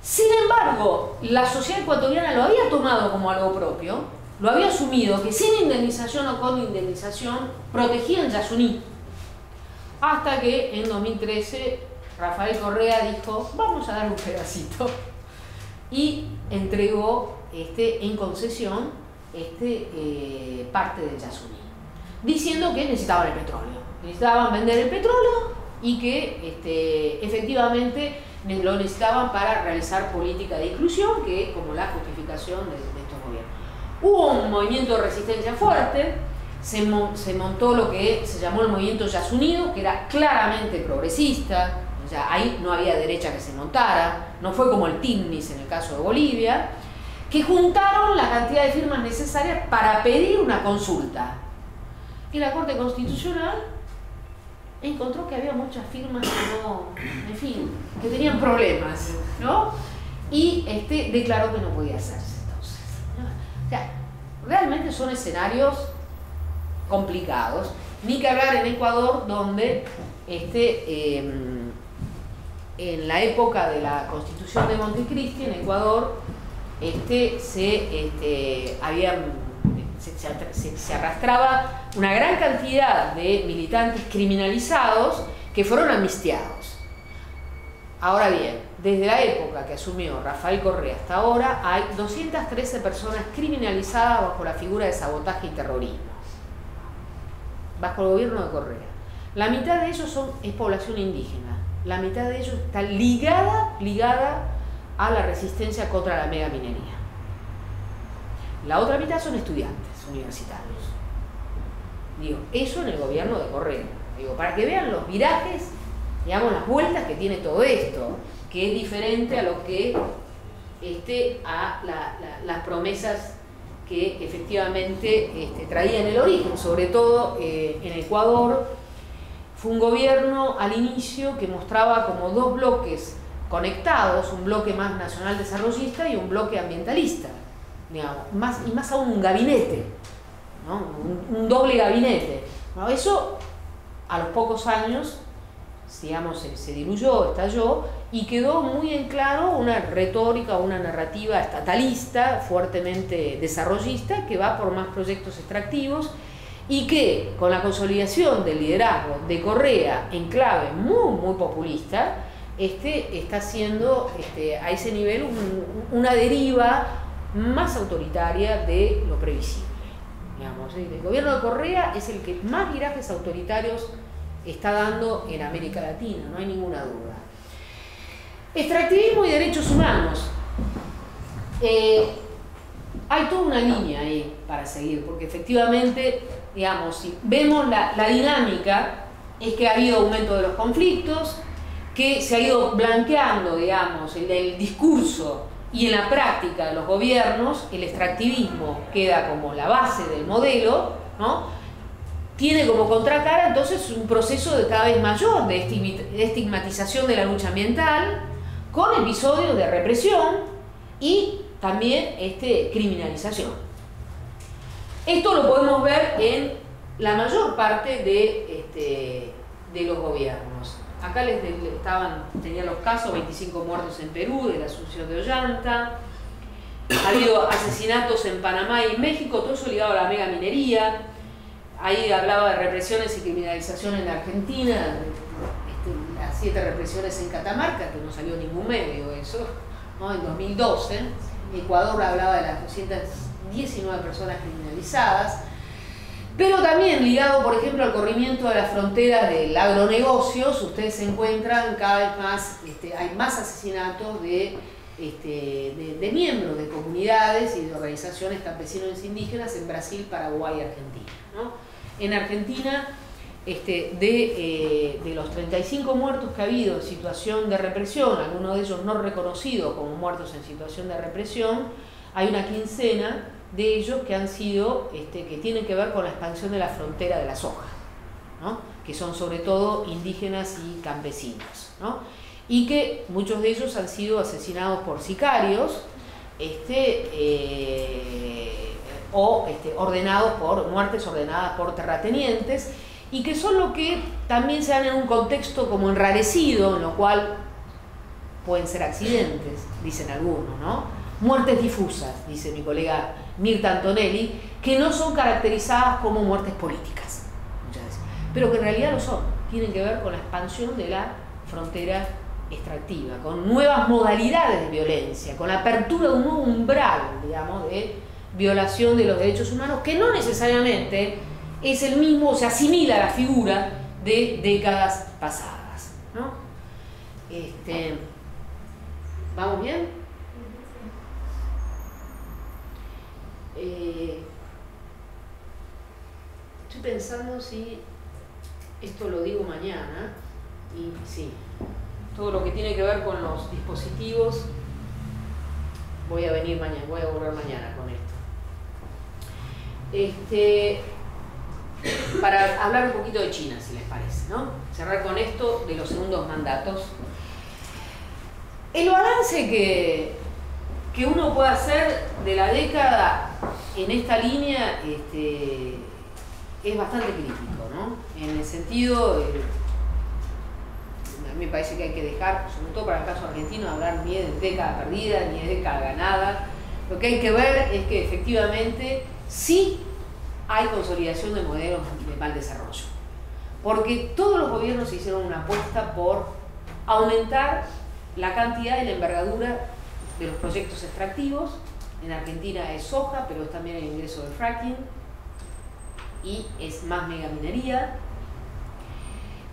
Sin embargo, la sociedad ecuatoriana lo había tomado como algo propio, lo había asumido que sin indemnización o con indemnización protegían Yasuní, hasta que en 2013 Rafael Correa dijo, vamos a dar un pedacito. Y entregó este, en concesión este, eh, parte del Yasuní, diciendo que necesitaban el petróleo. Necesitaban vender el petróleo y que este, efectivamente lo necesitaban para realizar política de inclusión, que es como la justificación de, estos gobiernos. Hubo un movimiento de resistencia fuerte, se, montó lo que se llamó el movimiento Yasunido, que era claramente progresista, o sea, ahí no había derecha que se montara, no fue como el TINMIS en el caso de Bolivia, que juntaron la cantidad de firmas necesarias para pedir una consulta. Y la Corte Constitucional encontró que había muchas firmas que no, en fin, que tenían problemas, ¿no? Y este, declaró que no podía hacerse entonces. O sea, realmente son escenarios complicados. Ni que hablar en Ecuador, donde este, em, en la época de la constitución de Montecristi en Ecuador este, se, este, se, arrastraba una gran cantidad de militantes criminalizados que fueron amnistiados. Ahora bien, desde la época que asumió Rafael Correa hasta ahora, hay 213 personas criminalizadas bajo la figura de sabotaje y terrorismo, bajo el gobierno de Correa. La mitad de ellos son, es población indígena, la mitad de ellos está ligada, ligada a la resistencia contra la mega minería. La otra mitad son estudiantes universitarios. Digo, eso en el gobierno de Correa. Digo, para que vean los virajes, digamos, las vueltas que tiene todo esto, que es diferente a lo que este, a las promesas que efectivamente este, traían el origen, sobre todo eh, en Ecuador. Fue un gobierno al inicio que mostraba como dos bloques conectados, un bloque más nacional desarrollista y un bloque ambientalista, digamos, más, y más aún un gabinete, un, doble gabinete. eso a los pocos años, digamos, se, diluyó, estalló, y quedó muy en claro una retórica, una narrativa estatalista, fuertemente desarrollista, que va por más proyectos extractivos y que con la consolidación del liderazgo de Correa en clave muy, muy populista, este, está haciendo este, a ese nivel una deriva más autoritaria de lo previsible. El gobierno de Correa es el que más virajes autoritarios está dando en América Latina, no hay ninguna duda. Extractivismo y derechos humanos. Eh, hay toda una línea ahí para seguir, porque efectivamente, digamos, si vemos la, la dinámica, es que ha habido aumento de los conflictos, que se ha ido blanqueando, digamos, el, el discurso y en la práctica de los gobiernos el extractivismo queda como la base del modelo, ¿no? tiene como contracara entonces un proceso de cada vez mayor de estigmatización de la lucha ambiental, con episodios de represión y también este, criminalización. Esto lo podemos ver en la mayor parte de, este, de los gobiernos. Acá les, estaban, tenía los casos, 25 muertos en Perú de la asunción de Ollanta, ha habido asesinatos en Panamá y México, todo eso ligado a la mega minería. Ahí hablaba de represiones y criminalización en Argentina, este, las siete represiones en Catamarca, que no salió ningún medio eso, en 2012. Ecuador hablaba de las 219 personas criminalizadas. Pero también ligado, por ejemplo, al corrimiento de las fronteras del agronegocios, ustedes se encuentran cada vez más, este, hay más asesinatos de, este, de, miembros de comunidades y de organizaciones campesinos indígenas en Brasil, Paraguay y Argentina. En Argentina, este, de, eh, de, los 35 muertos que ha habido en situación de represión, algunos de ellos no reconocidos como muertos en situación de represión, hay una quincena de ellos que han sido, este, que tienen que ver con la expansión de la frontera de la soja, que son sobre todo indígenas y campesinos, y que muchos de ellos han sido asesinados por sicarios este, eh, o este, ordenados por muertes ordenadas por terratenientes y que son lo que también se dan en un contexto como enrarecido, en lo cual pueden ser accidentes, dicen algunos, ¿no? Muertes difusas, dice mi colega Mirta Antonelli, que no son caracterizadas como muertes políticas, muchas veces, pero que en realidad lo son. Tienen que ver con la expansión de la frontera extractiva, con nuevas modalidades de violencia, con la apertura de un nuevo umbral, digamos, de violación de los derechos humanos, que no necesariamente es el mismo, se asimila a la figura de décadas pasadas. ¿no? Este, ¿Vamos bien? Eh, estoy pensando si esto lo digo mañana, y sí, todo lo que tiene que ver con los dispositivos, voy a venir mañana, voy a volver mañana con esto. Este, para hablar un poquito de China, si les parece, ¿no? Cerrar con esto de los segundos mandatos. El balance que, que uno puede hacer de la década en esta línea este, es bastante crítico, ¿no? En el sentido, mí me parece que hay que dejar, sobre todo para el caso argentino, hablar ni de década perdida ni de década ganada. Lo que hay que ver es que efectivamente sí hay consolidación de modelos de mal desarrollo. Porque todos los gobiernos hicieron una apuesta por aumentar la cantidad y la envergadura de los proyectos extractivos. En Argentina es soja, pero es también el ingreso del fracking y es más megaminería.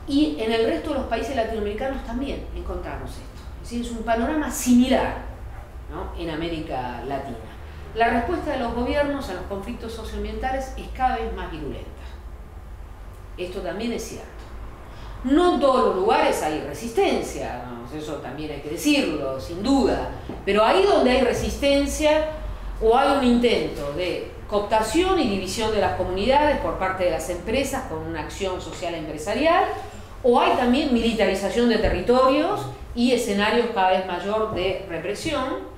Y en el resto de los países latinoamericanos también encontramos esto. Es decir, es un panorama similar en América Latina. La respuesta de los gobiernos a los conflictos socioambientales es cada vez más virulenta. Esto también es cierto. No en todos los lugares hay resistencia, eso también hay que decirlo, sin duda, pero ahí donde hay resistencia o hay un intento de cooptación y división de las comunidades por parte de las empresas con una acción social empresarial, o hay también militarización de territorios y escenarios cada vez mayor de represión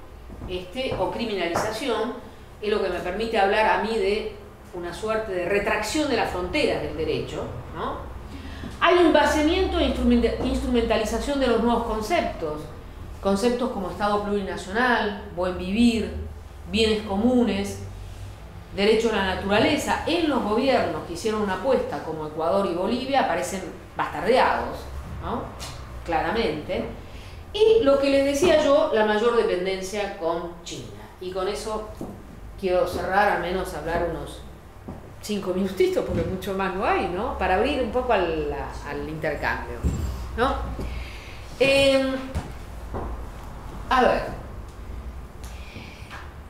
este, o criminalización, es lo que me permite hablar a mí de una suerte de retracción de las fronteras del derecho. ¿no? Hay un vaciamiento e instrumentalización de los nuevos conceptos, conceptos como Estado plurinacional, buen vivir, bienes comunes, derecho a la naturaleza, en los gobiernos que hicieron una apuesta como Ecuador y Bolivia aparecen bastardeados, claramente. Y lo que les decía yo, la mayor dependencia con China. Y con eso quiero cerrar, al menos hablar unos cinco minutitos, porque mucho más no hay, ¿no? Para abrir un poco al, intercambio, ¿no? Em, a ver.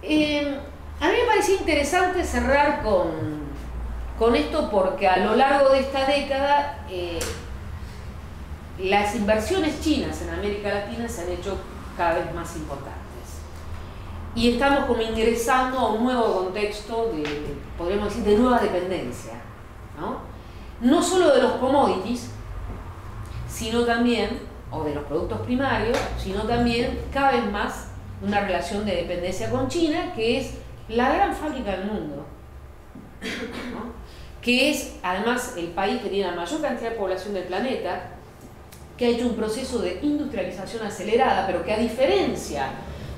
Em, a mí me parecía interesante cerrar con, con esto porque a lo largo de esta década eh, las inversiones chinas en América Latina se han hecho cada vez más importantes. Y estamos como ingresando a un nuevo contexto de, podríamos decir, de nueva dependencia. ¿no? no solo de los commodities, sino también, o de los productos primarios, sino también cada vez más una relación de dependencia con China, que es la gran fábrica del mundo, que es además el país que tiene la mayor cantidad de población del planeta, que ha hecho un proceso de industrialización acelerada, pero que a diferencia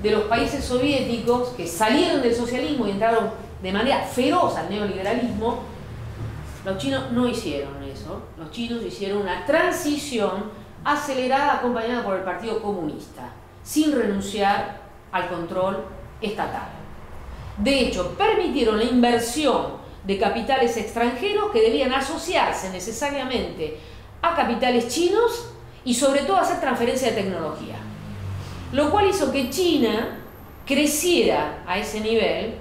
de los países soviéticos que salieron del socialismo y entraron de manera feroz al neoliberalismo, los chinos no hicieron eso. Los chinos hicieron una transición acelerada acompañada por el Partido Comunista, sin renunciar al control estatal. De hecho, permitieron la inversión de capitales extranjeros que debían asociarse necesariamente a capitales chinos y sobre todo hacer transferencia de tecnología. Lo cual hizo que China creciera a ese nivel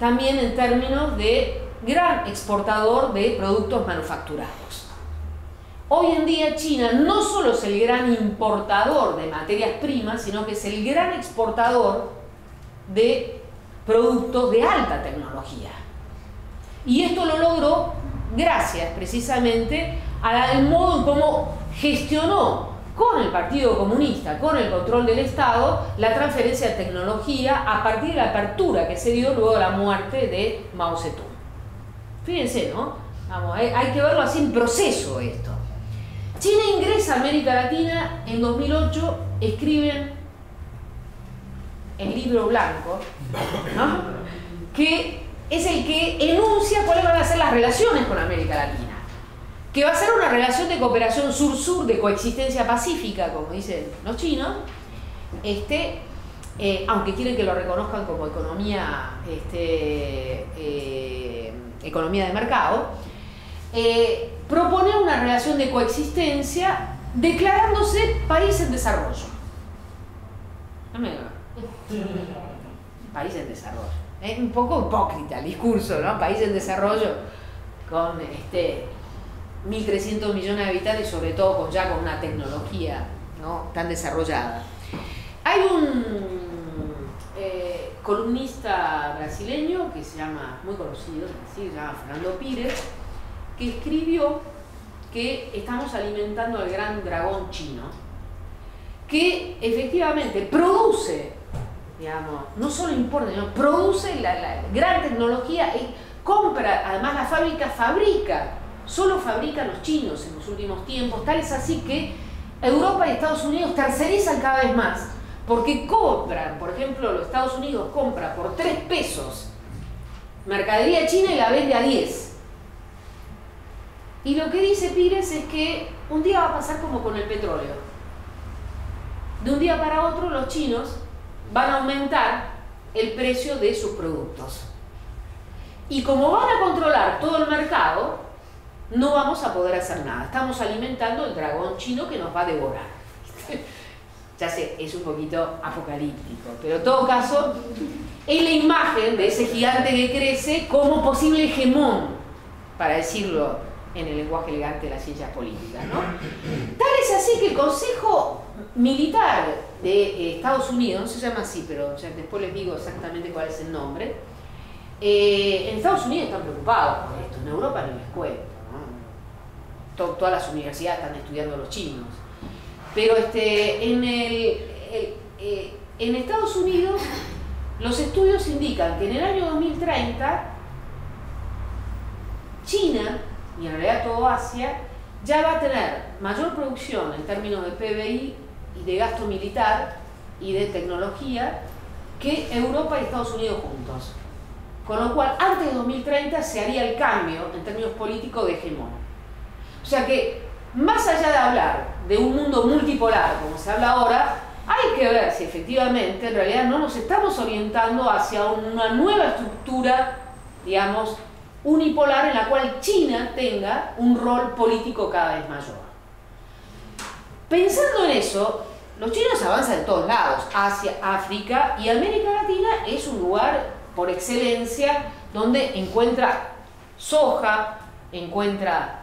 también en términos de gran exportador de productos manufacturados. Hoy en día China no solo es el gran importador de materias primas, sino que es el gran exportador de productos de alta tecnología. Y esto lo logró gracias precisamente al modo en cómo gestionó con el Partido Comunista, con el control del Estado, la transferencia de tecnología a partir de la apertura que se dio luego de la muerte de Mao Zedong. Fíjense, ¿no? Vamos, hay, que verlo así en proceso esto. China ingresa a América Latina en 2008, escriben el libro blanco, ¿no? que es el que enuncia cuáles van a ser las relaciones con América Latina que va a ser una relación de cooperación sur-sur, de coexistencia pacífica, como dicen los chinos, este, eh, aunque quieren que lo reconozcan como economía, este, eh, economía de mercado, eh, proponer una relación de coexistencia declarándose país en desarrollo. País en desarrollo. Es un poco hipócrita el discurso, ¿no? País en desarrollo con este 1.300 millones de habitantes sobre todo con, ya con una tecnología ¿no? tan desarrollada. Hay un eh, columnista brasileño que se llama, muy conocido, se llama Fernando Pires, que escribió que estamos alimentando al gran dragón chino, que efectivamente produce, digamos, no solo importa, sino produce la gran tecnología y compra, además la fábrica fabrica solo fabrican los chinos en los últimos tiempos, tal es así que Europa y Estados Unidos tercerizan cada vez más, porque compran, por ejemplo, los Estados Unidos compra por 3 pesos mercadería china y la vende a 10. Y lo que dice Pires es que un día va a pasar como con el petróleo. De un día para otro los chinos van a aumentar el precio de sus productos. Y como van a controlar todo el mercado, no vamos a poder hacer nada. Estamos alimentando el dragón chino que nos va a devorar. ya sé, es un poquito apocalíptico, pero en todo caso, es la imagen de ese gigante que crece como posible hegemón, para decirlo en el lenguaje elegante de las ciencias políticas. ¿no? Tal es así que el Consejo Militar de eh, Estados Unidos, no se llama así, pero después les digo exactamente cuál es el nombre, eh, en Estados Unidos están preocupados por esto, en Europa no les cuento. Todas las universidades están estudiando los chinos. Pero este, en, eh, en Estados Unidos los estudios indican que en el año 2030 China, y en realidad todo Asia, ya va a tener mayor producción en términos de PBI y de gasto militar y de tecnología que Europa y Estados Unidos juntos. Con lo cual, antes de 2030 se haría el cambio en términos políticos de hegemón. O sea que, más allá de hablar de un mundo multipolar, como se habla ahora, hay que ver si efectivamente en realidad no nos estamos orientando hacia una nueva estructura, digamos, unipolar en la cual China tenga un rol político cada vez mayor. Pensando en eso, los chinos avanzan en todos lados, Asia, África y América Latina es un lugar por excelencia donde encuentra soja, encuentra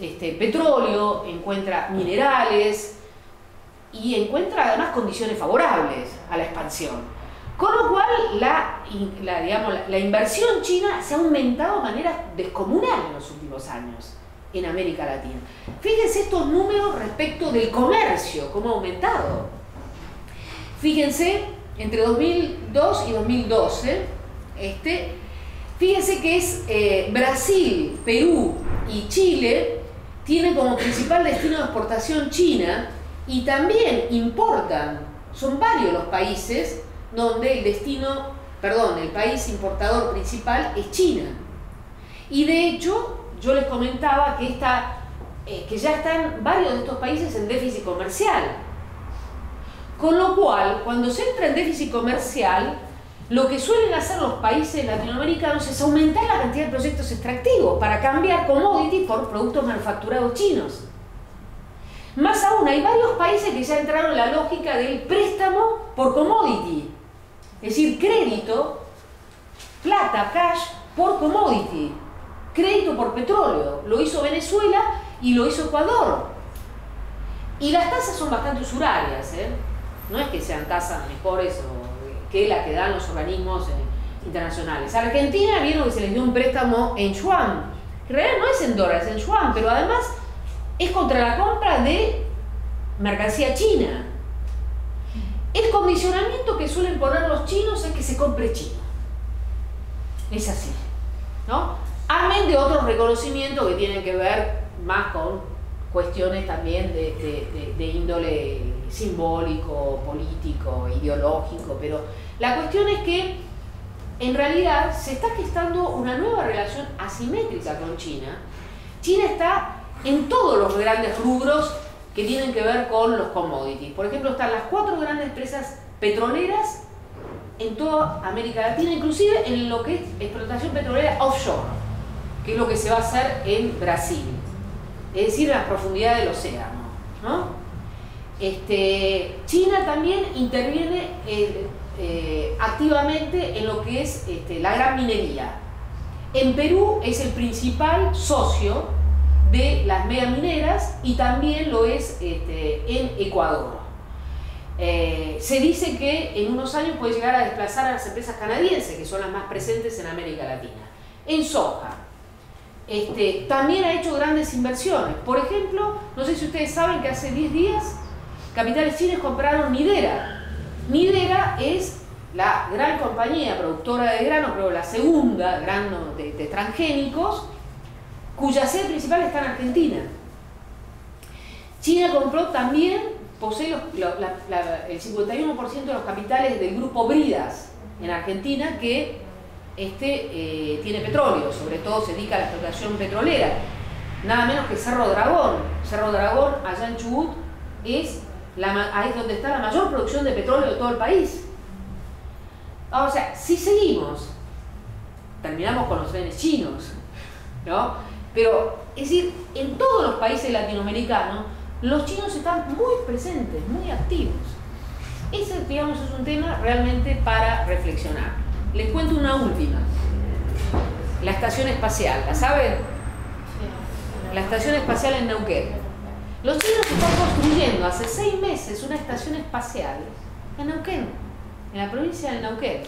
este, petróleo, encuentra minerales, y encuentra además condiciones favorables a la expansión. Con lo cual la, digamos, la, inversión china se ha aumentado de manera descomunal en los últimos años en América Latina. Fíjense estos números respecto del comercio, cómo ha aumentado. Fíjense, entre 2002 y 2012, este, fíjense que es eh, Brasil, Perú y Chile tienen como principal destino de exportación China y también importan. Son varios los países donde el destino, perdón, el país importador principal es China. Y de hecho, yo les comentaba que, está, eh, que ya están varios de estos países en déficit comercial. Con lo cual, cuando se entra en déficit comercial, lo que suelen hacer los países latinoamericanos es aumentar la cantidad de proyectos extractivos para cambiar commodities por productos manufacturados chinos. Más aún, hay varios países que ya entraron en la lógica del préstamo por commodity, es decir, crédito, plata, cash por commodity, crédito por petróleo. Lo hizo Venezuela y lo hizo Ecuador. Y las tasas son bastante usurarias, ¿eh? no es que sean tasas mejores que las que dan los organismos eh, internacionales. Argentina vieron que se les dio un préstamo en yuan, en realidad no es en dólares, es en yuan, pero además es contra la compra de mercancía china. El condicionamiento que suelen poner los chinos es que se compre chino. Es así. ¿no? Amén de otros reconocimientos que tienen que ver más con cuestiones también de, de índole simbólico, político, ideológico, pero la cuestión es que en realidad se está gestando una nueva relación asimétrica con China. China está en todos los grandes rubros que tienen que ver con los commodities. Por ejemplo, están las cuatro grandes empresas petroleras en toda América Latina, inclusive en lo que es explotación petrolera offshore, que es lo que se va a hacer en Brasil, es decir, en las profundidades del océano. Este, China también interviene eh, eh, activamente en lo que es este, la gran minería. En Perú es el principal socio de las megamineras y también lo es este, en Ecuador. Eh, se dice que en unos años puede llegar a desplazar a las empresas canadienses, que son las más presentes en América Latina. En soja, este, también ha hecho grandes inversiones. Por ejemplo, no sé si ustedes saben que hace 10 días capitales chinos compraron Nidera. Nidera es la gran compañía productora de grano, pero la segunda grano de, de transgénicos, cuya sede principal está en Argentina. China compró también, posee el 51% de los capitales del grupo Bridas en Argentina, que este, eh, tiene petróleo, sobre todo se dedica a la explotación petrolera. Nada menos que Cerro Dragón. Cerro Dragón, allá en Chubut, es, la, ahí es donde está la mayor producción de petróleo de todo el país. O sea, si seguimos, terminamos con los trenes chinos, ¿no? Pero, es decir, en todos los países latinoamericanos, los chinos están muy presentes, muy activos. Ese, digamos, es un tema realmente para reflexionar. Les cuento una última. La estación espacial, ¿la saben? La estación espacial en Neuquén. Los chinos están construyendo hace seis meses una estación espacial en Neuquén, en la provincia de Neuquén.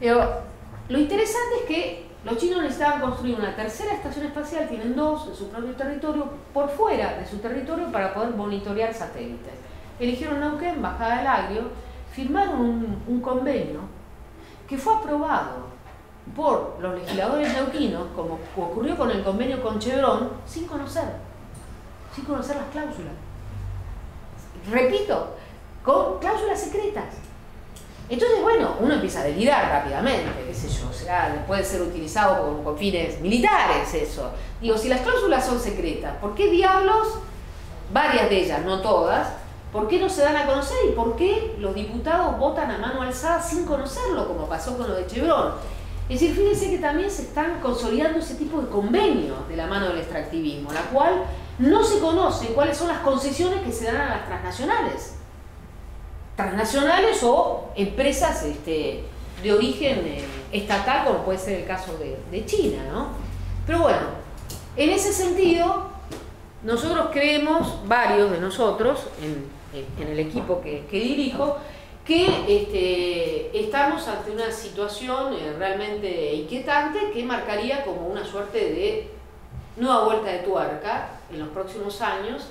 Lo interesante es que los chinos necesitaban construir una tercera estación espacial, tienen dos en su propio territorio, por fuera de su territorio para poder monitorear satélites. Eligieron Neuquén, Bajada del Agrio, firmaron un, un convenio que fue aprobado por los legisladores neuquinos, como ocurrió con el convenio con Chevron, sin conocer, sin conocer las cláusulas. Repito, con cláusulas secretas. Entonces, bueno, uno empieza a delirar rápidamente, qué sé yo, o sea, puede ser utilizado con, con fines militares eso. Digo, si las cláusulas son secretas, ¿por qué diablos, varias de ellas, no todas, por qué no se dan a conocer y por qué los diputados votan a mano alzada sin conocerlo, como pasó con lo de Chevron? Es decir, fíjense que también se están consolidando ese tipo de convenios de la mano del extractivismo, la cual no se conoce cuáles son las concesiones que se dan a las transnacionales transnacionales o empresas este, de origen eh, estatal, como puede ser el caso de, China, ¿no? Pero bueno, en ese sentido, nosotros creemos, varios de nosotros, en, el equipo que, que dirijo, que este, estamos ante una situación eh, realmente inquietante que marcaría como una suerte de nueva vuelta de tuerca en los próximos años,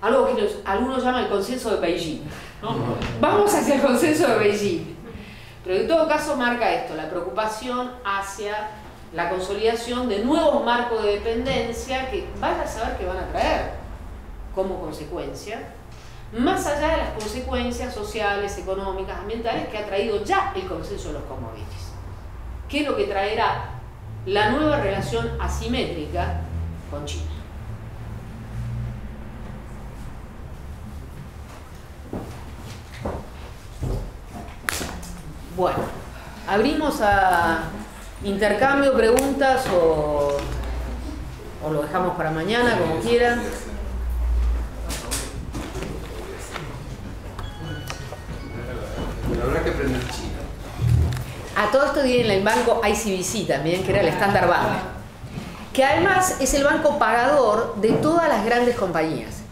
algo que los- algunos llaman el consenso de Beijing. ¿no? Vamos hacia el consenso de Beijing. Pero en todo caso marca esto, la preocupación hacia la consolidación de nuevos marcos de dependencia que vaya a saber qué van a traer como consecuencia, más allá de las consecuencias sociales, económicas, ambientales que ha traído ya el consenso de los commodities. ¿Qué es lo que traerá la nueva relación asimétrica con China? Bueno, abrimos a intercambio, preguntas o, o lo dejamos para mañana, como quieran. Pero habrá que aprender chino. A todo esto tiene el banco ICBC también, que era el Standard Bank, que además es el banco pagador de todas las grandes compañías.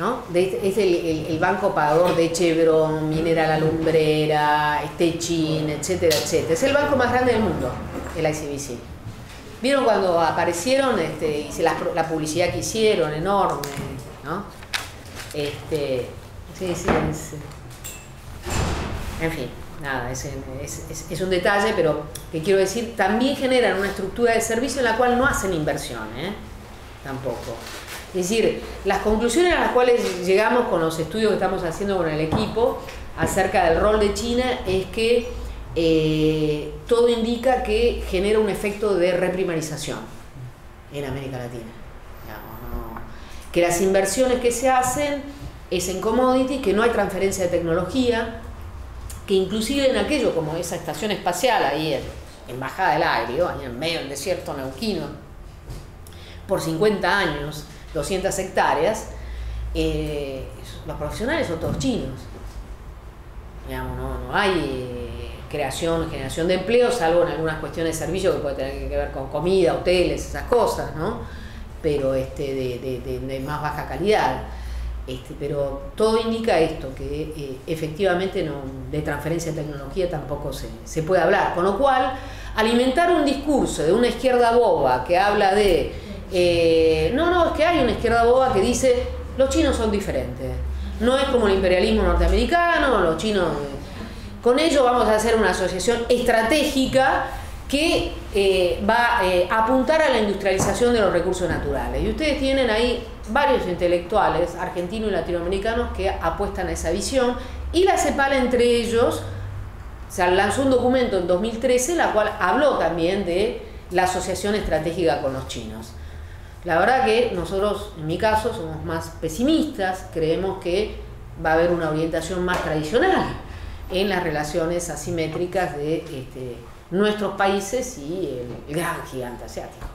¿No? Es el, banco pagador de Chevron, Mineral Alumbrera, Techin, etcétera, etcétera. Es el banco más grande del mundo, el ICBC. ¿Vieron cuando aparecieron este, la, la publicidad que hicieron, enorme? ¿no? Este, sí, sí, es- en fin, nada, es un detalle, pero que quiero decir, también generan una estructura de servicio en la cual no hacen inversión, ¿eh? Tampoco. Es decir, las conclusiones a las cuales llegamos con los estudios que estamos haciendo con el equipo acerca del rol de China es que eh, todo indica que genera un efecto de reprimarización en América Latina. Que las inversiones que se hacen es en commodity, que no hay transferencia de tecnología, que inclusive en aquello como esa estación espacial ahí en, en Bajada del Aire, ahí en medio del desierto neuquino, por 50 años, 200 hectáreas, eh, los profesionales son todos chinos. No, hay eh, creación, generación de empleo, salvo en algunas cuestiones de servicio que puede tener que ver con comida, hoteles, esas cosas, ¿no? Pero este, de más baja calidad. Este, pero todo indica esto, que eh, efectivamente no, de transferencia de tecnología tampoco se, se puede hablar. Con lo cual, alimentar un discurso de una izquierda boba que habla de, eh, no, no, es que hay una izquierda boba que dice, los chinos son diferentes. No es como el imperialismo norteamericano, los chinos... Con ello vamos a hacer una asociación estratégica que eh, va eh, a apuntar a la industrialización de los recursos naturales. Y ustedes tienen ahí varios intelectuales argentinos y latinoamericanos que apuestan a esa visión y la CEPAL entre ellos se lanzó un documento en 2013 la cual habló también de la asociación estratégica con los chinos. La verdad que nosotros, en mi caso, somos más pesimistas, creemos que va a haber una orientación más tradicional en las relaciones asimétricas de este, nuestros países y el gran gigante asiático.